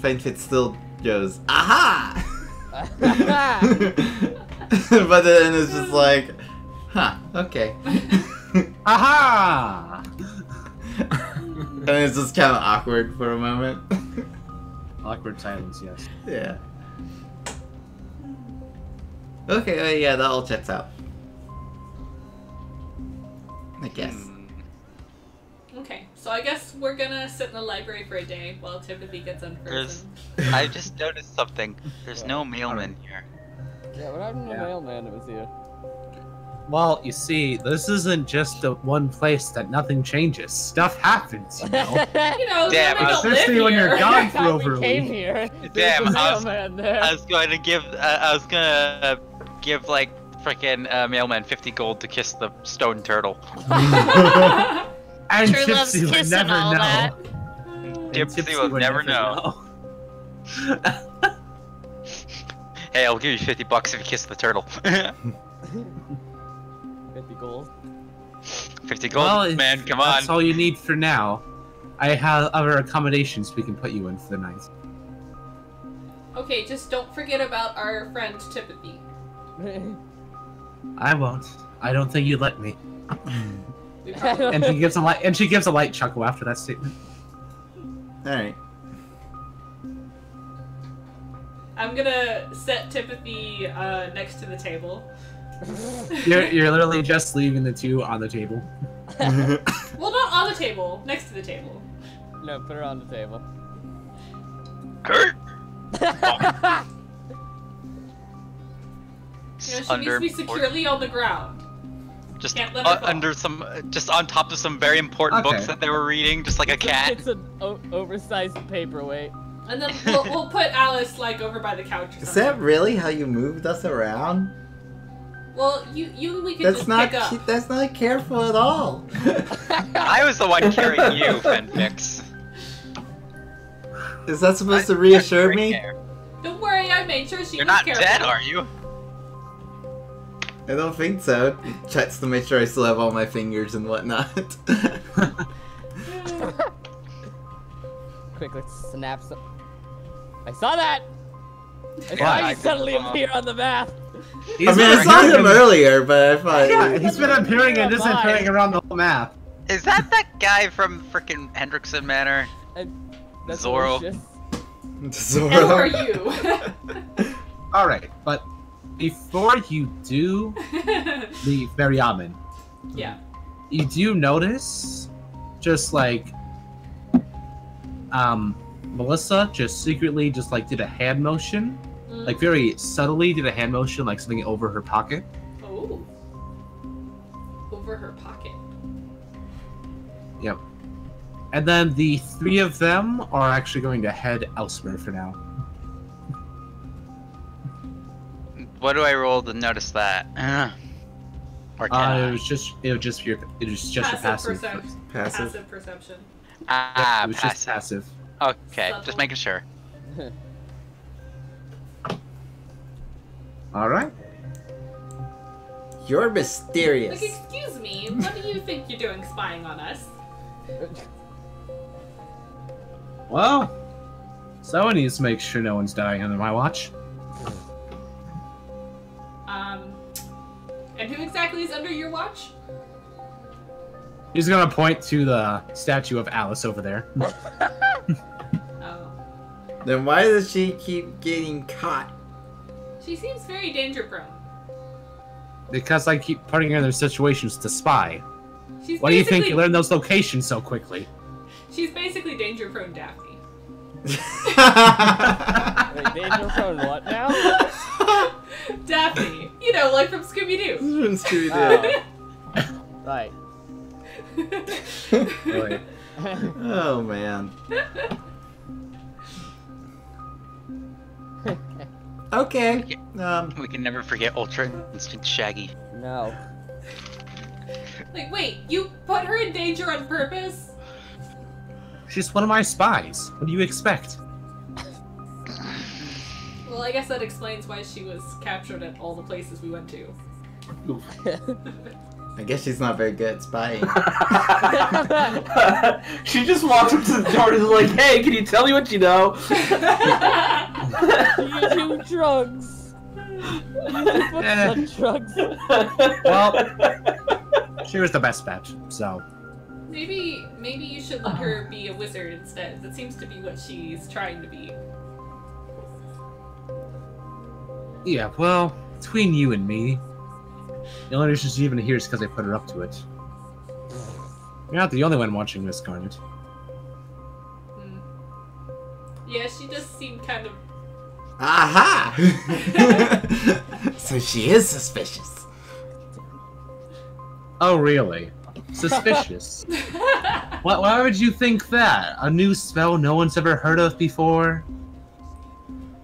C: Fenfyx still goes, aha! but then it's just like, huh, okay.
A: Aha!
C: and it's just kind of awkward for a moment.
A: Awkward silence, yes.
C: yeah. Okay, uh, yeah, that all checks out. I guess.
G: Okay, so I guess we're gonna sit in the library for a day while Tipothy gets
B: There's,
G: unfrozen.
B: I just noticed something. There's no mailman here.
H: yeah, what happened to the
A: Yeah.
H: mailman that was here?
A: Well, you see, this isn't just the one place that nothing changes. Stuff happens, you know.
G: You know,
B: Damn,
G: they
B: I
G: don't live
A: Especially when you're gone for over a
H: came
A: week.
B: Damn,
H: There's a
B: I was-
H: there.
B: I was going to give. Uh, I was gonna give like freaking uh, mailman 50 gold to kiss the stone turtle.
A: And
I: True love's
A: Gypsy would
I: kiss
A: never
I: and all
A: know.
I: that.
A: And
B: Gypsy will never know. Hey, I'll give you 50 bucks if you kiss the turtle.
H: 50 gold.
B: 50 gold,
A: well,
B: man. Come on.
A: That's all you need for now. I have other accommodations we can put you in for the night.
G: okay, just don't forget about our friend Tipothy.
A: I won't. I don't think you'd let me.
G: We probably-
A: And she gives a light. And she gives a light chuckle after that statement.
C: Alright.
G: I'm gonna set Tipothy uh, next to the table.
A: You're, you're literally just leaving the two on the table.
G: Well, not on the table, next to the table.
H: no, put her on the table.
B: Kurt!
G: You know, she
B: Under
G: needs to be securely on the ground.
B: Just
G: Can't let her
B: uh, under some, just on top of some very important
A: Okay.
B: books that they were reading, just like a cat.
H: It's an o- oversized paperweight.
G: And then we'll, we'll put Alice like over by the couch or
C: Is
G: something.
C: that really how you moved us around?
G: Well, you you we could
C: That's
G: just
C: not
G: pick up.
C: cu- that's not careful at all.
B: I was the one carrying you, Fenfyx.
C: Is that supposed to reassure me?
B: care.
G: Don't worry, I made sure she
B: You're
G: was
B: not
G: careful.
B: dead, are you?
C: I don't think so. Checks to make sure I still have all my fingers and whatnot.
H: Quick, let's snap some. I saw that! I
B: Yeah,
H: saw you suddenly
B: saw.
H: appear on the map!
A: He's
C: I mean, I saw him
A: appearing-
C: earlier, but I thought.
A: Yeah, he's been appearing and
H: Never mind.
A: disappearing around the whole map.
B: Is that that guy from freaking Hendrikson Manor?
H: That's
B: Zorro.
H: delicious.
G: Who are you?
A: All right, but before you do leave Miriamin,
G: yeah.
A: you do notice just like um Melissa just secretly just like did a hand motion,
G: Mm.
A: like very subtly did a hand motion like something over her pocket.
G: Oh. Over her pocket.
A: Yep. And then the three of them are actually going to head elsewhere for now.
B: What do I roll to notice that? Uh, or can
A: Uh, it was just it was just your it was just your
G: passive,
A: passive.
G: perception.
C: Passive.
G: Passive perception.
B: Ah,
A: it was just
B: passive.
A: passive.
B: Okay,
G: Subtle.
B: just making sure.
A: All right.
C: You're
G: Like,
C: mysterious.
G: excuse me, what do you think you're doing spying on us?
A: Well, someone needs to make sure no one's dying under my watch.
G: Um, and who exactly is under your watch?
A: He's gonna point to the statue of Alice over there.
G: Oh.
C: Then why does she keep getting caught?
G: She seems very danger prone.
A: Because I keep putting her in those situations to spy.
G: She's
A: Why do you think you learn those locations so quickly?
G: She's basically danger prone Daphne.
H: Wait, danger prone what now?
G: Daphne! You know, like from Scooby Doo.
C: From Scooby-Doo.
H: Oh. right.
A: Really?
C: Oh man. Okay. Um.
B: We can never forget Ultra Instinct Shaggy.
H: no.
G: like, wait, you put her in danger on purpose?
A: She's one of my spies. What do you expect?
G: Well, I guess that explains why she was captured at all the places we went to.
C: I guess she's not very good at spying.
D: she just walks up to the door and is like, "Hey, can you tell me what you know?"
H: You do drugs. You do books
A: Eh.
H: on drugs.
A: Well, she was the best bet, so.
G: maybe, maybe you should let her be a wizard instead. That seems to be what she's trying to be.
A: Yeah, well, between you and me, the only reason she's even here is because I put her up to it. You're not the only one watching this, Garnet.
G: Hmm. Yeah, she does seem kind of.
C: Aha! so she is suspicious.
A: Oh, really? Suspicious. Why, why would you think that? A new spell no one's ever heard of before?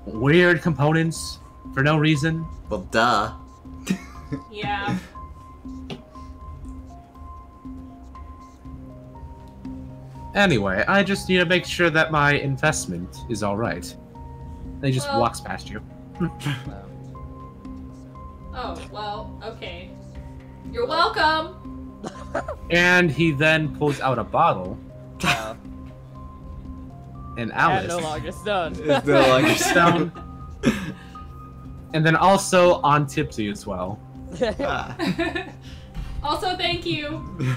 A: Weird components for no reason?
C: Well, duh.
G: yeah.
A: Anyway, I just need to make sure that my investment is alright. They just
G: Well-
A: walks past you.
G: Oh, well, okay. You're welcome!
A: And he then pulls out a bottle,
H: Uh,
A: and
H: cat
A: Alice
H: no longer stoned.
C: It's no longer
A: stone. And then also on Tipsy as well.
C: Ah.
G: also, thank you!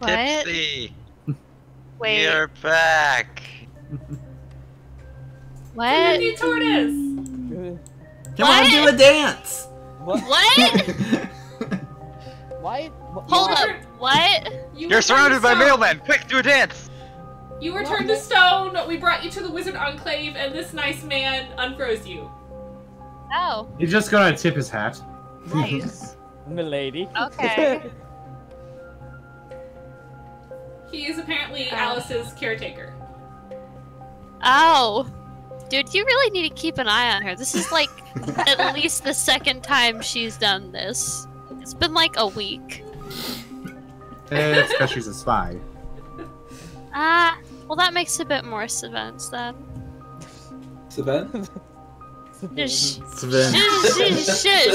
I: What?
B: Tipsy,
I: Wait,
B: you're back.
I: what?
G: Tipothy Tourtoyce!
C: Come on, do a dance.
H: what?
I: What?
H: Why? What?
I: Hold up. What?
G: You
B: You're surrounded
G: turned
B: by
G: to
B: mailmen. Quick, do a dance.
G: You were turned to stone, we brought you to the Wizard Enclave, and this nice man unfroze you.
I: Oh,
A: He's just gonna tip his hat.
I: nice.
H: milady.
I: Okay.
G: He is apparently
I: Uh.
G: Alice's caretaker.
I: Oh. Dude, you really need to keep an eye on her. This is like at least the second time she's done this. It's been like a week.
A: It's because she's a spy.
I: Ah, well, that makes a bit more sense then.
D: Savannah?
I: Shh,
C: Sven.
I: shh, shh, shh.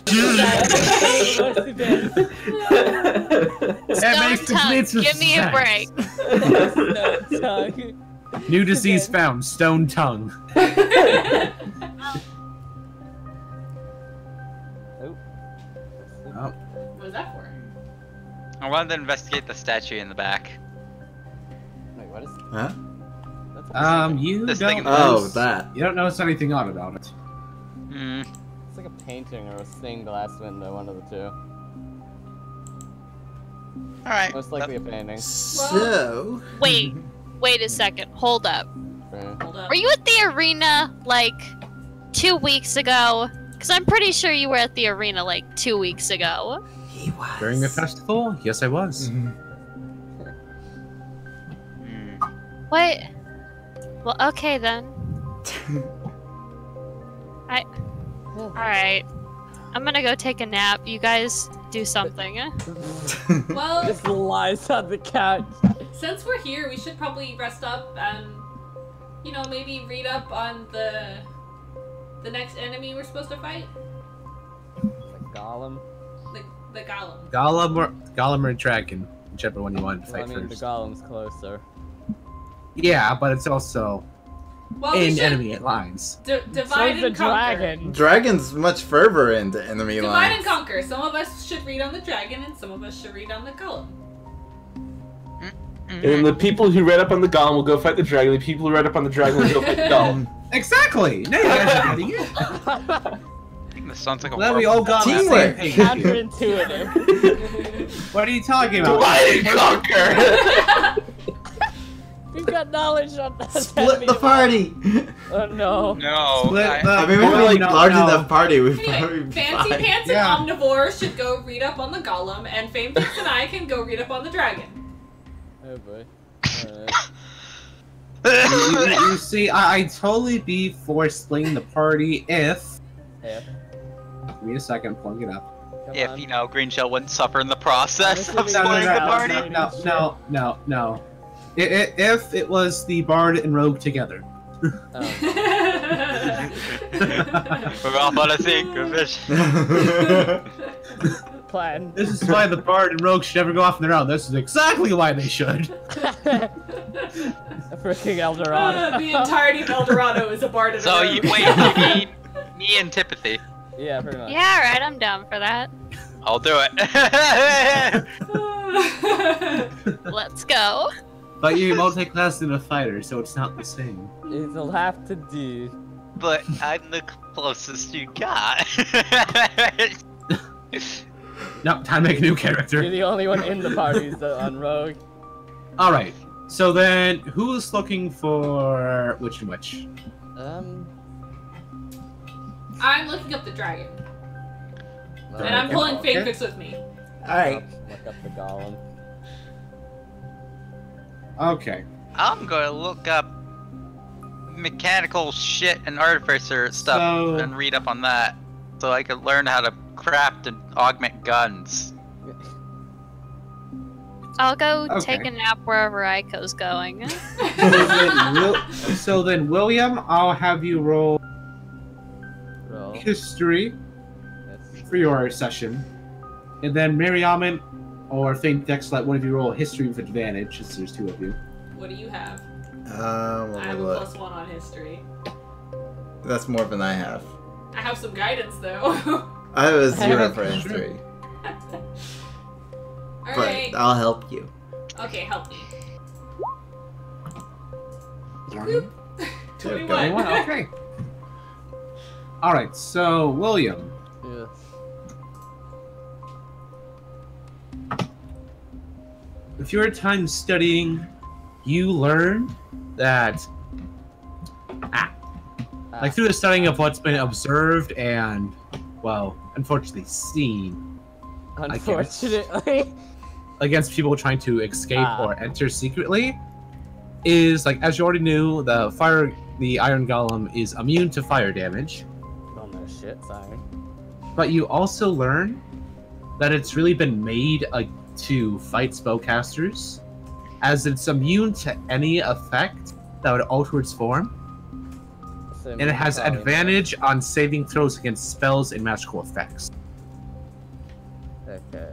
A: That
I: Stone
A: makes
I: tongue,
A: complete
I: give me a break.
A: New disease found: stone tongue. Oh,
G: What was that for?
B: I wanted to investigate the statue in the back.
H: Wait, what is
C: Huh?
H: that's
A: um, you
B: This
A: don't.
B: thing-
C: Oh, that.
A: You don't notice anything odd about it.
B: Hmm.
H: It's like a painting or a stained glass window, one of the two.
B: Alright.
H: Most likely a painting.
C: So.
I: Wait, wait a second. Hold up.
H: Right.
G: Hold up.
I: Were you at the arena like two weeks ago? Because I'm pretty sure you were at the arena like two weeks ago.
C: He was.
A: During the festival? Yes, I was.
B: Hmm.
I: What? Well, okay then. I. Alright. I'm gonna go take a nap. You guys do something.
G: Well,
H: Just lies on the couch.
G: since we're here, we should probably rest up and, you know, maybe read up on the the next enemy we're supposed to fight,
H: Like Gollum.
G: the the golem.
A: Gollum or Gollum or Dragon, whichever one you wanted to
H: Well, I
A: fight
H: mean, the
A: first.
H: Gollum's closer.
A: Yeah, but it's also
G: Well,
A: in
G: should
A: enemy lines.
G: d- divide
H: So's the
G: and conquer.
H: dragon.
C: Dragon's much further into enemy
G: Divide
C: lines.
G: and conquer. Some of us should read on the dragon, and some of us should read on the golem. Mm-hmm.
D: And the people who read up on the golem will go fight the dragon. The people who read up on the dragon will go fight the golem.
A: Exactly. Now you guys are getting it.
B: I think this sounds like a
A: Then we all got on the
C: Teamwork.
A: page.
H: Counterintuitive.
A: What are you talking about?
D: Divide and conquer!
H: We've got knowledge on that.
C: Split the party.
H: Oh no.
B: No.
A: Split
B: I-
A: the-
C: I mean, we're like
A: no,
C: large
A: no.
C: enough party. We've
G: Anyway,
C: probably
G: Fancy
C: fine.
G: Pants
A: Yeah.
G: and Omnivore should go read up on the golem, and Fenfyx and I can go read up on the dragon.
H: Oh boy. Alright.
A: you, you- you see, I, I'd totally be for splitting the party if.
H: If.
A: Give me a second, I'm it up.
H: Come
B: if
H: on.
B: you know Greenshell wouldn't suffer in the process of
H: we
A: No, no,
B: splitting
A: no,
B: the
A: no,
B: party.
A: no, no, no, no, no. I- I- If it was the Bard and Rogue together.
H: Oh.
B: We're off on a single mission.
H: Plan.
A: This is why the Bard and Rogue should never go off on their own. This is exactly why they should.
H: Freaking
G: Uh, the entirety of Eldorado is a bard and a
B: So
G: rogue.
B: you wait, you mean me and Tipothy.
H: yeah, pretty much.
I: Yeah, alright, I'm down for that.
B: I'll do it.
I: Let's go.
A: But you're multi-class in a fighter, so it's not the same.
H: It'll have to do.
B: but I'm the closest you got.
A: No, time to make a new character.
H: You're the only one in the party so on Rogue.
A: Alright, so then who's looking for which and which?
H: Um.
G: I'm looking up the dragon,
H: well,
G: and I'm pulling Fame
A: Okay.
G: Fix with me.
C: Alright.
H: Look up the Gollum.
A: Okay.
B: I'm gonna look up mechanical shit and artificer stuff
A: So-
B: and read up on that, so I could learn how to craft and augment guns.
I: I'll go
A: Okay.
I: take a nap wherever Aiko's going.
A: So then, Wil- so then, William, I'll have you roll
H: Roll.
A: history
H: Yes.
A: for your session, and then Miriamin or Faint Dex, let one of you roll history with advantage, since there's two of you.
G: What do you have?
C: Um,
G: I have a plus one on history.
C: That's more than I have.
G: I have some guidance though.
C: I have a zero for
A: sure.
C: history,
G: All
C: but
G: right.
C: I'll help you.
G: Okay, help me.
A: Twenty-one,
G: Twenty-one.
A: okay. All right, so William, with your time studying, you learn that, ah, like through the studying of what's been observed and, well, unfortunately seen.
H: Unfortunately.
A: against people trying to escape
H: Ah.
A: or enter secretly is like as you already knew, the fire the iron golem is immune to fire damage,
H: oh no shit, sorry.
A: but you also learn that it's really been made uh, to fight spellcasters, as it's immune to any effect that would alter its form,
H: So
A: and it has
H: probably-
A: advantage on saving throws against spells and magical effects.
H: Okay.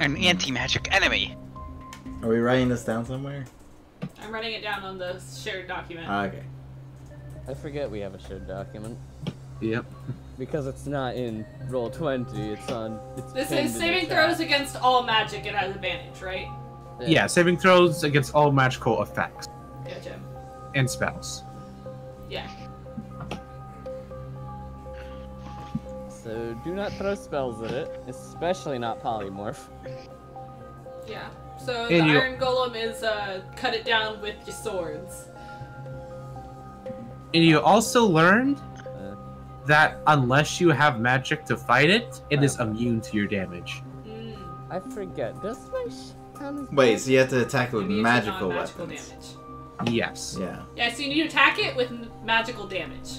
B: An anti-magic enemy.
C: Are we writing this down somewhere?
G: I'm writing it down on the shared document.
C: Ah, okay.
H: I forget we have a shared document.
A: Yep.
H: Because it's not in Roll20, it's on it's
G: this is saving throws against all magic. It has advantage, right?
A: Yeah, saving throws against all magical effects
G: Gotcha.
A: and spells.
G: Yeah.
H: So do not throw spells at it, especially not polymorph.
G: Yeah. So
A: And
G: the
A: you-
G: iron golem is uh, cut it down with your swords.
A: And you also learned that unless you have magic to fight it, it is immune to your damage.
G: Mm.
H: I forget. Does my sh-
C: Wait, so you have to attack it with magical weapons.
G: damage.
A: Yes.
C: Yeah,
G: Yeah, so you need to attack it with magical damage,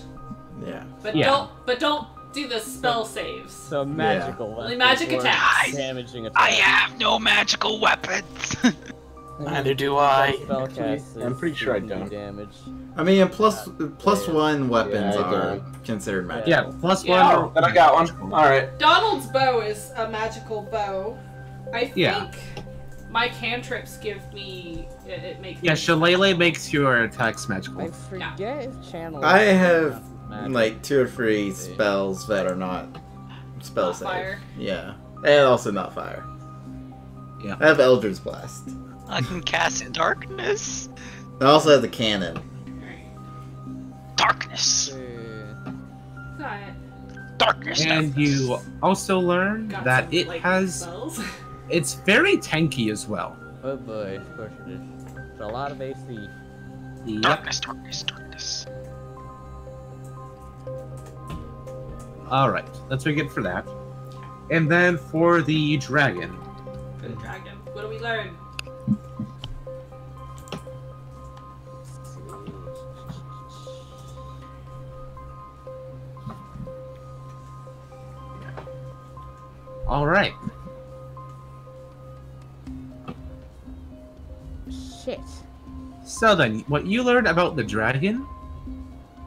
C: yeah.
G: but
A: Yeah.
G: don't but don't do the spell saves.
H: So magical
G: Only
H: weapons
G: magic
H: or
G: attacks.
H: Damaging attacks.
B: I have no magical weapons.
J: Neither do I.
H: Spellcast
J: I'm pretty sure I don't.
H: damage.
C: I mean, and plus plus
H: yeah.
C: one weapons
J: Yeah,
C: are considered magic.
A: Yeah, plus
G: Yeah.
A: one.
D: Oh, then I got one. All right.
G: Donald's bow is a magical bow. I think
A: Yeah.
G: my cantrips give me it, it makes
A: Yeah,
G: me-
A: Shillelagh makes your attacks magical.
H: I forget if channel.
C: I have
H: magic.
C: like two or three spells that are not spell
G: Not
C: save.
G: fire.
C: Yeah, and also not fire.
A: Yeah.
C: I have Eldritch Blast.
B: I can cast in darkness.
C: I also have the cannon.
B: Darkness.
G: Got
B: Darkness.
A: And you also learn
G: got
A: that
G: some,
A: it
G: like,
A: has.
G: spells.
A: It's very tanky as well.
H: Oh boy, of course it is. It's a lot of AC.
A: Yep.
B: Darkness, darkness, darkness.
A: All right, that's what we get for that. And then for the dragon,
G: For the dragon. What do we learn?
A: All right.
H: Shit.
A: So then, what you learned about the dragon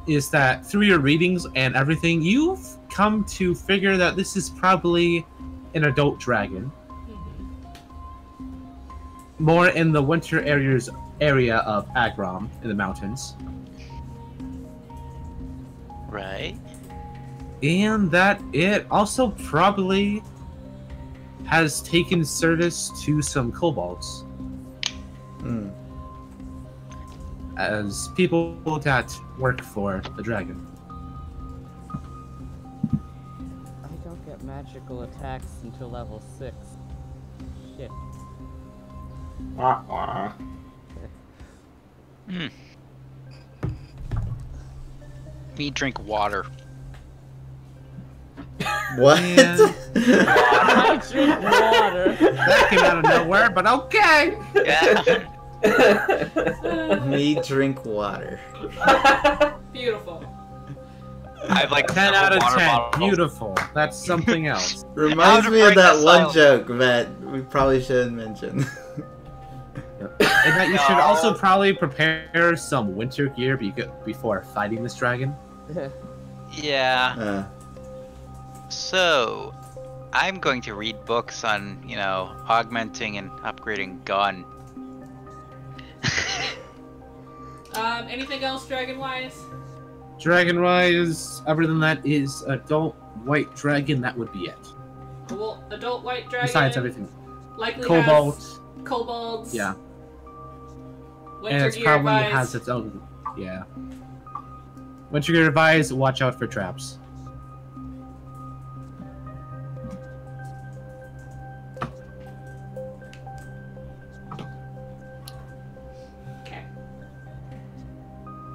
A: is that through your readings and everything, you've come to figure that this is probably an adult dragon, mm-hmm. more in the winter areas area of Agrom in the mountains,
B: Right.
A: and that it also probably has taken service to some kobolds
C: Hmm.
A: as people that work for the dragon.
H: I don't get magical attacks until level 6. Shit.
D: Wah, wah.
B: Hmm. Me drink water.
C: What?
H: I drink water!
A: That came out of nowhere, but okay.
B: Yeah.
C: Me drink water.
G: Beautiful.
B: I have like
A: 10 out of 10.
B: bottles.
A: Beautiful. That's something else.
C: Reminds me of that one
B: silence.
C: joke that we probably shouldn't mention.
A: And that you should also probably prepare some winter gear beca- before fighting this dragon.
B: Yeah.
C: uh,
B: So, I'm going to read books on, you know, augmenting and upgrading gun.
G: Um, anything else dragon wise?
A: Dragon Rise, other than that, is adult white dragon. That would be it.
G: Well, adult white dragon.
A: Besides everything.
G: Likely
A: Cobalt.
G: has kobolds.
A: Yeah.
G: Winter
A: and it's probably
G: advised.
A: has its own. Yeah. Winter gear advised, watch out for traps.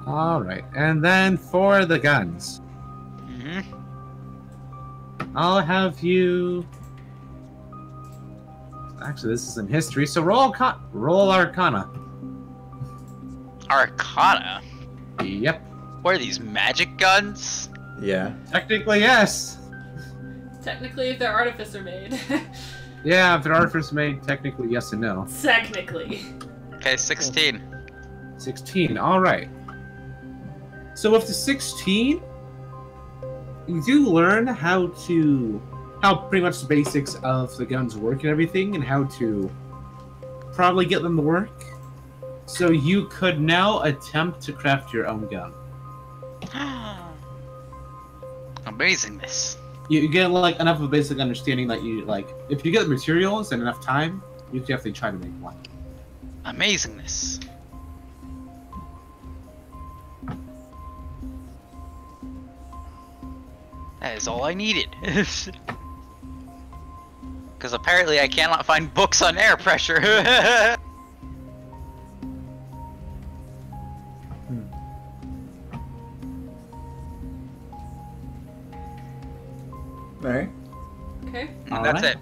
A: Alright, and then for the guns,
B: hmm
A: I'll have you Actually, this is in history, so roll Arca- roll Arcana.
B: Arcana.
A: Yep.
B: What are these magic guns?
C: Yeah.
A: Technically, yes.
G: Technically, if they're artificer made.
A: Yeah, if they're artifice made, technically yes and no.
G: Technically.
B: Okay, 16.
A: 16. All right. So with the 16, you do learn how to how pretty much the basics of the guns work and everything, and how to probably get them to work. So you could now attempt to craft your own gun.
B: Amazingness.
A: You, get like enough of a basic understanding that you like. If you get the materials and enough time, you can definitely try to make one.
B: Amazingness. That is all I needed. Because apparently I cannot find books on air pressure.
C: Alright.
G: Okay.
A: All
B: That's
A: right.
B: it.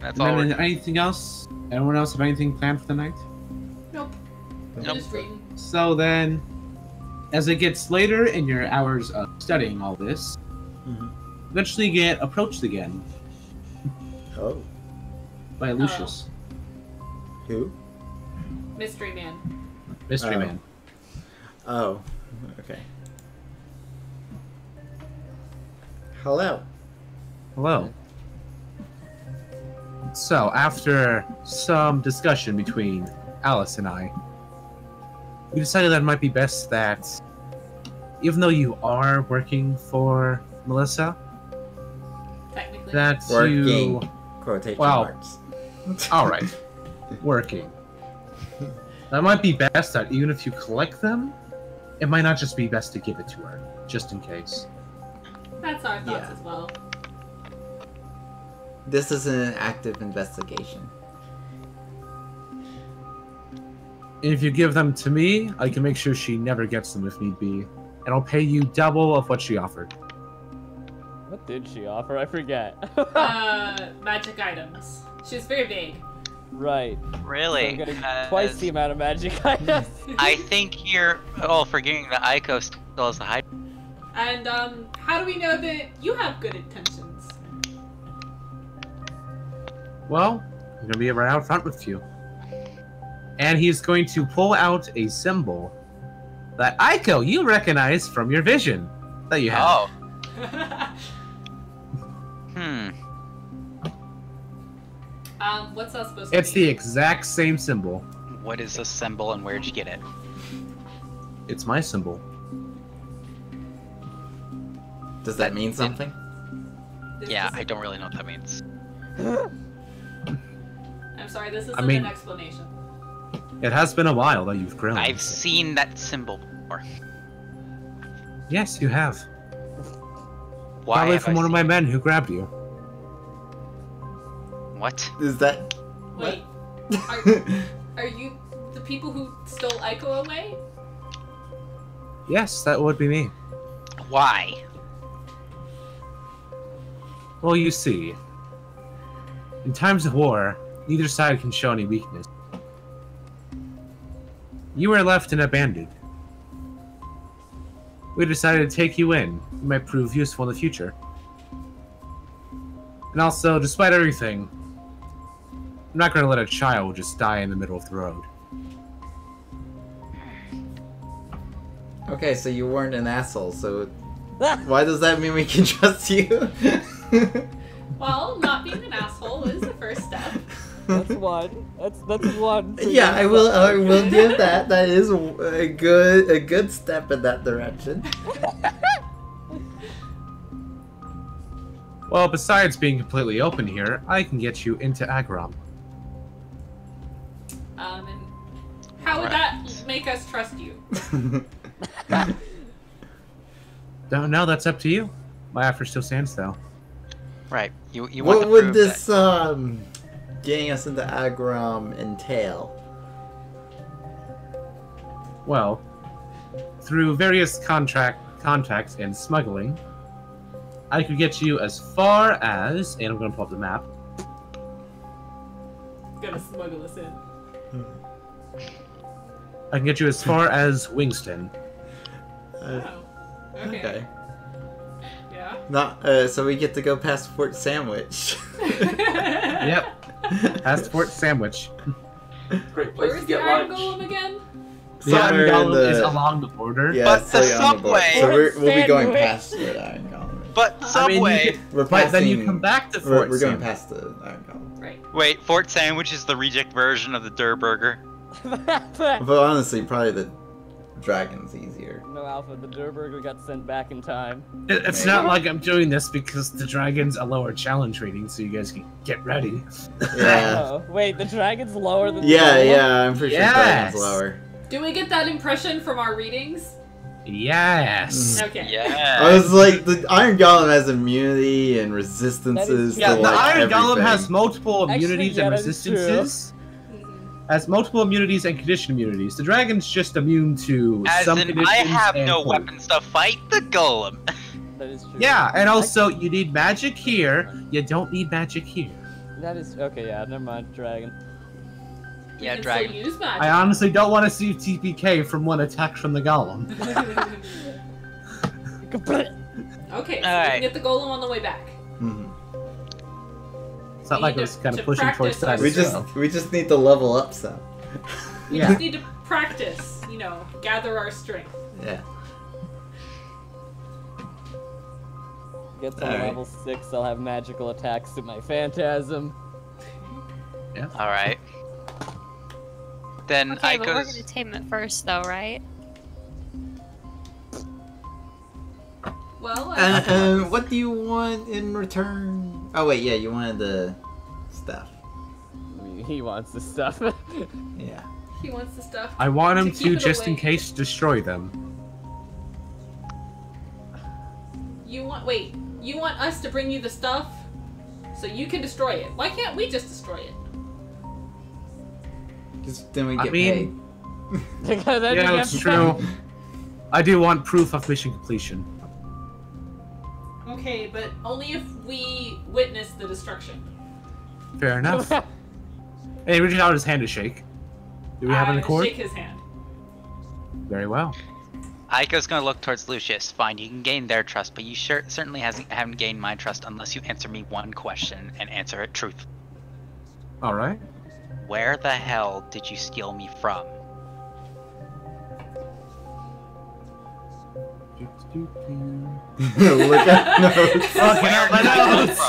B: That's all.
A: anything else? Anyone else have anything planned for the night?
G: Nope.
B: Nope.
G: Just.
A: So then, as it gets later in your hours of studying all this,
C: Mhm.
A: Eventually get approached again
C: Oh.
A: by Lucius, oh.
C: Who?
G: Mystery man.
A: Mystery
C: Oh.
A: Man.
C: Oh. Okay. Hello.
A: Hello. So, after some discussion between Alice and I, we decided that it might be best that, even though you are working for Melissa,
G: Technically.
A: That
C: Working.
A: you.
C: Quotation
A: Wow.
C: marks.
A: All right, working. That might be best that even if you collect them, it might not just be best to give it to her, just in case.
G: That's our thoughts
C: Yeah.
G: as well.
C: This is an active investigation.
A: If you give them to me, I can make sure she never gets them if need be, and I'll pay you double of what she offered.
H: What did she offer? I forget.
G: Uh, magic items. She's very vague.
H: right.
B: Really?
H: I'm getting
B: Uh,
H: twice the amount of magic items.
B: I think you're oh forgetting that Aiko still has the hide.
G: And um, how do we know that you have good intentions?
A: Well, I'm gonna be right out front with you. And he's going to pull out a symbol that Aiko you recognize from your vision that you have.
B: Oh. Hmm.
G: um, what's that supposed to
A: It's the exact same symbol.
B: What is this symbol and where'd you get it?
A: It's my symbol.
C: Does that mean something?
G: This
B: Yeah, I don't really know what that means.
G: I'm sorry, this isn't
A: I mean-
G: an explanation.
A: It has been a while that you've grown.
B: I've seen that symbol before.
A: Yes, you have.
B: Why?
A: Probably from
B: I
A: one of my men who grabbed you.
B: What?
C: Is that?
G: Wait, are, are you the people who stole Aiko away?
A: Yes, that would be me.
B: Why?
A: Well, you see, in times of war, neither side can show any weakness. You were left and abandoned. We decided to take you in. You might prove useful in the future. And also, despite everything, I'm not going to let a child just die in the middle of the road.
C: Okay, so you weren't an asshole. So why does that mean we can trust you?
G: Well, not being an asshole is the first step.
H: That's one. That's that's one. for
C: yeah,
H: you.
C: I will. I will give that. That is a good a good step in that direction.
A: Well, besides being completely open here, I can get you into Agrom.
G: Um, and how would that make us trust you?
A: No, no, that's up to you. My offer still stands, though.
B: Right. You you want
C: what
B: to
C: would
B: prove
C: this um getting us into Agrom entail?
A: Well, through various contract contacts and smuggling, I could get you as far as, and I'm going to pull up the map.
G: gonna smuggle us in.
A: I can get you as far as Wingston.
C: Uh,
G: Oh. Okay.
C: okay.
G: Yeah.
C: Not. Uh, so we get to go past Fort Sandwich.
A: Yep. Past Fort Sandwich.
D: Great place
G: Where's
D: to get
G: Iron
D: lunch.
G: Golem again?
A: The Iron
C: Somewhere
A: Golem
C: the-
A: is along the border.
C: Yeah,
B: But the
C: like on board.
B: subway-
C: So we're, we'll be going past the Iron Golem.
B: But
A: I mean, you
B: Subway.
C: We're
A: But then you come back to Fort
C: We're, we're going past the Iron Golem.
G: Right.
B: Wait, Fort Sandwich is the reject version of the Durr Burger.
C: But honestly, probably the dragon's easier.
H: no, Alpha, the Durburger got sent back in time.
A: It- It's not like I'm doing this because the dragon's a lower challenge rating, so you guys can get ready.
C: Yeah.
H: Oh, wait, the dragon's lower than the
C: Yeah, yeah, I'm pretty sure dragon's lower.
G: Do we get that impression from our readings?
A: Yes. Mm.
G: Okay.
B: Yeah.
C: I was like, the Iron Golem has immunity and resistances
A: Yeah,
C: to
A: the
C: like
A: Iron Golem has multiple
H: Actually,
A: immunities
H: yeah,
A: and
H: that is true.
A: resistances. Has multiple immunities and condition immunities. The dragon's just immune to
B: As
A: some
B: in,
A: conditions.
B: I have
A: and
B: no
A: cold.
B: weapons to fight the golem.
H: That is true.
A: Yeah, and also you need magic here. You don't need magic here.
H: That is okay. Yeah, never mind. Dragon.
G: We
B: Yeah, dragon.
G: Still use
A: I honestly don't want to see TPK from one attack from the golem.
G: okay, so we
B: Alright.
G: can get the golem on the way back.
C: Mhm.
A: It's not
G: We
A: like
G: need
A: it was
G: to-
A: kind
G: to
A: of pushing towards that.
C: We just
A: well.
C: we just need to level up some.
G: We
A: Yeah.
G: just need to practice, you know, gather our strength.
C: Yeah.
H: Get to
C: Alright.
H: level six, I'll have magical attacks to my phantasm. Yeah.
B: All right. Then
I: Okay, but we're
B: Aiko's.
I: gonna tame it first, though, right?
G: Well, uh, uh, I
C: And, and what do you want in return? Oh wait, yeah, you wanted the stuff.
H: He wants the stuff.
C: Yeah.
G: he wants the stuff.
A: I want him
G: To
A: to,
G: keep it
A: just in case, destroy them.
G: You want wait, you want us to bring you the stuff so you can destroy it. Why can't we just destroy it?
C: Just then we
A: I
C: get
A: mean-
H: Because then you
A: Yeah,
H: have
A: it's
H: to-
A: true. I do want proof of mission completion.
G: Okay, but only if we witness the destruction.
A: Fair enough. hey, reaching out his hand to shake. Do we have an
G: I
A: accord?
G: Shake his hand.
A: Very well.
B: Aiko's gonna look towards Lucius. Fine, you can gain their trust, but you sure certainly hasn't haven't gained my trust unless you answer me one question and answer it truth.
A: All right.
B: Where the hell did you steal me from?
C: Look at notes.
A: Looking at my notes.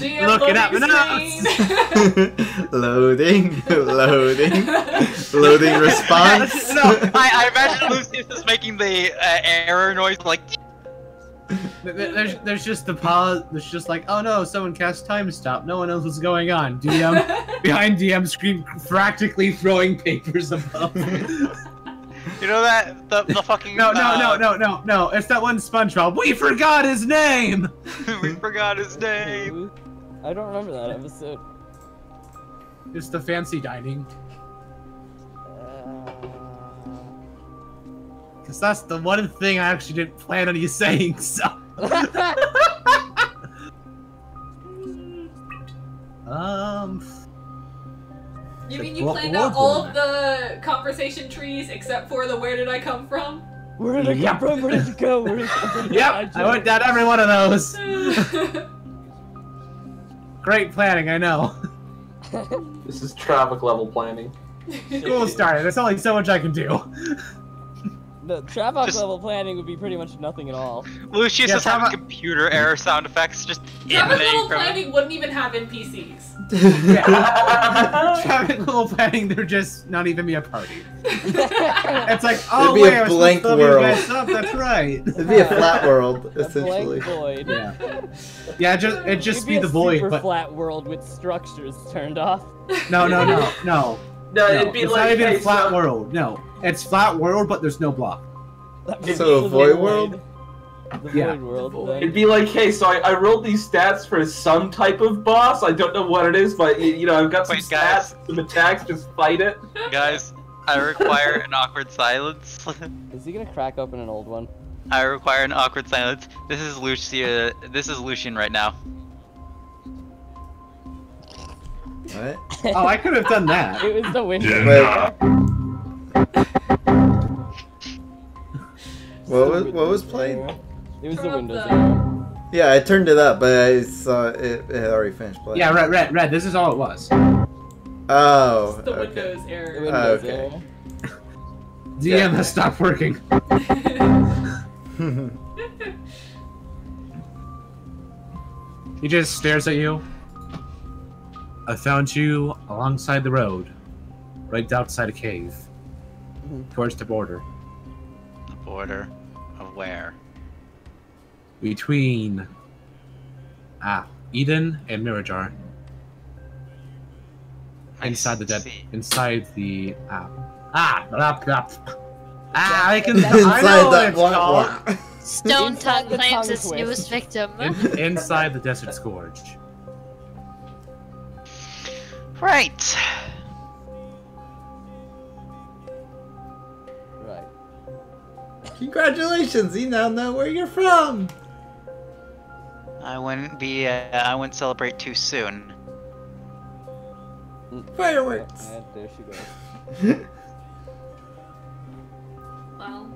G: GM
A: Looking at
G: loading
A: my
G: screen.
C: loading, loading, loading response.
B: no, I, I imagine Lucius is making the uh, error noise like.
A: Th- th- There's, there's just the pause. There's just like, oh no, someone cast time stop. No one knows what's going on. DM behind DM screen, practically throwing papers above.
B: You know that the the fucking
A: No, no, no,
B: uh,
A: no, no, no. It's that one SpongeBob. We forgot his name.
B: we forgot his name.
H: I don't remember that episode.
A: It's the fancy dining.
H: Uh,
A: Cause that's the one thing I actually didn't plan on you saying. So. um.
G: You mean you planned out all of the conversation trees except for the where did I come from?
H: Where did it
A: Yep.
H: come from? Where did it go? Where did it come from?
A: Yep, I went down every one of those. Great planning, I know.
D: This is traffic level planning.
A: School started. There's only so much I can do.
H: The trap-off
B: Just-
H: level planning would be pretty much nothing at all.
B: Lucius
A: Yeah,
B: is having computer error sound effects just
G: Traffic
B: emanating
G: level
B: from
G: planning wouldn't even have NPCs.
A: Yeah. Traffic level planning, they're just not even be a party. It's like, oh
C: be a
A: wait, I was
C: blank
A: supposed to load you
C: world.
A: up. That's right.
C: It'd be a flat world,
H: A
C: essentially.
H: blank void.
A: Yeah. Yeah, just it'd just
H: It'd
A: be
H: a
A: the void,
H: super
A: but
H: flat world with structures turned off.
A: no, no, no, no.
D: No,
A: no.
D: it'd be
A: it's
D: like
A: not even
D: hey,
A: a flat
D: so-
A: world. No, it's flat world, but there's no block.
H: That
C: So a void
H: the
C: world?
H: The
A: Yeah.
H: void world.
D: It'd be like, hey, so I, I rolled these stats for some type of boss. I don't know what it is, but y- you know, I've got some
B: Wait, guys.
D: stats, some attacks. Just fight it.
B: Guys, I require an awkward silence.
H: Is he gonna crack open an old one?
B: I require an awkward silence. This is Lucia. This is Lucian right now.
C: What?
A: Oh, I could have done that.
H: It was the window.
C: Wait. What was what was playing?
H: It was the
G: Turn up
H: Windows
G: the-
C: Yeah, I turned it up, but I saw it, it had already finished playing.
A: Yeah, red, red, red. This is all it was.
C: Oh.
G: The
C: okay.
G: Windows
H: The oh,
G: error.
H: Windows
C: okay.
H: era.
A: DM
C: Yeah.
A: has stopped working. He just stares at you. I found you alongside the road, right outside a cave, towards the border,
B: The border of where?
A: between ah Eden and Mirajar.
B: I
A: Inside the dead, inside the ah ah blah, blah. ah I can
H: Inside
A: I know what
C: that
A: it's
C: block
A: called.
C: block.
I: Stone
H: Inside
I: Tongue
H: the
I: claims
H: tongue
I: its newest victim.
A: In, inside the desert scourge.
B: Right.
H: Right.
C: Congratulations, you now know where you're from.
B: I wouldn't be. Uh, I wouldn't celebrate too soon.
C: Fireworks.
H: And there she goes.
G: Well,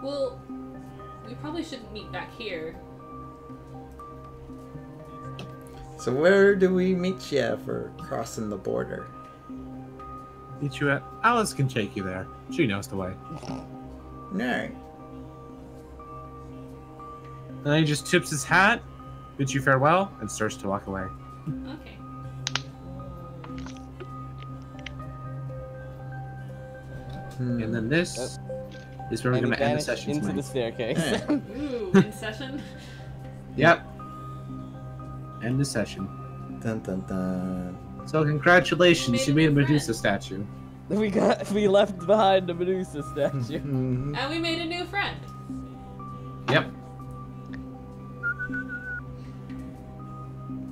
G: well, we probably shouldn't meet back here.
C: so where do we meet you for crossing the border?
A: Meet you at Alice can take you there. She knows the way.
C: No.
A: And then he just tips his hat, bids you farewell, and starts to walk away.
G: Okay.
C: Hmm.
A: And then this is where we're gonna end the
H: vanished
A: session
H: into the
A: tonight.
H: staircase.
G: Ooh, in session.
A: Yep. End the session.
C: Dun dun dun.
A: So congratulations, you
G: Made
A: made
G: a
A: a Medusa
G: friend.
A: statue.
H: We got we left behind a Medusa statue.
G: And we made a new friend.
A: Yep.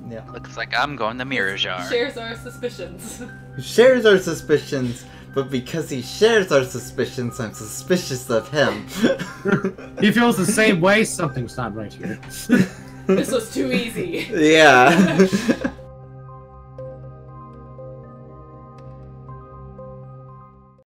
C: Yeah.
B: Looks like I'm going to Mirajar.
G: Shares our suspicions.
C: Shares our suspicions, but because he shares our suspicions, I'm suspicious of him.
A: He feels the same way. Something's not right here.
G: this was too easy.
C: yeah.